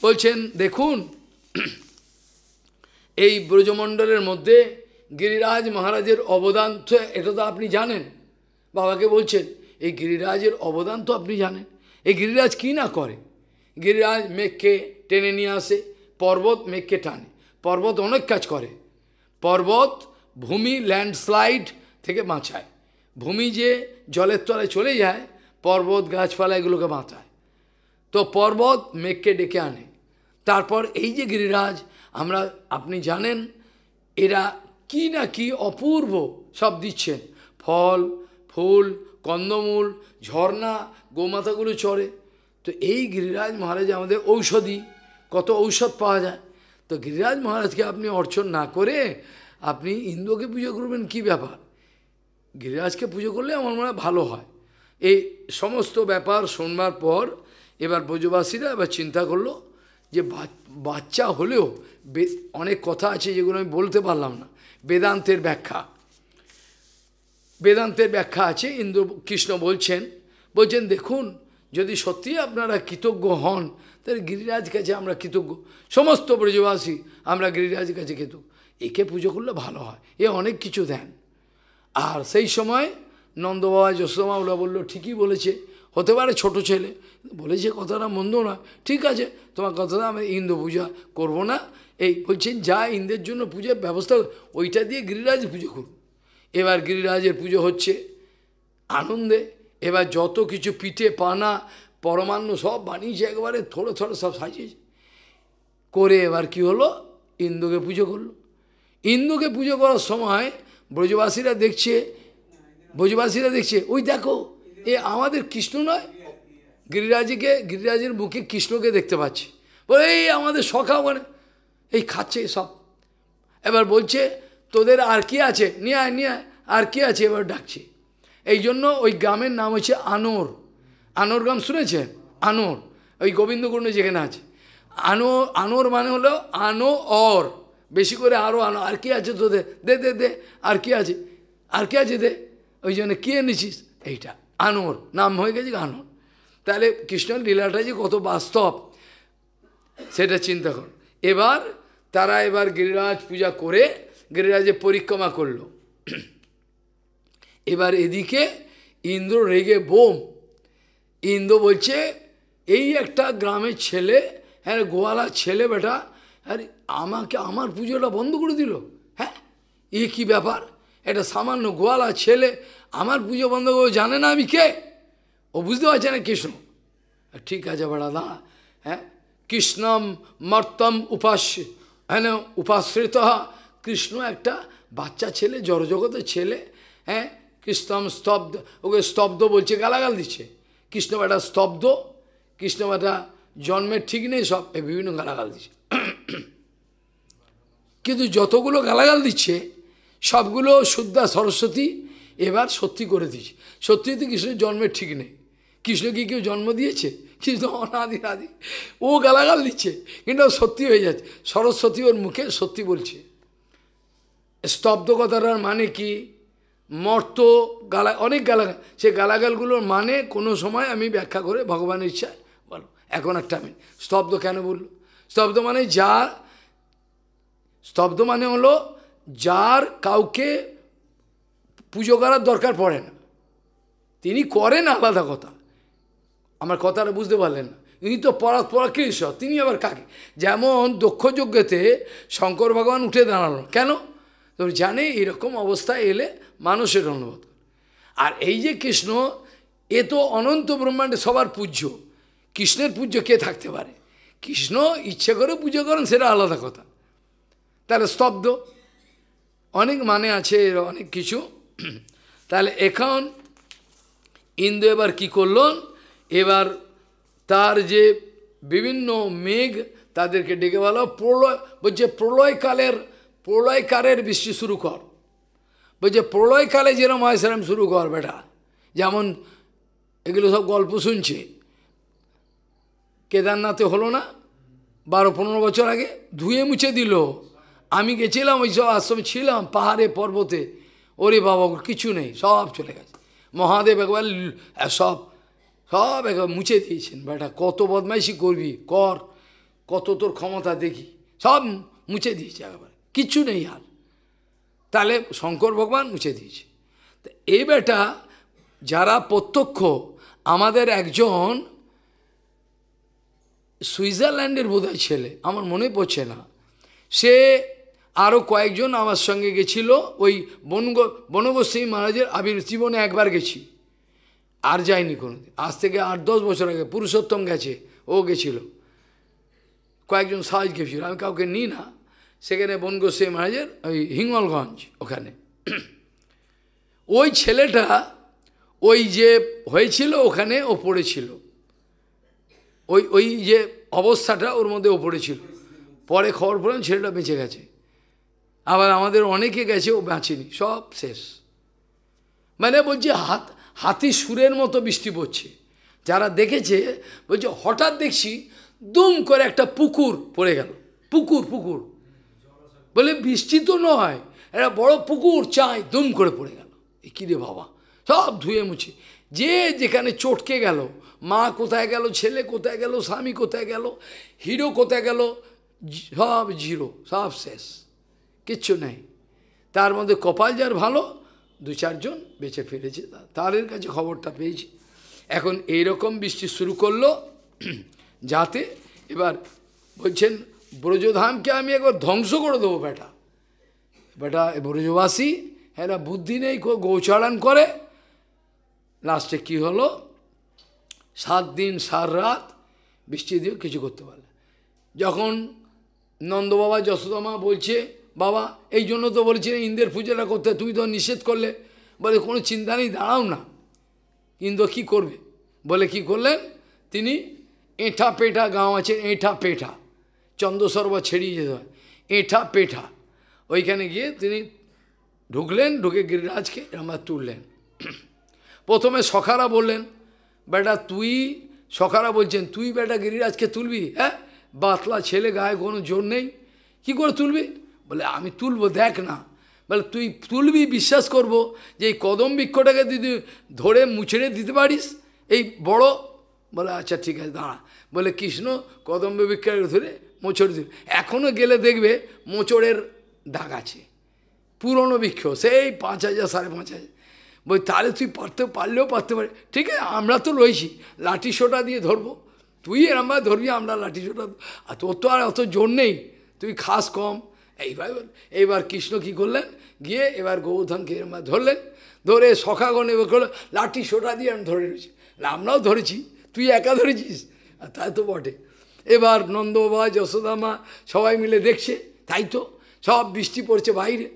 বলছেন, দেখুন, এই ব্রজমণ্ডলের মধ্যে গিরিরাজ মহারাজের অবদান তো, এটা তো আপনি জানেন। বাবাকে বলছেন, এই গিরিরাজের অবদান তো আপনি জানেন। এই গিরিরাজ কী না করে? গিরিরাজ মেঘকে টেনে নিয়ে আসে, পর্বত মেঘকে টানে। পর্বত অনেক কাজ করে। পর্বত ভূমি ল্যান্ডস্লাইড থেকে বাঁচায়। ভূমি যে জলের তলায় চলে যায়, পর্বত গাছপালা এগুলোকে বাঁচায়। তো পর্বত মেঘকে ডেকে আনে। তারপর এই যে গিরিরাজ, আমরা, আপনি জানেন, এরা কি না কি অপূর্ব সব দিচ্ছেন। ফল, ফুল, কন্দমূল, ঝর্ণা, গোমাতাগুলো চড়ে। তো এই গিরিরাজ মহারাজ আমাদের ঔষধি, কত ঔষধ পাওয়া যায়। তো গিরিরাজ মহারাজকে আপনি অর্চন না করে আপনি ইন্দ্রকে পুজো করবেন কি ব্যাপার? গিরিরাজকে পুজো করলে আমার মনে হয় ভালো হয়। এই সমস্ত ব্যাপার শোনবার পর এবার ব্রজবাসীরা এবার চিন্তা করল যে বাচ্চা হলেও অনেক কথা আছে যেগুলো আমি বলতে পারলাম না। বেদান্তের ব্যাখ্যা। বেদান্তের ব্যাখ্যা আছে, ইন্দ্র, কৃষ্ণ বলছেন বলছেন দেখুন যদি সত্যি আপনারা কৃতজ্ঞ হন, তাহলে গিরিরাজ কাছে আমরা কৃতজ্ঞ। সমস্ত ব্রজবাসী আমরা গিরিরাজ কাছে কৃতজ্ঞ। একে পুজো করলে ভালো হয়, এ অনেক কিছু দেন। আর সেই সময় নন্দবাবা যশোমা ওরা বলল, ঠিকই বলেছে, হতে পারে ছোট ছেলে। বলেছে কথাটা মন্দ না ঠিক আছে, তোমার কথাটা আমি ইন্দ্র পূজা করব না। এই বলছেন, যা ইন্দ্রের জন্য পূজার ব্যবস্থা, ওইটা দিয়ে গিরিরাজ পুজো করুন। এবার গিরিরাজের পুজো হচ্ছে আনন্দে। এবার যত কিছু পিঠে পানা, পরমান্ন সব বানিয়েছে একবারে, থোড়ো থোড়ো সব সাজিয়েছে। করে এবার কি হলো? ইন্দুকে পুজো করল। ইন্দুকে পুজো করার সময় ব্রজবাসীরা দেখছে ব্রজবাসীরা দেখছে, ওই দেখো, এ আমাদের কৃষ্ণ নয়? গিরিরাজিকে, গিরিরাজের মুখে কৃষ্ণকে দেখতে পাচ্ছি। বলে, এই আমাদের সখা মানে এই খাচ্ছে সব। এবার বলছে, তোদের আর কি আছে? নিয়ে আয়, নিয়ে আর কি আছে? এবার ডাকছে। এই জন্য ওই গ্রামের নাম হচ্ছে আনোর। আনোর গ্রাম শুনেছেন? আনোর। ওই গোবিন্দকুণ্ড যেখানে আছে। আনো, আনোর মানে হলো আনো অর। বেশি করে আরও আনো। আর কি আছে তোদের? দে দে দে। আর কি আছে? আর কি আছে দে? ওই জন্য কি এনেছিস? এইটা। আনোর। নাম হয়ে গেছে আনোর। তাহলে কৃষ্ণর লীলাটা যে কত বাস্তব, সেটা চিন্তা কর। এবার তারা এবার গিরিরাজ পূজা করে গিরিরাজে পরিক্রমা করল। এবার এদিকে ইন্দ্র রেগে বোম। ইন্দ্র বলছে, এই একটা গ্রামের ছেলে হ্যাঁ গোয়ালার ছেলে বেটা, আরে আমাকে আমার পুজোটা বন্ধ করে দিল। হ্যাঁ এ কি ব্যাপার? এটা সামান্য গোয়ালা ছেলে আমার পুজো বন্ধ করে জানে না আমি কে? ও বুঝতে পারছে না কৃষ্ণ। ঠিক আছে বেড়া দা হ্যাঁ কৃষ্ণম মর্তম উপাস্য হ্যাঁ উপাশ্রিত। কৃষ্ণ একটা বাচ্চা ছেলে, জড়জগতের ছেলে। হ্যাঁ কৃষ্ণম স্তব্ধ, ওকে স্তব্ধ বলছে, গালাগাল দিচ্ছে। কৃষ্ণ বেটা স্তব্ধ, কৃষ্ণ বেটা জন্মের ঠিক নেই সব বিভিন্ন গালাগাল দিচ্ছে। কিন্তু যতগুলো গালাগাল দিচ্ছে, সবগুলো শুদ্ধা সরস্বতী এবার সত্যি করে দিচ্ছে। সত্যি তো কৃষ্ণের জন্মের ঠিক নেই। কৃষ্ণ কি কেউ জন্ম দিয়েছে? কৃষ্ণ অনাদি আদি ও গালাগাল দিচ্ছে, কিন্তু সত্যি হয়ে যাচ্ছে। সরস্বতী ওর মুখে সত্যি বলছে। স্তব্ধ কথাটার মানে কি? মর্ত গালা, অনেক গালাগাল, সে গালাগালগুলোর মানে কোনো সময় আমি ব্যাখ্যা করে ভগবানের ইচ্ছায় বলো। এখন একটা আমি, স্তব্ধ কেন বলল? স্তব্ধ মানে যার স্তব্ধ মানে হলো যার কাউকে পুজো করার দরকার পড়ে না। তিনি করেন আলাদা কথা। আমার কথাটা বুঝতে পারলেন না। ইনি তো পরা পরাকৃষ তিনি আবার কাকে? যেমন দক্ষযজ্ঞতে শঙ্কর ভগবান উঠে দাঁড়াল। কেন? তো জানে এরকম অবস্থায় এলে মানুষের অনুভব। আর এই যে কৃষ্ণ, এ তো অনন্ত ব্রহ্মাণ্ডে সবার পূজ্য। কৃষ্ণের পূজ্য কে থাকতে পারে? কৃষ্ণ ইচ্ছে করে পুজো করেন, সেটা আলাদা কথা। তাহলে স্তব্ধ। অনেক মানে আছে, এর অনেক কিছু। তাহলে এখন ইন্দু এবার কী করল? এবার তার যে বিভিন্ন মেঘ, তাদেরকে ডেকে বলো প্রলয়, বলছে প্রলয়কালের প্রলয়কালের বৃষ্টি শুরু কর। বলছে প্রলয়কালে যেরকম হয়, সেরকম শুরু কর বেটা। যেমন এগুলো সব গল্প শুনছে। কেদারনাথে হলো না? বারো পনেরো বছর আগে ধুয়ে মুছে দিল। আমি গেছিলাম, ওই সব আশ্রমে ছিলাম, পাহাড়ে, পর্বতে। ওরে বাবা কিছু নেই, সব চলে গেছে। মহাদেব একবার সব সব একবার মুছে দিয়েছেন বেটা। কত বদমাইশি করবি, কর। কত তোর ক্ষমতা দেখি, সব মুছে দিয়েছে একবার। কিচ্ছু নেই আর। তাহলে শঙ্কর ভগবান মুছে দিয়েছে। এই বেটা যারা প্রত্যক্ষ আমাদের একজন সুইজারল্যান্ডের বোধহয় ছেলে, আমার মনে পড়ছে না। সে আরও কয়েকজন আমার সঙ্গে গেছিল, ওই বনগ বনগোস্বী মহারাজের আবির জীবনে একবার গেছি। আর যায়নি কোনো আজ থেকে আট দশ বছর আগে পুরুষোত্তম গেছে, ও গেছিল। কয়েকজন সাহায্য গেছিল, আমি কাউকে নিই না। সেখানে বনগোস্বী মহারাজের ওই হিঙ্গলগঞ্জ ওখানে। ওই ছেলেটা ওই যে হয়েছিল ওখানে ও পড়েছিল। ওই ওই যে অবস্থাটা ওর মধ্যে ও পড়েছিল। পরে খবর পেলাম ছেলেটা বেঁচে গেছে। আবার আমাদের অনেকে গেছে ও বাঁচেনি, সব শেষ। মানে বলছে হাত, হাতি সুরের মতো বৃষ্টি পড়ছে। যারা দেখেছে বলছে হঠাৎ দেখছি দুম করে একটা পুকুর পড়ে গেল। পুকুর পুকুর। বলে বৃষ্টি তো নয়। একটা বড় পুকুর চাই, দুম করে পড়ে গেল। এ কী রে বাবা? সব ধুয়ে মুছে। যে যেখানে চটকে গেল, মা কোথায় গেল, ছেলে কোথায় গেল, স্বামী কোথায় গেল, হিরো কোথায় গেল সব জিরো, সব শেষ। কিচ্ছু নেই। তার মধ্যে কপাল যার ভালো, দু চারজন বেঁচে ফিরেছে। তাদের কাছে খবরটা পেয়েছি। এখন এই রকম বৃষ্টি শুরু করল, যাতে এবার বলছেন ব্রজধামকে আমি একবার ধ্বংস করে দেবো বেটা। বেটা ব্রজবাসী এরা বুদ্ধি নেই গৌচারণ করে। লাস্টে কি হলো? সাত দিন, সার রাত, বৃষ্টি দিয়েও কিছু করতে পারলে যখন নন্দবাবা যশোদামা বলছে, বাবা, এই জন্য তো বলছিলেন ইন্দ্রের পুজোটা করতে, তুমি তো নিষেধ করলে। বলে, কোনো চিন্তা নেই, দাঁড়াও না। কিন্তু কি করবে? বলে, কি করলেন? তিনি এঁঠা পেঠা গাঁও আছে এঁঠা পেঠা চন্দ্রসরবা ছেড়িয়ে যেতে হয়। এঁঠা পেঠা। ওইখানে গিয়ে তিনি ঢুকলেন, ঢুকে গিরিরাজকে আমরা তুললেন। প্রথমে সখারা বললেন, বেটা তুই সখারা বলছেন, তুই বেটা গিরিরাজকে তুলবি হ্যাঁ? বাতলা ছেলে গায়ে কোনো জোর নেই। কী করে তুলবি? বলে, আমি তুলবো, দেখ না। বলে, তুই তুলবি, বিশ্বাস করব যে এই কদম বৃক্ষটাকে যদি ধরে মুছড়ে দিতে পারিস, এই বড়? বলে আচ্ছা ঠিক আছে, দাঁড়া। বলে, কৃষ্ণ কদম্ব বৃক্ষটাকে ধরে মোচড় দিল। এখনও গেলে দেখবে মোচড়ের দাগ আছে। পুরনো বৃক্ষ, সেই পাঁচ হাজার, সাড়ে পাঁচ হাজার। বই তাহলে তুই পারতে, পারলেও পারতে পারে। ঠিক আছে, আমরা তো রয়েছি, লাঠি সোটা দিয়ে ধরবো। তুই এরমভাবে ধরবি, আমরা লাঠি সোটা আর তোর তো আর অত জোর নেই, তুই খাস কম। এইবার এইবার কৃষ্ণ কী করলেন? গিয়ে এবার গোবর্ধনকে এরমভাবে ধরলেন। ধরে সখাগণ এবার করল লাঠি সোটা দিয়ে আমি ধরে রয়েছি। আমরাও ধরেছি, তুই একা ধরেছিস? আর তাই তো বটে। এবার নন্দবাবা যশোদামা সবাই মিলে দেখছে, তাই তো? সব বৃষ্টি পড়ছে বাইরে।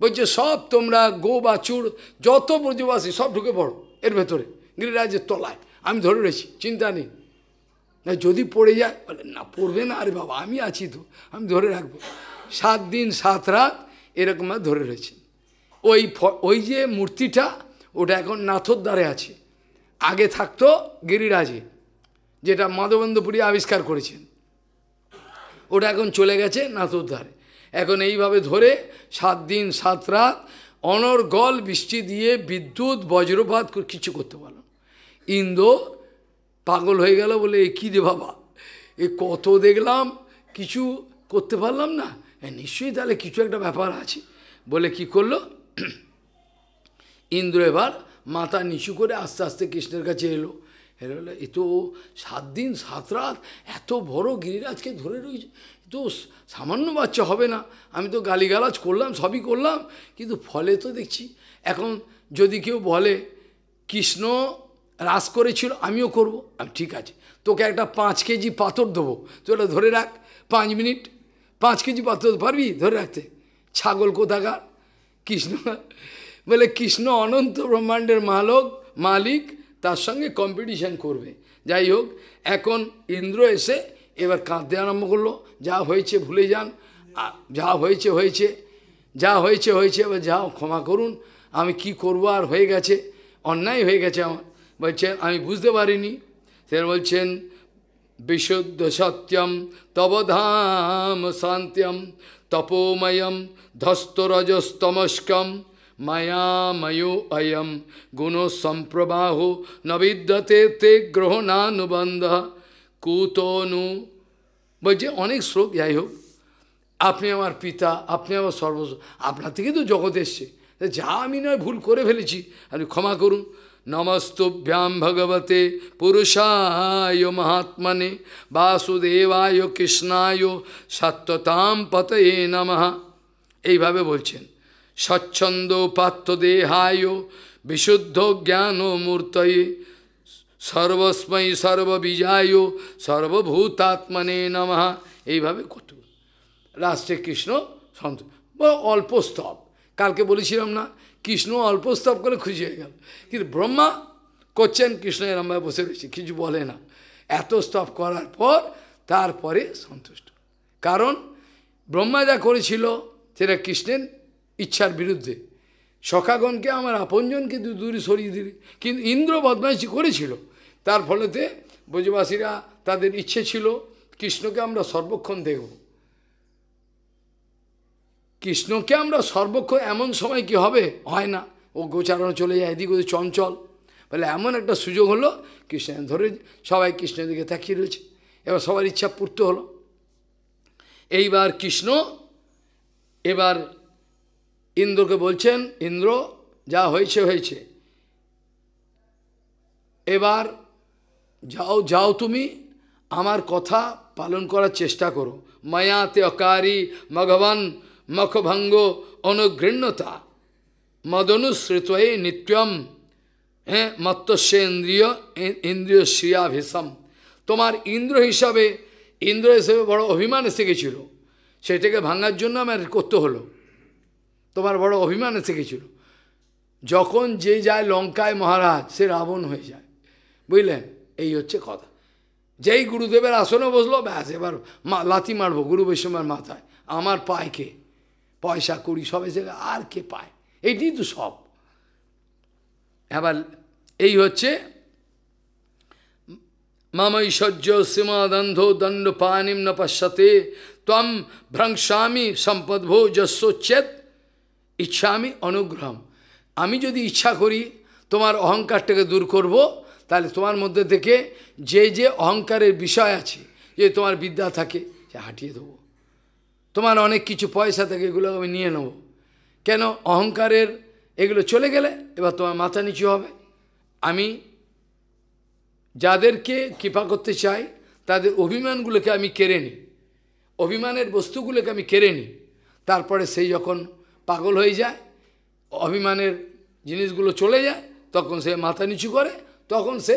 বলছে, সব তোমরা গো বা চুর, যত ব্রজবাসী সব ঢুকে পড়ো এর ভেতরে, গিরিরাজের তলায়। আমি ধরে রয়েছি, চিন্তা নেই। না, যদি পড়ে যায়, বলে, না, পড়বে না, আরে বাবা, আমি আছি তো, আমি ধরে রাখব। সাত দিন, সাত রাত, এরকম ধরে রয়েছে। ওই ওই যে মূর্তিটা, ওটা এখন নাথর দ্বারে আছে। আগে থাকতো গিরিরাজে। যেটা মাধবন্দপুরী আবিষ্কার করেছেন। ওটা এখন চলে গেছে নাথর দ্বারে এখন এইভাবে ধরে সাত দিন, সাত রাত অনর্গল বৃষ্টি দিয়ে বিদ্যুৎ, বজ্রপাত কিছু করতে পারলাম ইন্দ্র পাগল হয়ে গেল বলে, এ কী রে বাবা? এ কত দেখলাম? কিছু করতে পারলাম না? নিশ্চয়ই তাহলে কিছু একটা ব্যাপার আছে। বলে কি করল? ইন্দ্র এবার মাথা নিচু করে আস্তে আস্তে কৃষ্ণের কাছে এলো। এলো, এ তো সাত দিন, সাত রাত, এত বড় গিরিরাজকে ধরে রয়েছে। তো সামান্য বাচ্চা হবে না। আমি তো গালিগালাজ করলাম, সবই করলাম, কিন্তু ফলে তো দেখছি, এখন যদি কেউ বলে, কৃষ্ণ রাস করেছিল, আমিও করব। আমি ঠিক আছে, তোকে একটা পাঁচ কেজি পাথর দেবো, তুই ওটা ধরে রাখ, পাঁচ মিনিট, পাঁচ কেজি পাথর পারবি ধরে রাখতে? ছাগল কোথাকার? কৃষ্ণ, বলে, কৃষ্ণ অনন্ত ব্রহ্মাণ্ডের মালক, মালিক তার সঙ্গে কম্পিটিশান করবে। যাই হোক, এখন ইন্দ্র এসে এবার কাঁদতে আরম্ভ করল। যা হয়েছে ভুলে যান। যা হয়েছে হয়েছে। যা হয়েছে হয়েছে, এবার যাও, ক্ষমা করুন। আমি কি করব, আর হয়ে গেছে? অন্যায় হয়ে গেছে আমার। বলছেন, আমি বুঝতে পারিনি। সে বলছেন, বিশুদ্ধ সত্যম তবধাম শান্ত্যম তপোময়ম ধস্তরজস্তমস্কম মায়াময়ো অয়ম গুণ সম্প্রবাহ ন বিদ্যতে তে গ্রহণানুবন্ধ। কুতনু বলছে অনেক শ্লোক, যাই হোক। আপনি আমার পিতা, আপনি আমার সর্বস্ব, আপনার থেকে তো জগৎ এসছে। যা আমি নয় ভুল করে ফেলেছি, আপনি ক্ষমা করুন। নমস্তুভ্যাম ভগবতে পুরুষায় মহাত্মনে, বাসুদেবায় কৃষ্ণায় সত্যতাম পতয়ে নমঃ। এইভাবে বলছেন। স্বচ্ছন্দ পাত্র দেহায় বিশুদ্ধ জ্ঞান মূর্তয়ে সর্বস্মৈ সর্ববীজায় সর্বভূতাত্মনে নমঃ। এইভাবে কত লাস্টে কৃষ্ণ সন্ত অল্প স্তব। কালকে বলেছিলাম না, কৃষ্ণ অল্প স্তব করে খুশি হয়ে গেল। কিন্তু ব্রহ্মা করছেন কৃষ্ণ এরমভাবে বসে রয়েছে, কিছু বলে না। এত স্তব করার পর তারপরে সন্তুষ্ট। কারণ ব্রহ্মা যা করেছিল, সেটা কৃষ্ণের ইচ্ছার বিরুদ্ধে। সখাগণকে, আমার আপনজনকে দূরে সরিয়ে দিলে কিন্তু ইন্দ্র বদমাইশি করেছিল। তার ফলেতে ব্রজবাসীরা তাদের ইচ্ছে ছিল, কৃষ্ণকে আমরা সর্বক্ষণ দেখব। কৃষ্ণকে আমরা সর্বক্ষণ এমন সময় কি হবে? হয় না। ও গোচারণ চলে যায়, এদিক ওদিক চঞ্চল। বলে এমন একটা সুযোগ হলো, কৃষ্ণ ধরে সবাই কৃষ্ণের দিকে তাকিয়ে রয়েছে। এবার সবার ইচ্ছা পূর্ত হলো। এইবার কৃষ্ণ, এবার ইন্দ্রকে বলছেন, ইন্দ্র, যা হয়েছে হয়েছে। এবার যাও যাও তুমি, আমার কথা পালন করার চেষ্টা করো। মায়াতে অকারী মঘবান মখভঙ্গ অনুগৃণ্যতা মদনুশ্রিতয়ে নিত্যম হ্যাঁ মত্তস্য ইন্দ্রিয় ইন্দ্রিয় শ্রিয়াভিসম তোমার ইন্দ্র হিসাবে, ইন্দ্র হিসেবে বড় অভিমান এসে গেছিল। সেটাকে ভাঙার জন্য আমার করতে হলো। তোমার বড় অভিমান গেছিল যখন যে যায় লঙ্কায় মহারাজ, সে রাবণ হয়ে যায়। বুঝলেন? এই হচ্ছে কথা। যেই গুরুদেবের আসনে বসল, ব্যাস, এবার মা, লাথি মারবো গুরু বৈষ্ণবের মাথায়। আমার পায় কে? পয়সা, কুড়ি, সব এসে আর কে পায়? এইটি তো সব। এবার এই হচ্ছে মামৈশ্বর্য সীমাদন্ধ দণ্ড পানিম ন পশ্যতে তম ভ্রংস্বামী সম্পদভো যশোচ্ছেদ ইচ্ছামি অনুগ্রহম। আমি যদি ইচ্ছা করি তোমার অহংকারটাকে দূর করব, তাহলে তোমার মধ্যে থেকে যে যে অহংকারের বিষয় আছে, যে তোমার বিদ্যা থাকে, সে হাঁটিয়ে দেবো। তোমার অনেক কিছু পয়সা থাকে, এগুলো আমি নিয়ে নেব। কেন? অহংকারের এগুলো চলে গেলে এবার তোমার মাথা নিচু হবে। আমি যাদেরকে কৃপা করতে চাই, তাদের অভিমানগুলোকে আমি কেড়ে নিই। অভিমানের বস্তুগুলোকে আমি কেড়ে নিই। তারপরে সেই যখন পাগল হয়ে যায়, অভিমানের জিনিসগুলো চলে যায়, তখন সে মাথা নিচু করে, তখন সে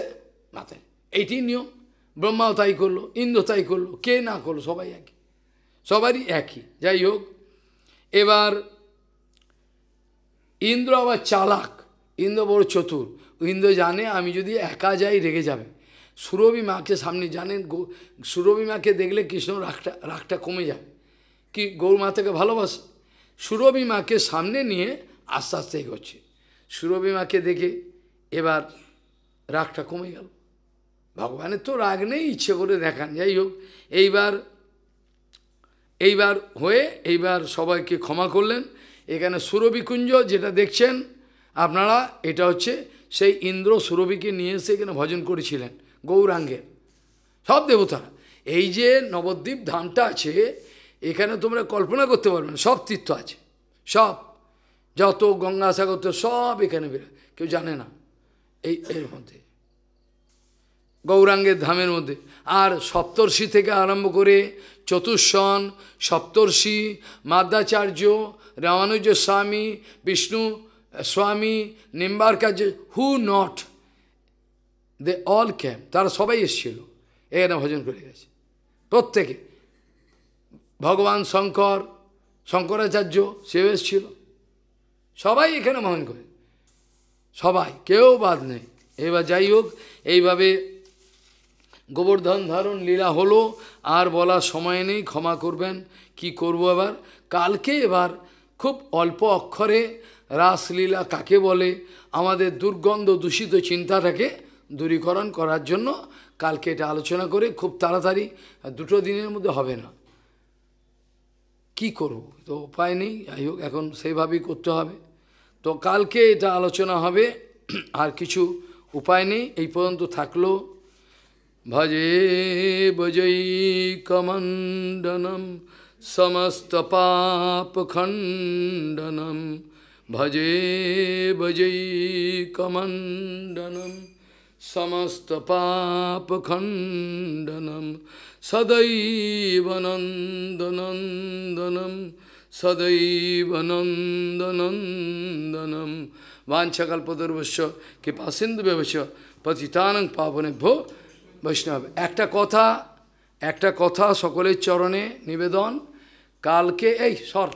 মাথায় এইটি নিয়ম। ব্রহ্মাও তাই করল, ইন্দ্র তাই করল, কে না করল, সবাই একই। সবারই একই। যাই হোক, এবার ইন্দ্র আবার চালাক, ইন্দ্র বড় চতুর। ইন্দ্র জানে আমি যদি একা যাই, রেগে যাবে। সুরভি মাকে সামনে জানেন সুরভি মাকে দেখলে কৃষ্ণ রাগটা রাগটা কমে যাবে। কি গৌর মাতাকে ভালোবাসে? সুরভি মাকে সামনে নিয়ে আস্তে আস্তে এগোচ্ছে। সুরভি মাকে দেখে এবার রাগটা কমে গেল। ভগবানের তো রাগ নেই, ইচ্ছে করে দেখান। যাই হোক, এইবার এইবার হয়ে এইবার সবাইকে ক্ষমা করলেন। এখানে সুরভিকুঞ্জ যেটা দেখছেন আপনারা, এটা হচ্ছে সেই ইন্দ্র সুরভিকে নিয়ে এসে এখানে ভজন করেছিলেন গৌরাঙ্গের। সব দেবতারা। এই যে নবদ্বীপ ধামটা আছে এখানে তোমরা কল্পনা করতে পারবে না, সব তীর্থ আছে, সব। যত গঙ্গাসাগর সব এখানে বেরোয় কেউ জানে না এই, এর মধ্যে। গৌরাঙ্গের ধামের মধ্যে। আর সপ্তর্ষি থেকে আরম্ভ করে চতুর্শন সপ্তর্ষি মাদ্রাচার্য রামানুজ স্বামী, বিষ্ণু স্বামী নিম্বারকার্য হু নট, দে অল ক্যাম, তারা সবাই এসেছিল, এখানে ভজন করে গেছে। প্রত্যেকে। ভগবান শঙ্কর, শঙ্করাচার্য সেও এসেছিল সবাই এখানে মহান করে। সবাই, কেউ বাদ নেই। এবার যাই হোক, এইভাবে গোবর্ধন ধারণ লীলা হলো, আর বলার সময় নেই, ক্ষমা করবেন। কি করব এবার? কালকে এবার খুব অল্প অক্ষরে রাসলীলা কাকে বলে, আমাদের দুর্গন্ধ দূষিত চিন্তাটাকে দূরীকরণ করার জন্য কালকে এটা আলোচনা করে খুব তাড়াতাড়ি দুটো দিনের মধ্যে হবে না। কি করব? তো উপায় নেই, যাই হোক, এখন সেইভাবেই করতে হবে। তো কালকে এটা আলোচনা হবে, আর কিছু উপায় নেই, এই পর্যন্ত থাকল। ভজে ভজৈ কমণ্ডনম, সমস্ত পাপ খণ্ডনম। ভজে ভজৈ কমণ্ডনম, সমস্ত পাপ সদৈব নন্দনন্দনম বাঞ্ছাকল্পদর্বস্য কৃপা সিন্ধু ব্যবচ পতিতানং ভো বৈষ্ণব একটা কথা একটা কথা সকলের চরণে নিবেদন। কালকে, এই সর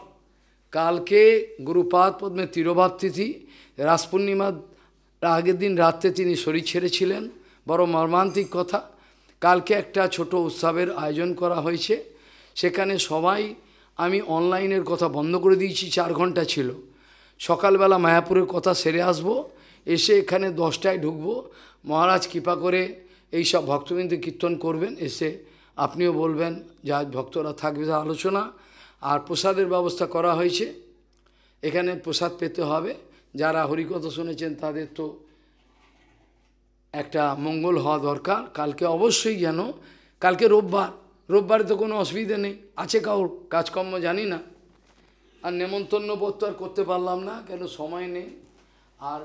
কালকে গুরুপাদ পদ্মে তিরোভাব তিথি রাস পূর্ণিমার আগের দিন রাত্রে তিনি শরীর ছেড়েছিলেন। বড় মর্মান্তিক কথা। কালকে একটা ছোট উৎসবের আয়োজন করা হয়েছে। সেখানে সবাই আমি অনলাইনের কথা বন্ধ করে দিয়েছি, চার ঘণ্টা ছিল। সকালবেলা মায়াপুরের কথা সেরে আসব, এসে এখানে দশটায় ঢুকবো। মহারাজ কৃপা করে এই সব ভক্তবৃন্দ কীর্তন করবেন, এসে আপনিও বলবেন যা ভক্তরা থাকবে তার আলোচনা। আর প্রসাদের ব্যবস্থা করা হয়েছে। এখানে প্রসাদ পেতে হবে। যারা হরিকথা শুনেছেন তাদের তো একটা মঙ্গল হওয়া দরকার। কালকে অবশ্যই যেন, কালকে রোববার, রোববারে তো কোনো অসুবিধা নেই। আছে কাউর কাজকর্ম জানি না। আর নেমন্তন্ন পত্র আর করতে পারলাম না, কেন সময় নেই। আর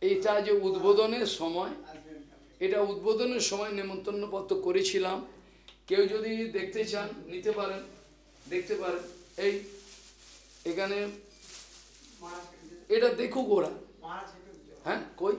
এইটা যে উদ্বোধনের সময়, এটা উদ্বোধনের সময় নেমন্তন্ন পত্র করেছিলাম। কেউ যদি দেখতে চান, নিতে পারেন, দেখতে পারেন। এই, এখানে, এটা দেখুক ওরা। হ্যাঁ কই?